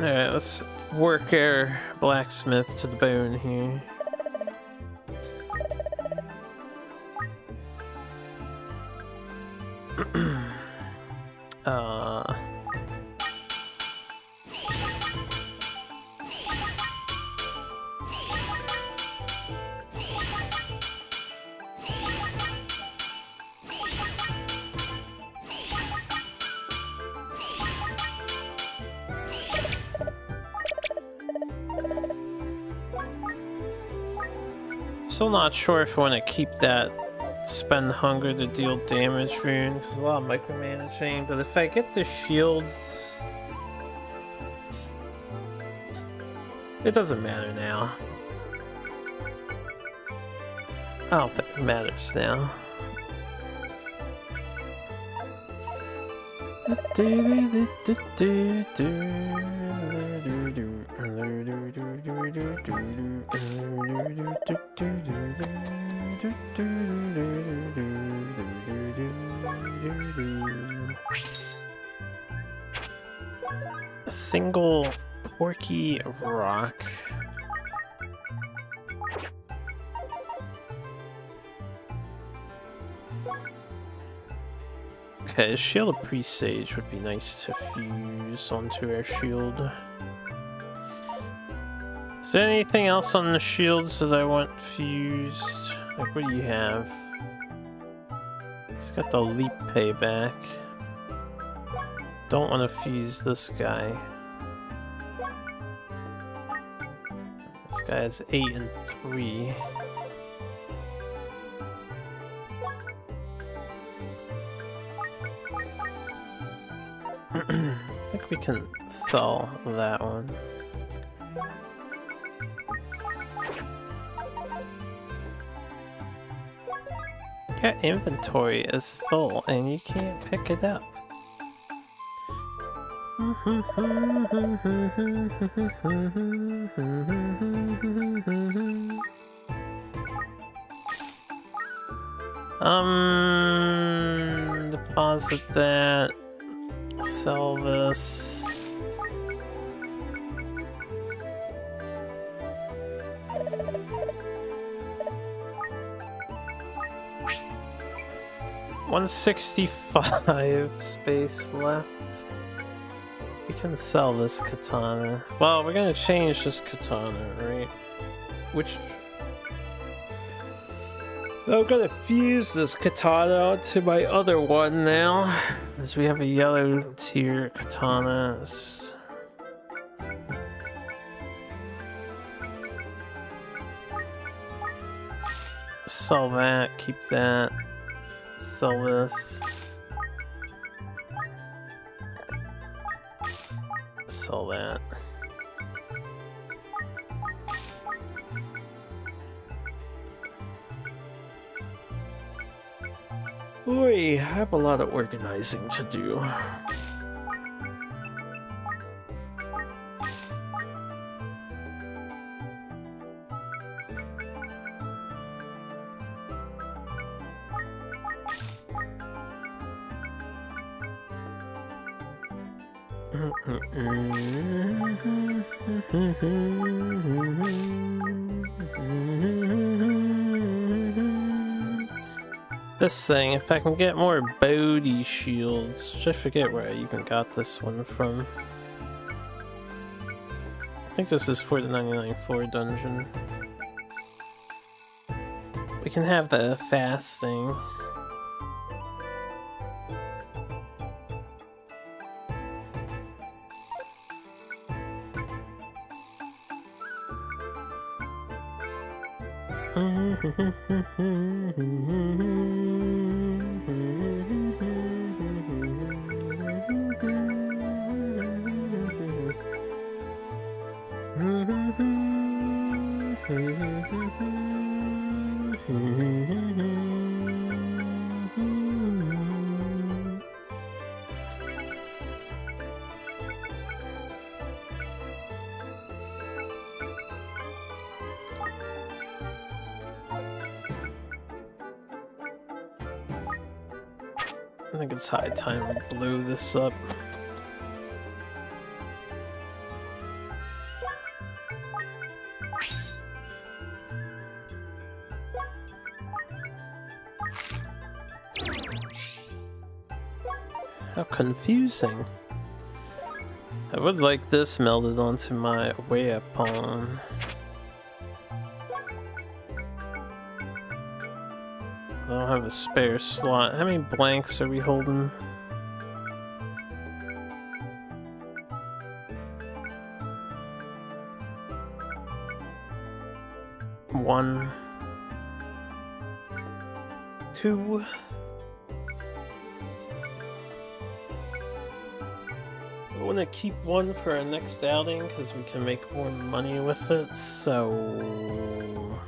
Alright, let's work our blacksmith to the bone here. Sure if I want to keep that spend hunger to deal damage rune. There's a lot of micromanaging, but if I get the shields... It doesn't matter now. I don't think it matters now. Single porky rock. Okay, a shield of presage would be nice to fuse onto our shield. Is there anything else on the shields that I want fused? Like, what do you have? It's got the leap payback. Don't want to fuse this guy. Guy has 8 and 3. [CLEARS THROAT] I think we can sell that one. Your inventory is full and you can't pick it up. Um, deposit that, sell this. One sixty-five [LAUGHS] space left. Can sell this katana. Well, we're gonna change this katana, right? Which... I'm gonna fuse this katana to my other one now. As we have a yellow tier katana. Sell that, keep that. Sell this. Sell that. Boy, I have a lot of organizing to do. This thing, if I can get more Bodhi shields, I forget where I even got this one from. I think this is for the 99 floor dungeon. We can have the fast I this up. How confusing. I would like this melded onto my weapon. I don't have a spare slot. How many blanks are we holding? One. two. I want to keep one for our next outing because we can make more money with it, so...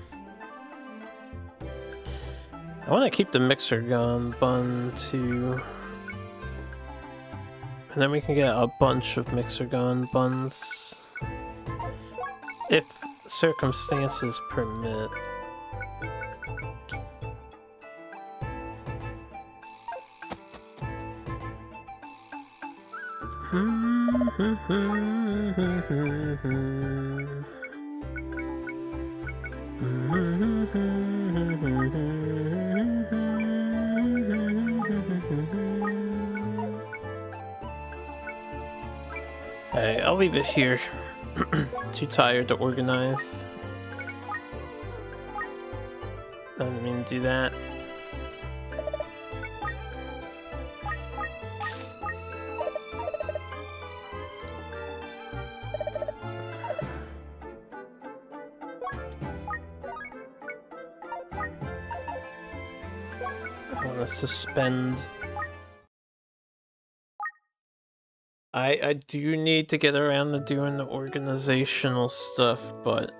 I want to keep the mixer gun bun too. And then we can get a bunch of mixer gun buns. Circumstances permit. Hey, I'll leave it here. [CLEARS THROAT] Too tired to organize. I didn't mean to do that. I want to suspend. I do need to get around to doing the organizational stuff, but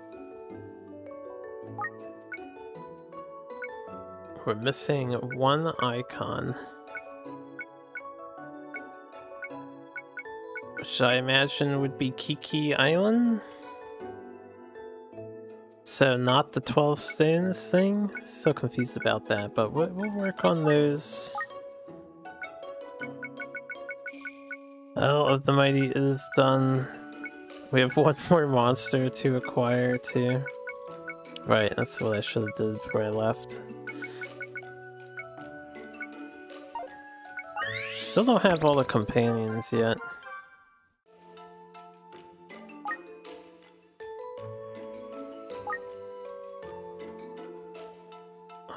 we're missing one icon. Which I imagine would be Kiki Island? So not the 12 stones thing? So confused about that, but we'll work on those. Isle of the Mighty is done. We have one more monster to acquire too. Right, that's what I should have did before I left. Still don't have all the companions yet.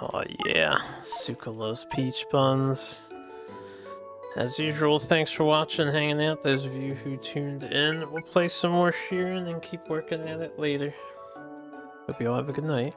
Oh yeah, Sucralose peach buns. As usual, thanks for watching and hanging out. Those of you who tuned in, we'll play some more Shiren and keep working at it later. Hope you all have a good night.